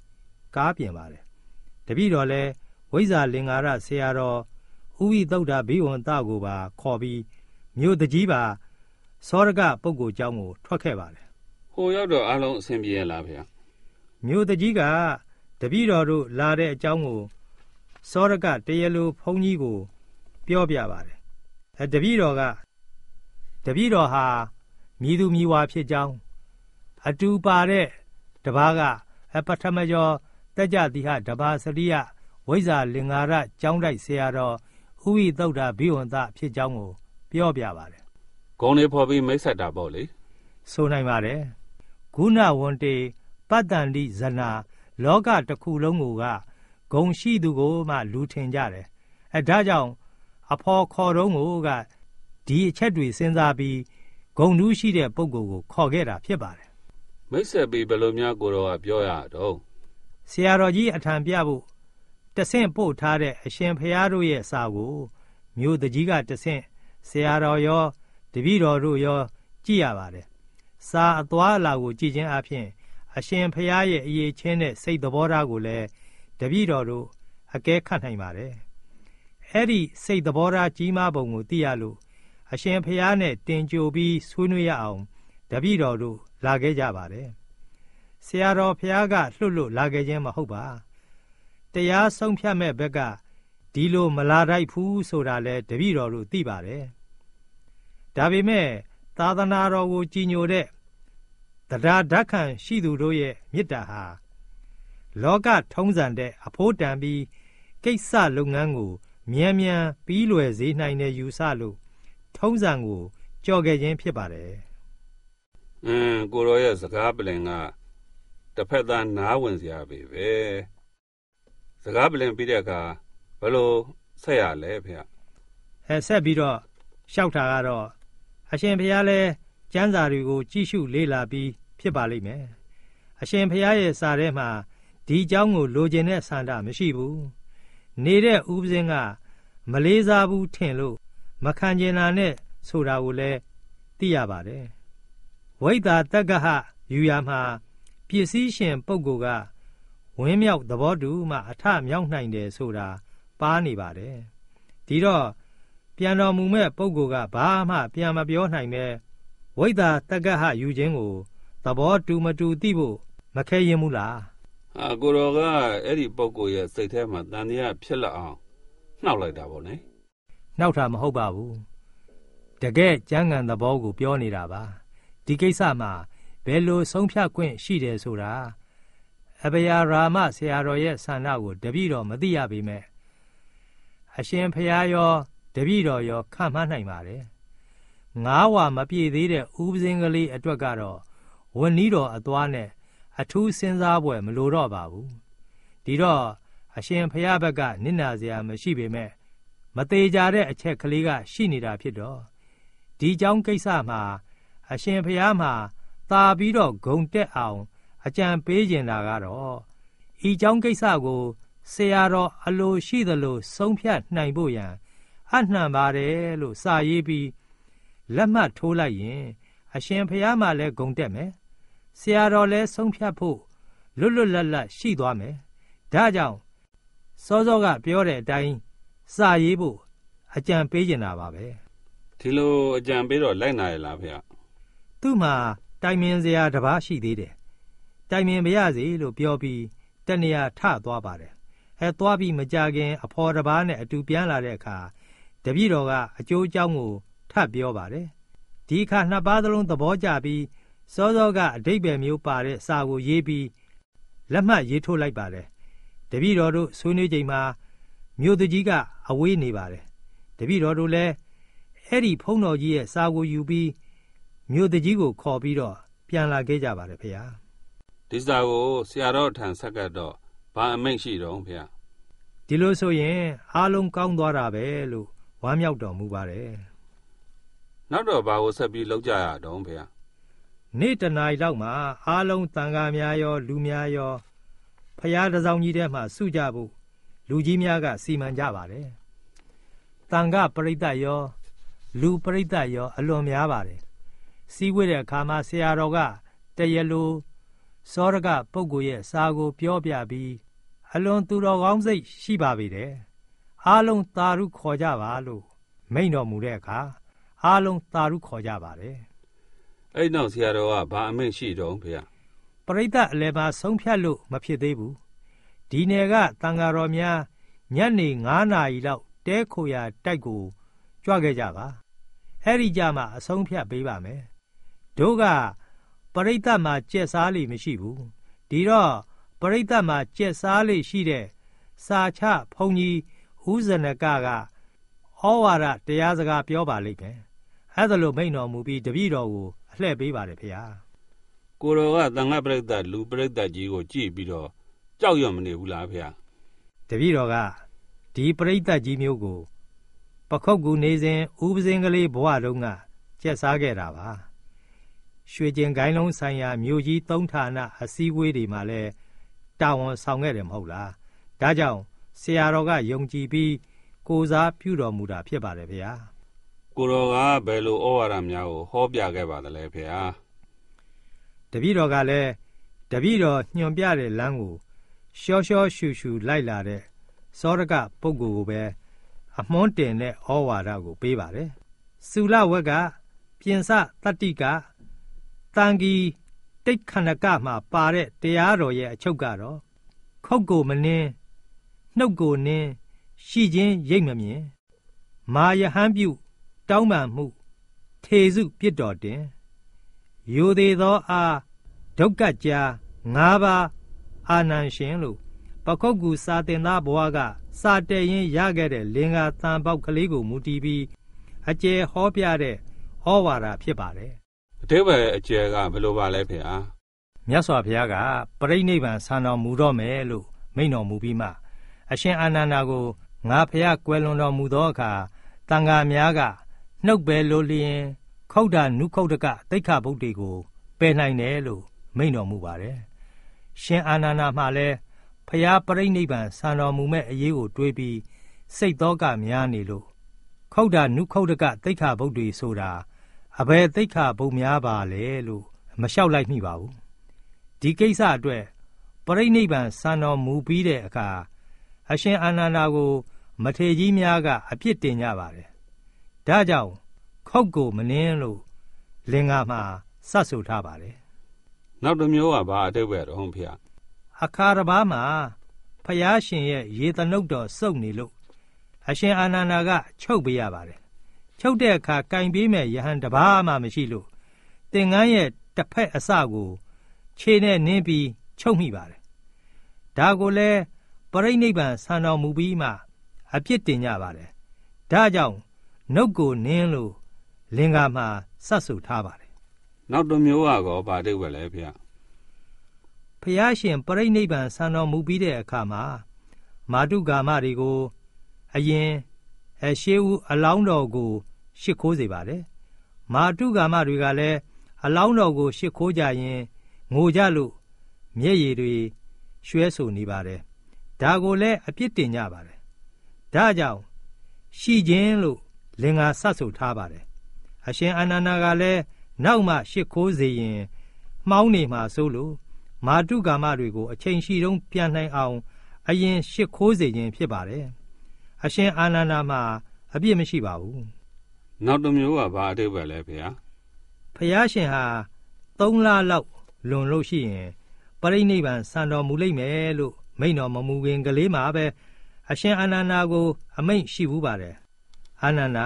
ကားပြင်ပါတယ်တပည့်တော်လည်းဝိဇ္ဇာလင်္ကာရဆရာတော် ဥဝိသုဒ္ဓဘိဝန္တကိုပါခေါ်ပြီးမြို့တကြီးပါစောရကပုဂ္ဂိုလ်เจ้าကိုထွက်ခဲ့ပါတယ် ဟိုရောက်တော့အားလုံးအဆင်ပြေရလားဖေ မြို့တကြီးကတပည့်တော်တို့လာတဲ့အကြောင်းကိုစောရကတရလိုဘုန်းကြီးကို ပြောပြပါတယ်အဲတပည့်တော်ကတပည့်တော်ဟာမြည်သူမြည်ဝါဖြစ်ကြောင်းအတူပါတဲ့တပားကအပထမကျော်တက်ကြတိဟတပါစရိယဝိဇ္ဇာလင်္ကာရကျောင်းတိုက်ဆရာတော် ဥဝိသုဒ္ဓဘိဝန္တဖြစ်ကြောင်းကို ပြောပြပါတယ်ဂုံလေးဖော်ပြီးမိတ်ဆက်တာပေါ့လေဆိုနိုင်ပါတယ်ဂုဏဝန္တေပတ္တန္တိဇနာ လောကတစ်ခုလုံးကိုကဂုံရှိသူကိုမှလူထင်ကြတယ်အဲဒါကြောင့်အဖော်ခေါ်တော့ကိုကဒီအချက်တွေစဉ်းစားပြီးဂုံတူးရှိတဲ့ပုံကိုယ်ကိုခေါ်ခဲ့တာဖြစ်ပါတယ်မိတ်ဆက်ပြီးဘယ်လိုများကိုတော့ကပြောရတော့ဆရာတော်ကြီးအထံပြဖို့ တဆင့်ပို့ထားတဲ့အရှင်ဖရာတို့ရဲ့စာကိုမြို့တကြီးကတဆင့်ဆရာတော်ရောတပည့်တော်တို့ရော ကြည့်ရပါတယ်စာအသွားအလာကိုကြည့်ခြင်းအပြင်အရှင်ဖရာရဲ့အရေးချင်းတဲ့စိတ်သဘောထားကိုလည်းတပည့်တော်တို့အကဲခတ်နိုင်ပါတယ်အဲ့ဒီစိတ်သဘောထားကြီးမားပုံကိုသိရလို့အရှင်ဖရာနဲ့တင်ကြိုပြီးဆွေးနွေးရအောင်တပည့်တော်တို့လာခဲ့ကြပါတယ်ဆရာတော်ဖရာကလှုပ်လို့လာခဲ့ခြင်းမဟုတ်ပါ တရားဆုံးဖြတ်မဲ့ဘက်ကဒီလိုမလာတိုက်ဘူးဆိုတာလဲတပည့်တော်တို့သိပါတယ်ဒါပေမဲ့သာသနာတော်ကိုကြည်ညိုတဲ့တရားဓာတ်ခံရှိသူတို့ရဲ့မေတ္တာဟာလောကထုံးစံတဲ့အဖို့တန်ပြီးကိစ္စလုပ်ငန်းကိုမြန်မြန်ပြီးလွယ်စေနိုင်တဲ့ယူဆလို့ထုံးစံကိုကြော်ခဲ့ခြင်းဖြစ်ပါတယ်အင်းကိုရောရဲ့စကားပလင်ကတစ်ဖက်သားနားဝင်စရာပဲပဲ စကားပလင်ပြီးတဲ့အခါဘယ်လိုဆက်ရလဲဖေ။အဲဆက်ပြီးတော့လျှောက်တာကတော့အရှင်ဘုရားလဲကျမ်းစာတွေကို ကြည့်ရှုလေ့လာပြီးဖြစ်ပါလိမ့်မယ်။အရှင်ဘုရားရဲ့စာထဲမှာဒီအကြောင်းကိုလိုချင်တဲ့ဆန္ဒမရှိဘူး။နေတဲ့ဥပဇင်းကမလေးစားဘူးထင်လို့မခံကျင်တာနဲ့ဆိုတာကိုလည်းသိရပါတယ်။ဝိဒ္ဓတက္ကဟယူရမှာပစ္စည်းရှင်ပုဂ္ဂိုလ်က ဝင်းမြောက်သဘောတူမှအထမြောက်နိုင်တယ်ဆိုတာပါနေပါတယ်ဒီတော့ပြန်တော်မူမဲ့ပုဂ္ဂိုလ်ကဘာမှပြန်မပြောနိုင်ပဲဝိဒါတက္ကဟယူခြင်းကိုသဘောတူမတူသိဖို့မခဲရင်ဘူးလားဟာကိုရောကအဲ့ဒီပုံကိုရဲ့စိတ်ထဲမှာတန်တရားဖြစ်လာအောင်နှောက်လိုက်တာပေါ့လေနှောက်တာမဟုတ်ပါဘူးတကယ်ကျမ်းဂန်သဘောကိုပြောနေတာပါဒီကိစ္စမှာဘယ်လိုဆုံးဖြတ်ခွင့်ရှိတယ်ဆိုတာ အဘယာရာမဆရာတော်ရဲ့ဆန္ဒကိုတပည့်တော်မသိရပေမဲ့အရှင်ဖရာရောတပည့်တော်ရောခံမှန်းနိုင်ပါတယ်ငါးဝါမပြည့်သေးတဲ့ဥပစင်းကလေးအတွက်ကတော့ဝဏီတော်အသွားနဲ့အထူးစဉ်းစားပွဲမလိုတော့ပါဘူးဒီတော့အရှင်ဖရာဘက်ကနင့်နာစရာမရှိပေမဲ့မသေးကြတဲ့အချက်ကလေးကရှိနေတာဖြစ်တော့ဒီเจ้าကိစ္စမှာအရှင်ဖရာမှာသာပြီးတော့ဂုံတက်အောင် အကြံပေးကျင်တာကတော့ဤเจ้าကိစ္စကိုဆရာတော်အလိုရှိသလိုဆုံးဖြတ်နိုင်ဖို့ရန်အနှံပါတယ်လို့စာရေးပြီးလက်မှတ်ထိုးလိုက်ရင် အရှင်ဖះမှလည်းဂုံတက်မယ်ဆရာတော်လည်းဆုံးဖြတ်ဖို့လွတ်လွတ်လပ်လပ်ရှိသွားမယ်ဒါကြောင့်စောစောကပြောတဲ့အတိုင်းစာရေးဖို့အကြံပေးကျင်တာပါပဲ ဒီလိုအကြံပေးတော့လိုက်နာရလားဖေ သူ့မှာတိုင်ပင်စရာတစ်ပါးရှိသေးတယ် တိုင်ပင်မရစေလို့ပြောပြီးတနေရာထသွားပါတယ်အဲသွားပြီးမကြခင် အဖော်တစ်ပါးနဲ့အတူပြန်လာတဲ့အခါတပည့်တော်ကအကျိုးအကြောင်းကိုထပ်ပြောပါတယ်ဒီအခါနှစ်ပါးသလုံးသဘောကျပြီးစောစောကအတိတ်ပဲမျိုးပါတဲ့စာကိုရေးပြီးလက်မှတ်ရေးထိုးလိုက်ပါတယ်တပည့်တော်တို့ဆွေးနွေးချိန်မှာမြို့သူကြီးကအဝေးနေပါတယ်တပည့်တော်တို့လည်းအဲ့ဒီဖုံးတော်ကြီးရဲ့စာကိုယူပြီးမြို့သူကြီးကိုခေါ်ပြီးတော့ပြန်လာခဲ့ကြပါတယ်ဖေဟာ ဒီစာကိုဆရာတော်ထံဆက်ကတော့ဘာအမိန့်ရှိတော့ဖေဒီလိုဆိုရင်အားလုံးကောင်းသွားတာပဲလို့ဝမ်းမြောက်တော်မူပါတယ်နောက်တော့ဘာကိုဆက်ပြီးလောက်ကြရတော့ဖေဟာနေ့တနာရီလောက်မှာအားလုံးတန်ခါများရော လူများရောဖရာတစောင်းကြီးထဲမှာစုကြဖို့လူကြီးများကစီမံကြပါတယ်တန်ခပရိသတ်ရော လူပရိသတ်ရော အလွန်များပါတယ်စီးဝေးတဲ့အခါမှာဆရာတော်ကတရလို စောရကပုဂ္ဂိုလ်ရဲ့စာကို ပြောပြပြီး အလွန်သူတော်ကောင်းစိတ်ရှိပါပေတယ်အားလုံးသာရုခေါ်ကြပါလို့မိန့်တော်မူတဲ့အခါအားလုံးသာရုခေါ်ကြပါတယ်အဲ့နောက်ဆရာတော်ကဘာအမိန့်ရှိတော့ဖေပရိသတ်အလယ်မှာဆုံးဖြတ်လို့မဖြစ်သေးဘူးဒီနယ်ကတန်ဃာတော်များညနေ9နာရီလောက်တဲခိုရာတိုက်ကိုကြွခဲ့ကြပါအဲ့ဒီကြမှာအဆုံးဖြတ်ပေးပါမယ်တို့က ပရိသတ်မှာကြက်စားလိမရှိဘူးဒီတော့ပရိသတ်မှာကြက်စားလိရှိတဲ့စာချဘုံကြီးဥဇနကကဩဝါဒတရားစကားပြောပါလိမ့်မယ်အဲ့ဒါလိုမိန်တော်မူပြီးတပည့်တော်ကိုအလှည့်ပေးပါတယ်ဖေဟာကိုတော်ကသံဃာပရိသတ်လူပရိသတ်ကြီးကိုကြည့်ပြီးတော့ကြောက်ရွံ့မနေဘူးလားဖေဟာတပည့်တော်ကဒီပရိသတ်ကြီးမျိုးကို ပခုတ်ကူနေစဉ်ဥပစင်းကလေးဘဝတုန်းကကျက်စားခဲ့တာပါ ရွှေကျင်ကိုင်းလုံးဆိုင်ရာမြို့ကြီးသုံးဌာနအစည်းအဝေးတွေမှာလည်းတာဝန်ဆောင်ခဲ့တယ်မဟုတ်လားဒါကြောင့်ဆရာတော်ကယုံကြည်ပြီးကိုစားပြုတော်မူတာဖြစ်ပါတယ်ဗျာကိုတော်ကဘယ်လိုဩဝါဒများကိုဟောပြခဲ့ပါသလဲဖေဟာတပည့်တော်ကလည်းတပည့်တော်ညွန်ပြတဲ့လမ်းကိုရှောရှောရှူရှူလိုက်လာတဲ့စောရကပုဂ္ဂိုလ်ကိုပဲအမွှန်းတင်တဲ့ဩဝါဒကိုပေးပါတယ်သုလဝက်ကပြင်စတတ္တိက တန်ကြီးတိတ်ခဏကမှာပါတဲ့တရားတော်ရဲ့အချုပ်ကတော့ခုတ်ကိုမနှင်းနှုတ်ကိုနင်းရှိခြင်းရိပ်မမြင်မာယဟန်ပြု တောင်းပန်မှုထေစုပြစ်တော်တင်ယိုသေးသောအားဒုက္ခကြာ၅ပါးအာနန်ရှင်လို့ပခုတ်ကူစာတင်သားဘဝကစာတည်ရင်ရခဲ့တဲ့လင်္ကာတန်ပေါက်ကလေးကိုမူတည်ပြီးအကျယ်ဟောပြတဲ့ဩဝါဒဖြစ်ပါတယ် အတိပ္ပယ်အကျယ်ကဘယ်လိုပါလဲဖေဟာမြတ်စွာဘုရားကပရိနိဗ္ဗာန်ဆံတော်မူတော့မယ်လို့မိန့်တော်မူပြီးမှအရှင်အာနန္ဒာကိုငါဖျားကွယ်လွန်တော်မူသောအခါတန်ဃာများကနှုတ်ပဲလိုလျင်ခောက်တာနုခောက်တကတိတ်ခဗုဒ္ဓေကိုပယ်နိုင်တယ်လို့မိန့်တော်မူပါတယ်ရှင်အာနန္ဒာမှလည်းဖျားပရိနိဗ္ဗာန်ဆံတော်မူမဲ့အရေးကိုတွေးပြီးစိတ်သောကများနေလို့ခောက်တာနုခောက်တကတိတ်ခဗုဒ္ဓေဆိုတာ အဘယ်တိတ်ခဘုံများပါလဲလို့မလျှောက်လိုက်မိပါဘူးဒီကိစ္စအတွက်ပရိနိဗ္ဗာန်ဆံတော်မူပြီးတဲ့အခါအရှင်အာနန္ဒာကို မထေကြီးများကအပြစ်တင်ကြပါတယ်။ဒါကြောင့်ခုတ်ကိုမနှင်းလို့လင်္ကာမှာစတ်ဆူထားပါတယ်။နောက်တစ်မျိုးကဘာအတုပ်ပဲတော့ဖေ။အခါတစ်ပါးမှာဖယားရှင်ရဲ့ရေတနုတ်တော်စုပ်နေလို့အရှင်အာနန္ဒာကချုပ်ပေးရပါတယ်။ ချုပ်တဲ့အခါကင်ပေးမဲ့ယဟန်တပါးမှမရှိလို့သင်္ကန်းရဲ့တစ်ဖက်အစကို ခြေနဲ့နင်းပြီးချုပ်မိပါတယ်။ဒါကိုလည်းပရိနိဗ္ဗာန်ဆံတော်မူပြီးမှ အပြစ်တင်ကြပါတယ်။ဒါကြောင့်နှုတ်ကိုနင်းလို့လင်္ကာမှာစတ်ဆူထားပါတယ်။နောက်တစ်မျိုးကောဗာတိတ်ပဲလေဖေ။ဖျားရှင်ပရိနိဗ္ဗာန်ဆံတော်မူပြီးတဲ့အခါမှာမာတုကာမတွေကို အရင် အရှိဦးအလောင်းတော်ကိုရှ िख ိုးစေပါတယ်။မာတုကာမတွေကလည်းအလောင်းတော်ကိုရှ िख ိုးကြရင်ငိုကြလို့မျက်ရည်တွေရွှဲဆူနေပါတယ်ဒါကိုလည်းအပြစ်တင်ကြပါတယ်ဒါကြောင့်ရှိခြင်းလို့လင်္ကာဆတ်ဆူထားပါတယ်အရှင်အာနန္ဒာကလည်းနောက်မှရှ िख ိုးစေရင်မှောင်းနေမှာစိုးလို့မာတုကာမတွေကိုအချိန်ရှိတုန်းပြန်နိုင်အောင် အရင်ရှ िख ိုးစေခြင်းဖြစ်ပါတယ် အရှင်အာနန္ဒာမှာအပြစ်မရှိပါဘူးနောက်တစ်မျိုးကဘာအတိတ်ပဲလဲဖေဟာဖះရှင်ဟာ3လလောက်လွန်လို့ရှိရင်ပရိနိဗ္ဗာန်ဆံတော်မူလိမ့်မယ်လို့မိန့်တော်မမူခင်ကလေးမှာပဲအရှင်အာနန္ဒာကို အမိန့်ရှိဘူးပါတယ်အာနန္ဒာ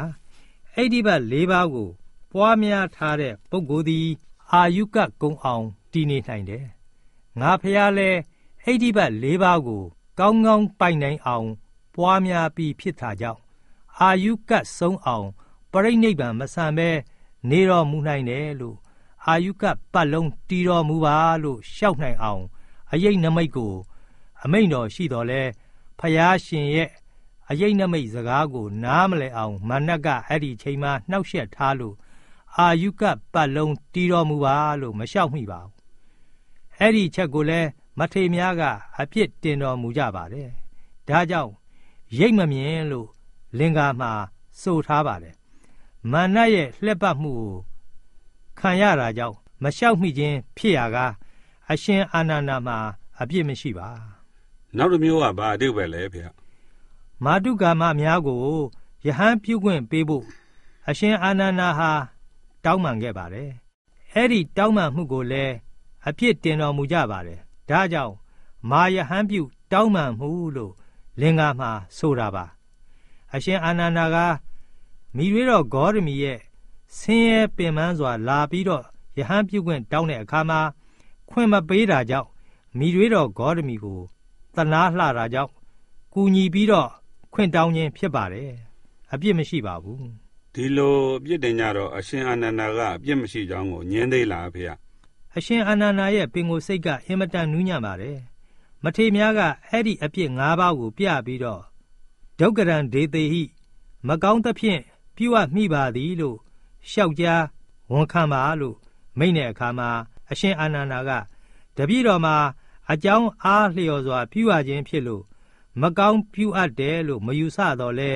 အဲ့ဒီဘတ်၄ပါးကို ပွားများထားတဲ့ပုဂ္ဂိုလ်သည် အာယုကကုံအောင်တည်နေနိုင်တယ်ငါဖျားလဲအဲ့ဒီဘတ်၄ပါးကို ကောင်းကောင်းပိုင်နိုင်အောင် ပွားများပြီးဖြစ်တာကြောင့်အာယုကဆုံးအောင်ပရိနိဗ္ဗာန်မဆံပဲနေတော်မူနိုင်တယ်လို့အာယုကပတ်လုံးတီတော်မူပါလို့ရှောက်နိုင်အောင်အယိတ်နမိတ်ကို အမိန်တော်ရှိတော်လဲဖယားရှင်ရဲ့အယိတ်နမိတ်စကားကို နားမလဲအောင်မနက်ကအဲ့ဒီချိန်မှာနှောက်ယှက်ထားလို့အာယုကပတ်လုံးတီးတော်မူပါလို့မလျှောက်မိပါဘူးအဲ့ဒီချက်ကိုလည်းမထေများကအပြစ်တင်တော်မူကြပါတယ်ဒါကြောင့် ရိတ်မမြင်လို့လင်္ကာမှာဆိုထားပါတယ်မာနရဲ့လှက်ပတ်မှုကိုခံရတာကြောင့်မလျှောက်မိခြင်းဖြစ်ရကားအရှင်အာနန္ဒာမှာအပြစ်မရှိပါနောက်တစ်မျိုးကဘာအတိတ်ပဲလဲဖေမာတုကာမများကိုယဟန်ပြုခွင့်ပေးဖို့အရှင်အာနန္ဒာဟာတောင်းပန်ခဲ့ပါတယ်အဲ့ဒီတောင်းပန်မှုကိုလည်းအပြစ်တင်တော်မူကြပါတယ်ဒါကြောင့်မာယဟန်ပြု တောင်းပန်မှုလို့ လင်္ကာမှာဆိုတာပါ အရှင်အာနန္ဒာကမိရွေးတော်ဂေါရမီရဲ့ဆင်းရဲပင်ပန်းစွာ လာပြီးတော့ယဟန်ပြုခွင့်တောင်းတဲ့အခါမှာခွင့်မပေးတာကြောင့်မိရွေးတော်ဂေါရမီကိုတနာလှတာကြောင့်ကူညီပြီးတော့ခွင့်တောင်းခြင်းဖြစ်ပါတယ်အပြစ်မရှိပါဘူးဒီလိုအပြစ်တင်ကြတော့အရှင်အာနန္ဒာကအပြစ်မရှိကြောင်းကိုညင်းသေးလားဖေအရှင်အာနန္ဒာရဲ့ပင်ကိုယ်စိတ်ကအင်မတန်နူးညံ့ပါတယ် မထေများကအဲ့ဒီအပြစ်၅ပါးကိုပြပြီးတော့ဒုက္ကရံဒေသေဟိမကောင်းသဖြင့်ပြုအပ်မိပါသည်လို့ရှောက်ကြားဝန်ခံပါလို့မိန့်တဲ့အခါမှာအရှင်အာနန္ဒာကတပည့်တော်မှာအကြောင်းအားလျော်စွာ ပြုအပ်ခြင်းဖြစ်လို့မကောင်းပြုအပ်တယ်လို့မယူဆတော့လဲ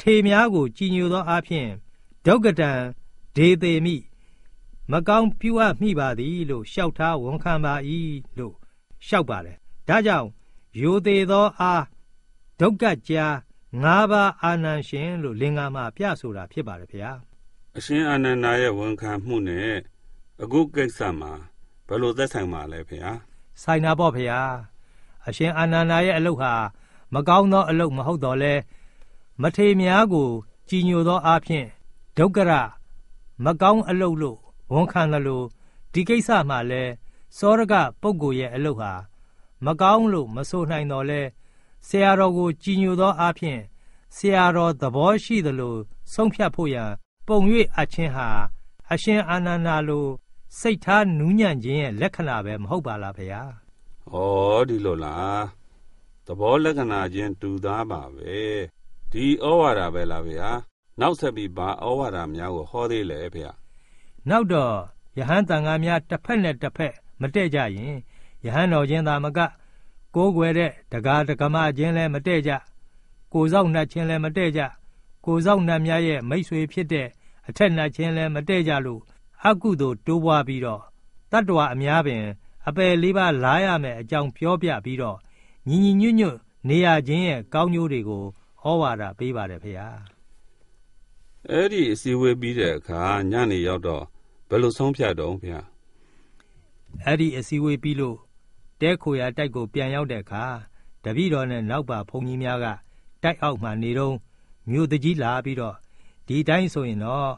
ထေများကိုကြည်ညိုသောအဖြစ်ဒုက္ကတံဒေသေမိမကောင်းပြုအပ်မိပါသည်လို့လျှောက်ထားဝန်ခံပါ၏လို့လျှောက်ပါတယ် ဒါကြောင့်ယိုသေးသောအားဒုက္ကကြားငါးပါးအာနန်ရှင်လို့လင်္ကာမှာပြဆိုတာဖြစ်ပါတယ်ဗျာအရှင်အာနန္ဒာရဲ့ဝန်ခံမှုနဲ့အခုကိစ္စမှာဘယ်လိုသက်ဆိုင်ပါလဲဗျာဆိုင်နာပေါ့ဗျာအရှင်အာနန္ဒာရဲ့အလုတ်ဟာမကောင်းသောအလုတ်မဟုတ်တော့လဲမထေများကိုကြည်ညိုသောအားဖြင့်ဒုက္ကရမကောင်းအလုတ်လို့ဝန်ခံသလိုဒီကိစ္စမှာလဲစောရကပုဂ္ဂိုလ်ရဲ့အလုတ်ဟာ မကောင်းလို့မဆိုနိုင်တော့လဲဆရာတော်ကိုကြည်ညိုသောအားဖြင့်ဆရာတော်သဘောရှိသလိုဆုံးဖြတ်ဖို့ရန်ပုံ၍အချင်းဟာအရှင်အာနန္ဒာလိုစိတ်ထားနူးညံ့ခြင်းရဲ့လက္ခဏာပဲမဟုတ်ပါလားဗျာ။ဩဒီလိုလား။သဘောလက္ခဏာချင်းတူသားပါပဲ။ဒီဩဝါဒပဲလားဗျာ။နောက်ဆက်ပြီးဘာဩဝါဒများကိုဟောသေးလဲဗျာ။နောက်တော့ယဟန်တန်ဃာများတစ်ဖက်နဲ့တစ်ဖက်မတည့်ကြရင် ယဟန်တော်ချင်းသာမကကိုးကွယ်တဲ့တကားတကမချင်းလည်းမတည့်ကြကိုစောက်နှက်ချင်းလည်းမတည့်ကြကိုစောက်နှက်များရဲ့မိတ်ဆွေဖြစ်တဲ့အထက်နှက်ချင်းလည်းမတည့်ကြလို့အကုသို့တိုးပွားပြီးတော့တတ္တဝအများပင် အပယ်လေးပါးလားရမယ်အကြောင်းပြောပြပြီးတော့ညီညီညွတ်ညွတ်နေရခြင်းရဲ့ကောင်းကျိုးတွေကိုဟောဝါဒပေးပါတယ်ဖေဟာအဲ့ဒီအစည်းအဝေးပြီးတဲ့အခါညနေရောက်တော့ဘယ်လိုဆုံးဖြတ်တော့ဖေဟာအဲ့ဒီအစည်းအဝေးပြီးလို့ တဲခိုရာတိုက်ကို ပြန်ရောက်တဲ့အခါတပည့်တော်နဲ့နောက်ပါဘုန်းကြီးများက တိုက်အောက်မှနေတော့မြို့တကြီးလာပြီးတော့ဒီတိုင်းဆိုရင်တော့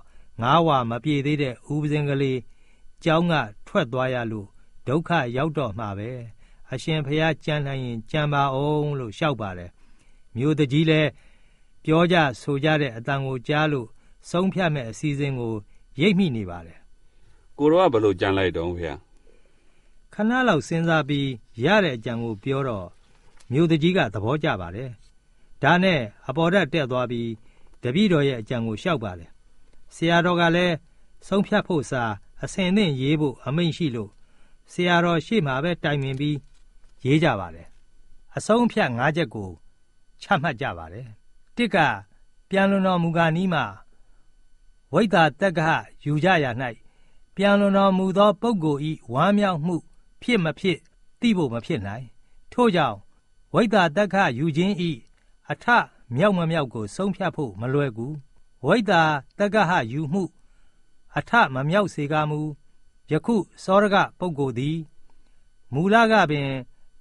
ငါးဝါမပြေသေးတဲ့ဥပဇင်ကလေးကြောင်းကထွက်သွားရလို့ဒုက္ခရောက်တော့မှာပဲအရှင်ဖះကြံနိုင်ရင်ကြံပါအောင်လို့လျှောက်ပါတယ်မြို့တကြီးလည်းပြောကြဆိုကြတဲ့အတန်ကိုကြားလို့ဆုံးဖြတ်မဲ့အစည်းအဝေးကိုရိပ်မိနေပါတယ်ကိုရောကဘလို့ကြံလိုက်တော့ဖះ ခဏလောက်စဉ်းစားပြီးရတဲ့အကြံကိုပြောတော့မြို့တကြီးကသဘောကျပါတယ်ဒါနဲ့အပေါ်ဓာတ်တက်သွားပြီးတပည့်တော်ရဲ့အကြံကိုလျှောက်ပါတယ်ဆရာတော်ကလည်းဆုံးဖြတ်ဖို့စာအစင်သင့်ရေးဖို့အမိန့်ရှိလို့ဆရာတော်ရှေ့မှာပဲတိုင်ပင်ပြီးရေးကြပါတယ်အဆုံးဖြတ်၅ချက်ကိုချမှတ်ကြပါတယ်တစ်ကပြန်လွန်တော်မူကာနီးမှာဝိတာတက္ကဟယူကြရ၌ပြန်လွန်တော်မူသောပုဂ္ဂိုလ်ဤဝမ်းမြောက်မှု ဖြစ်မဖြစ်သိဖို့မဖြစ်နိုင် ထို့ကြောင့်ဝိတာတက္ကဟယူခြင်းဤအထမြောက်မမြောက်ကို ဆုံးဖြတ်ဖို့မလွယ်ကူဝိတာတက္ကဟယူမှု အထမမြောက်စေကာမူယခုစောရကပုဂ္ဂိုလ်သည်မူလကပင်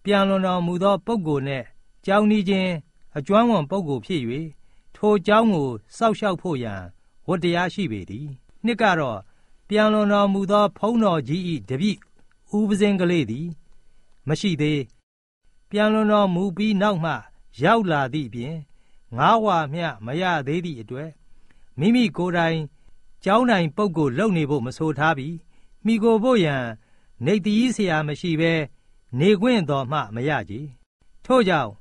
ပြန်လွန်တော်မူသော ပုဂ္ဂိုလ်နှင့်ကြောင်းနီးခြင်းအကျွမ်းဝင်ပုဂ္ဂိုလ်ဖြစ်၍ထိုเจ้าကိုစောက်ရှောက်ဖို့ရန်ဝတ္တရားရှိပေသည်နှစ်ကတော့ပြန်လွန်တော်မူသောဖုံးတော်ကြီး၏တပိ ဥပဇင်းကလေးသည် မရှိသေး ပြန်လွန်တော်မူပြီးနောက်မှ ရောက်လာသည့်ပြင်ငါးဝါမျှမရသေးသည့်အတွက်မိမိကိုယ်တိုင်ကျောင်းတိုင်ပုဂ္ဂိုလ်လုံနေဖို့မဆိုထားပြီးမိကိုဖို့ရန်နေတီးဆရာမရှိဘဲနေခွင့်တော်မှမရကြထို့ကြောင့်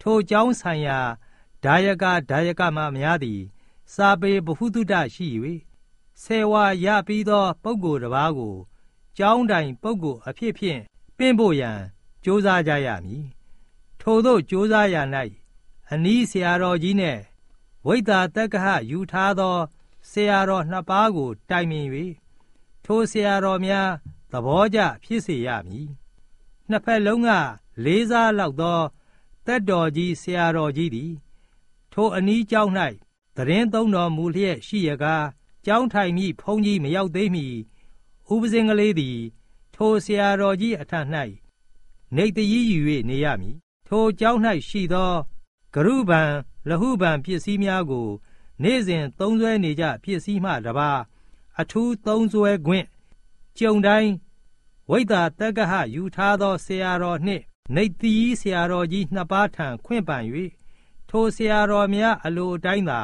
ထိုကျောင်းဆိုင်ရာဒါယကဒါယကမများသည် စာပေဗဟုသုတရှိ၍ဆေဝါရပြီးသော ပုဂ္ဂိုလ်တစ်ပါးကို ကျောင်းတိုင်ပုဂ္ဂိုလ်အဖြစ်ဖြင့်ပင့်ဖို့ရန်ကြိုးစားကြရမည်ထို့သောကြိုးစားရ၌အနီးဆရာတော်ကြီးနှင့်ဝိတာတက္ကဟယူထားသောဆရာတော်နှစ်ပါးကို တိုင်ပင်၍ထိုဆရာတော်များသဘောကျဖြစ်စေရမည်နှစ်ဖက်လုံးကလေးစားလောက်သောတက်တော်ကြီးဆရာတော်ကြီးသည် ထိုအနီးကျောင်း၌သတင်းသုံးတော်မူလျက်ရှိရကားကျောင်းထိုင်မိဖုန်ကြီးမရောက်သေးမီ ဥပစင်ကလေးသည် ထိုဆရာတော်ကြီးအထက်၌နေတည်ယူ၍နေရမည်ထိုကျောင်း၌ရှိသော ဂရုဗံလဟုဗံပစ္စည်းများကို နေ့စဉ်သုံးစွဲနေကြပစ္စည်းမှတပါအထူးသုံးစွဲခွင့်ကြုံတိုင်းဝိတ္တာတက္ကဟယူထားသောဆရာတော်နှင့်နေတိဆရာတော်ကြီးနှစ်ပါးထံခွင့်ပန်၍ထိုဆရာတော်များအလိုအတိုင်းသာ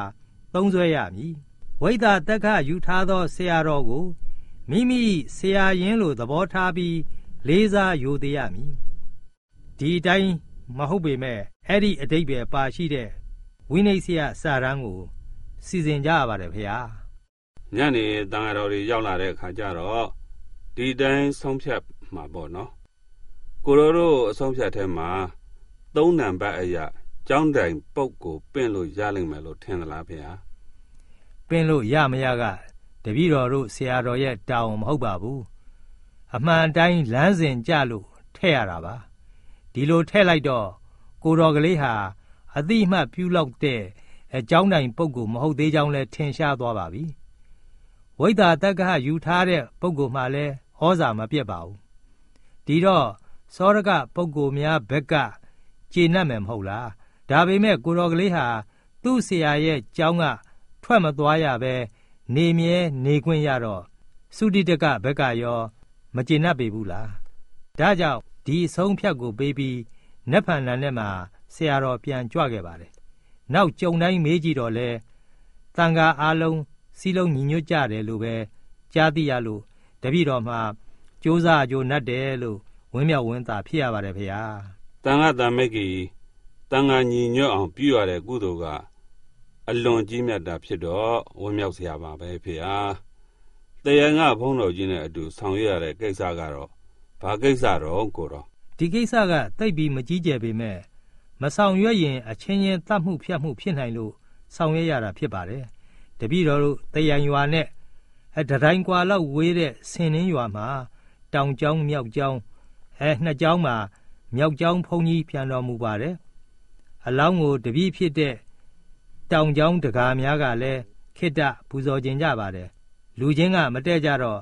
သုံးစွဲရမည်ဝိတ္တာတက္ကဟယူထားသောဆရာတော်ကို မိမိဆရာရင်းလိုသဘောထားပြီးလေးစားယိုသေးရမည်ဒီတိုင်းမဟုတ်ပေမဲ့အဲ့ဒီအတိတ်ပဲပါရှိတဲ့ဝိနည်းဆရာစာရန်ကိုစီစဉ်ကြရပါတယ်ဖေဟာညနေတန်ဃာတော်တွေရောက်လာတဲ့အခါကျတော့ဒီတိုင်းဆုံးဖြတ်မှာပေါ့နော်ကိုရောတို့အဆုံးဖြတ်ထဲမှာသုံးနံပါတ်အရာကျောင်းတိုင်ပုတ်ကိုပင့်လို့ရလိမ့်မယ်လို့ထင်သလားဖေဟာပင့်လို့ရမရက တပည့်တော်တို့ဆရာတော်ရဲ့တာဝန်မဟုတ်ပါဘူးအမှန်တိုင်းလမ်းစဉ်ကြလို့ထည့်ရတာပါဒီလိုထည့်လိုက်တော့ကိုတော်ကလေးဟာအတိအမှတ်ပြုလောက်တဲ့အကြောင်းတိုင်ပုဂ္ဂိုလ်မဟုတ်သေးကြောင်းလဲထင်ရှားသွားပါပြီဝိဒါတက္ကဟယူထားတဲ့ပုဂ္ဂိုလ်မှလည်းဩဇာမပြတ်ပါဘူးဒီတော့စောရကပုဂ္ဂိုလ်များဘက်ကကျေနပ်မယ်မဟုတ်လားဒါပေမဲ့ကိုတော်ကလေးဟာသူ့ဆရာရဲ့ကြောင်းကထွက်မသွားရပဲ နေမြဲနေခွင့်ရတော့သုတိတကဘက်ကရော မကျေနပ်ပေဘူးလားဒါကြောင့်ဒီအဆုံးဖြတ်ကိုပေးပြီးနက်ဖန်နန်နဲ့မှာဆရာတော်ပြန်ကြွခဲ့ပါတယ်နောက်ကြုံတိုင်းမေးကြည့်တော့လဲတန်ဃာအားလုံးစီလုံးညီညွတ်ကြတယ်လို့ပဲကြားသိရလို့တပည့်တော်မှာစ조사ကြိုနတ်တယ်လို့ဝင်းမြောက်ဝင်းသာဖြစ်ရပါတယ်ဖေဟာတန်ဃာတမက်ကြီးတန်ဃာညီညွတ်အောင်ပြုရတဲ့ကုသိုလ်က အလွန်ကြီးမြတ်တာဖြစ်တော့ဝင်းမြောက်စရာပါပဲဖေဟာတရားငါဘုန်းတော်ကြီးနဲ့အတူဆောင်ရွက်ရတဲ့ကိစ္စကတော့ဘာကိစ္စတော့ကိုတော့ဒီကိစ္စကတိတ်ပြီးမကြီးကျယ်ပေမဲ့မဆောင်ရွက်ရင်အချင်းချင်းတတ်မှုဖြတ်မှုဖြစ်နိုင်လို့ဆောင်ရွက်ရတာဖြစ်ပါတယ်တပည့်တော်တို့တယံရွာနဲ့အတတိုင်းကွာလောက်ဝေးတဲ့ဆင်နှင်းရွာမှာတောင်ကျောင်းမြောက်ကျောင်းအဲနှစ်ကျောင်းမှာမြောက်ကျောင်းဘုန်းကြီးပြန်တော်မူပါတယ်အလောင်းကိုတပည့်ဖြစ်တဲ့ တောင်ကျောင်းတကာများကလည်းခိတ္တပူဇော်ခြင်းကြပါတယ်လူချင်းကမတည့်ကြတော့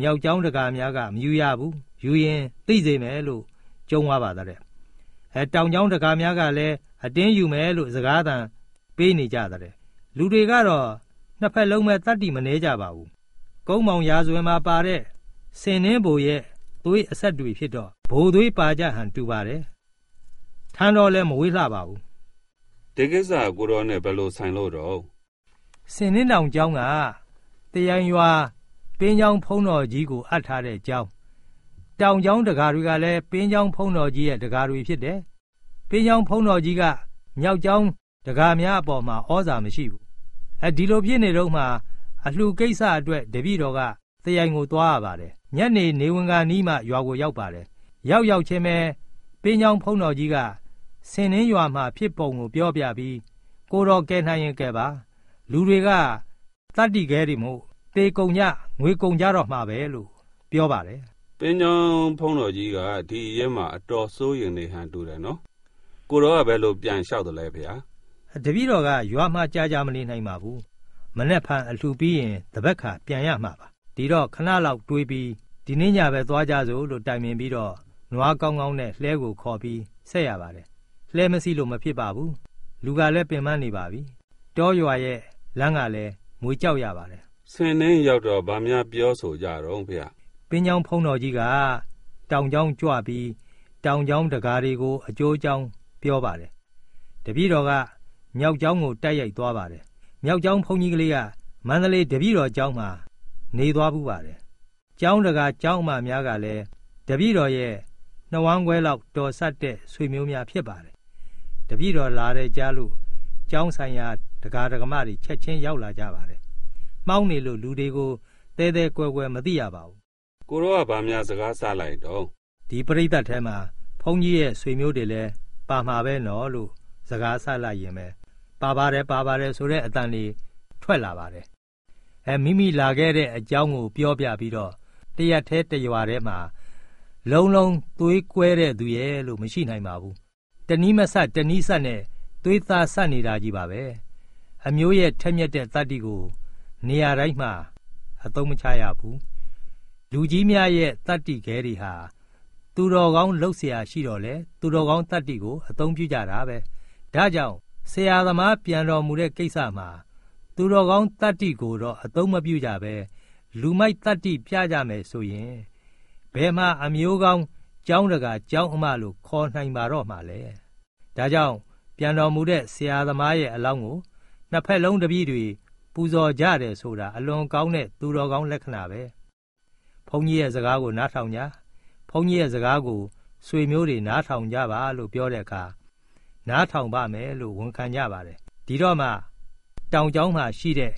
မြောက်ကျောင်းတကာများကမယူရဘူးယူရင်သိစေမယ်လို့ကြုံသွားပါတဲ့အဲတောင်ကျောင်းတကာများကလည်းအတင်းယူမယ်လို့စကားသံပေးနေကြတဲ့လူတွေကတော့နှစ်ဖက်လုံးပဲတတ်တိမနေကြပါဘူးကုန်းမောင်ရာဇဝင်မှာပါတဲ့စင်နှင်းဘိုရဲ့သွေးအဆက်တွေဖြစ်တော့ဘိုသွေးပါကြဟန်တူပါတယ်ထမ်းတော့လည်းမဝေးလှပါဘူး ဒီကိစ္စကိုရောနဲ့ဘယ်လိုဆိုင်လို့တော့စင်နှင်းတောင်ကျောင်းကတရန်ရွာပင်းချောင်းဖုံးတော်ကြီးကိုအပ်ထားတဲ့ကျောင်းတောင်ကျောင်းတကာတွေကလည်းပင်းချောင်းဖုံးတော်ကြီးရဲ့တကာတွေဖြစ်တယ်ပင်းချောင်းဖုံးတော်ကြီးကမြောက်ကျောင်းတကာများအပေါ်မှာဩဇာမရှိဘူးအဲဒီလိုဖြစ်နေတော့မှအလှကိစ္စအတွက်တပည့်တော်ကသရိုင်ကိုသွားရပါတယ်ညနေနေဝင်ကနီးမှရွာကိုရောက်ပါတယ်ရောက်ရောက်ချင်းပဲပင်းချောင်းဖုံးတော်ကြီးက ဆင်နှင်းရွာမှာဖြစ်ပုံကိုပြောပြပြီး ကိုတော်ကဲနိုင်ရင်ကဲပါ လူတွေကတတ္တိခဲတွေမို့တေကုံညငွေကုံကြတော့မှာပဲလို့ပြောပါတယ်ပင်ကျောင်းဖုံးတော်ကြီးကဒီရဲမှာအတော်စိုးရင်နေဟန်တူတယ်နော်ကိုတော်ကဘယ်လိုပြန်လျှောက်တယ်လဲဖေဟာတပည့်တော်ကရွာမှာကြာကြာမနေနိုင်ပါဘူးမနဲ့ဖန်အလှပြီးရင်တပတ်ခါပြန်ရမှာပါဒီတော့ခဏလောက်တွေးပြီးဒီနေ့ညပဲသွားကြစို့လို့တိုင်ပင်ပြီးတော့နွားကောင်းကောင်းနဲ့လှဲကိုခေါ်ပြီးဆက်ရပါတယ် လှဲမစီလို့မဖြစ်ပါဘူးလူကလည်းပင်ပန်းနေပါပြီတောရွာရဲ့လမ်းကလည်းမွေကြောက်ရပါတယ်ဆင်းနှင်းရောက်တော့ဗာများပြောဆိုကြတော့ဖေဟာပင်ချောင်းဖုံးတော်ကြီးကတောင်ချောင်းကြွပြီးတောင်ချောင်းတကားတွေကိုအကျိုးချောင်းပြောပါတယ်တပည့်တော်ကမြောက်ချောင်းကိုတိုက်ရိုက်သွားပါတယ်မြောက်ချောင်းဘုန်းကြီးကလေးကမန္တလေးတပည့်တော်ကျောင်းမှာနေသွားဘူးပါတယ်ကျောင်းတကာကျောင်းအမများကလည်းတပည့်တော်ရဲ့နှဝမ်းခွဲလောက်တော်ဆက်တဲ့ဆွေမျိုးများဖြစ်ပါတယ် တပည့်တော်လာတဲ့ကြားလို့ကျောင်းဆိုင်ရာဒကာဒကမတွေချက်ချင်းရောက်လာကြပါတယ်။မှောင်းနေလို့လူတွေကိုတဲတဲကွယ်ကွယ်မသိရပါဘူးကိုရောကဗာများစကားဆလိုက်တော့။ဒီပရိသတ်ထဲမှာဘုန်းကြီးရဲ့ဆွေမျိုးတွေလည်းပါမှာပဲနော်လို့စကားဆလိုက်ရင်ပဲပါပါတယ်ပါပါတယ်ဆိုတဲ့အတန်လေးထွက်လာပါတယ်။အဲမိမိလာခဲ့တဲ့အကြောင်းကိုပြောပြပြီးတော့တရက်သေးတရွာထဲမှာလုံးလုံးသွေးကွဲတဲ့သူရဲ့လို့မရှိနိုင်ပါဘူး။ တနည်းမဆတနည်းဆက်နဲ့သွေးသားဆက်နေတာကြီးပါပဲ။အမျိုးရဲ့ထက်မြက်တဲ့တတ္တိကို နေရာတိုင်းမှာအသုံးမချရဘူး။လူကြီးများရဲ့တတ္တိခဲတွေဟာသူတော်ကောင်းလှုပ်เสียရှိတော့လေသူတော်ကောင်းတတ္တိကို အသုံးပြုကြတာပဲ။ဒါကြောင့်ဆရာသမားပြန်တော်မူတဲ့ကိစ္စမှာသူတော်ကောင်းတတ္တိကိုတော့အသုံးမပြုကြပဲလူမိုက်တတ္တိပြကြမယ်ဆိုရင်ဘယ်မှာအမျိုးကောင်း ကျောင်းတကာကျောင်းအမလို့ခေါ်နိုင်ပါတော့မှလဲဒါကြောင့်ပြန်တော်မူတဲ့ဆရာသမားရဲ့အလောင်းကိုနှစ်ဖက်လုံးတပည့်တွေပူဇော်ကြတယ်ဆိုတာအလွန်ကောင်းတဲ့သူတော်ကောင်းလက္ခဏာပဲဘုန်းကြီးရဲ့စကားကိုနားထောင်ကြဘုန်းကြီးရဲ့စကားကိုဆွေမျိုးတွေနားထောင်ကြပါလို့ပြောတဲ့အခါနားထောင်ပါမယ်လို့ဝန်ခံကြပါတယ်ဒီတော့မှတောင်ကျောင်းမှာရှိတဲ့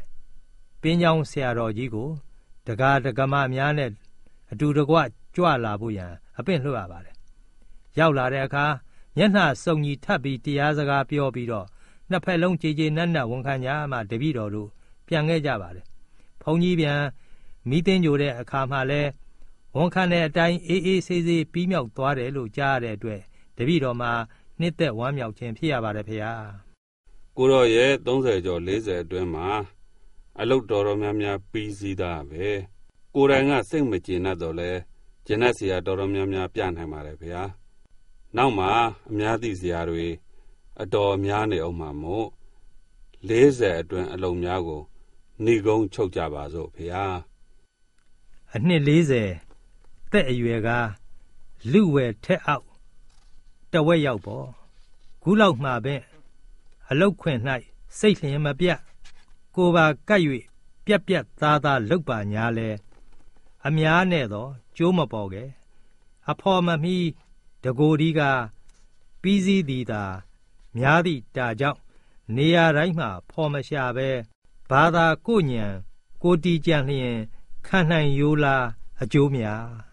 ပင်းကျောင်းဆရာတော်ကြီးကို တကားတကမများနဲ့အတူတကွကြွလာဖို့ရန် အပင့်လွှတ်ရပါတယ်ရောက်လာတဲ့အခါမျက်နှာစုံကြီးထပ်ပြီးတရားစကားပြောပြီးတော့နှစ်ဖက်လုံးကြည်ကြည်နက်နက်ဝန်ခံကြမှတပည့်တော်တို့ပြန်ခဲ့ကြပါတယ်ဘုန်းကြီးပြန်မိသိင်းကြိုတဲ့အခါမှလည်းဝန်ခံတဲ့အတိုင်းအေးအေးဆေးဆေးပြီးမြောက်သွားတယ်လို့ကြားရတဲ့အတွက်တပည့်တော်မှာနှစ်သက်ဝမ်းမြောက်ခြင်းဖြစ်ရပါတယ်ဖေဟာကိုရောရဲ့30ကျော်40အတွင်းမှာအလုတ်တော်တော်များများပြီးစည်းသားပဲကိုယ်တိုင်ကစိတ်မကျေနပ်တော့လဲ ကျင်တ်စရာတော်တော်များများပြနိုင်ပါတယ်ဗျာနောက်မှာအများသိစရာတွေအတော်များနေအောင်မှာမို့40အတွင်းအလုံးများကိုဏီကုန်းချုပ်ကြပါစို့ဗျာအနှစ်40သက်အရွယ်ကလူဝယ်ထက်အောက်တဝက်ရောက်ပေါ့ခုလောက်မှပဲအလုတ်ခွင်၌စိတ်လျင်မပြတ်ကိုယ်ပါကပ်၍ပြက်ပြက်သားသားလုတ်ပါညာလဲအများနဲ့တော့ ကျိုးမပေါ်ခဲ့အဖော်မမီတကိုယ်ဒီကပြီးစည်းသည်သာများသည့်တာကြောင့်နေရာတိုင်းမှာဖော်မရှာပဲဘာသာကိုညံကိုတီကြံလျင်ခံနိုင်ရိုးလားအကျိုးများ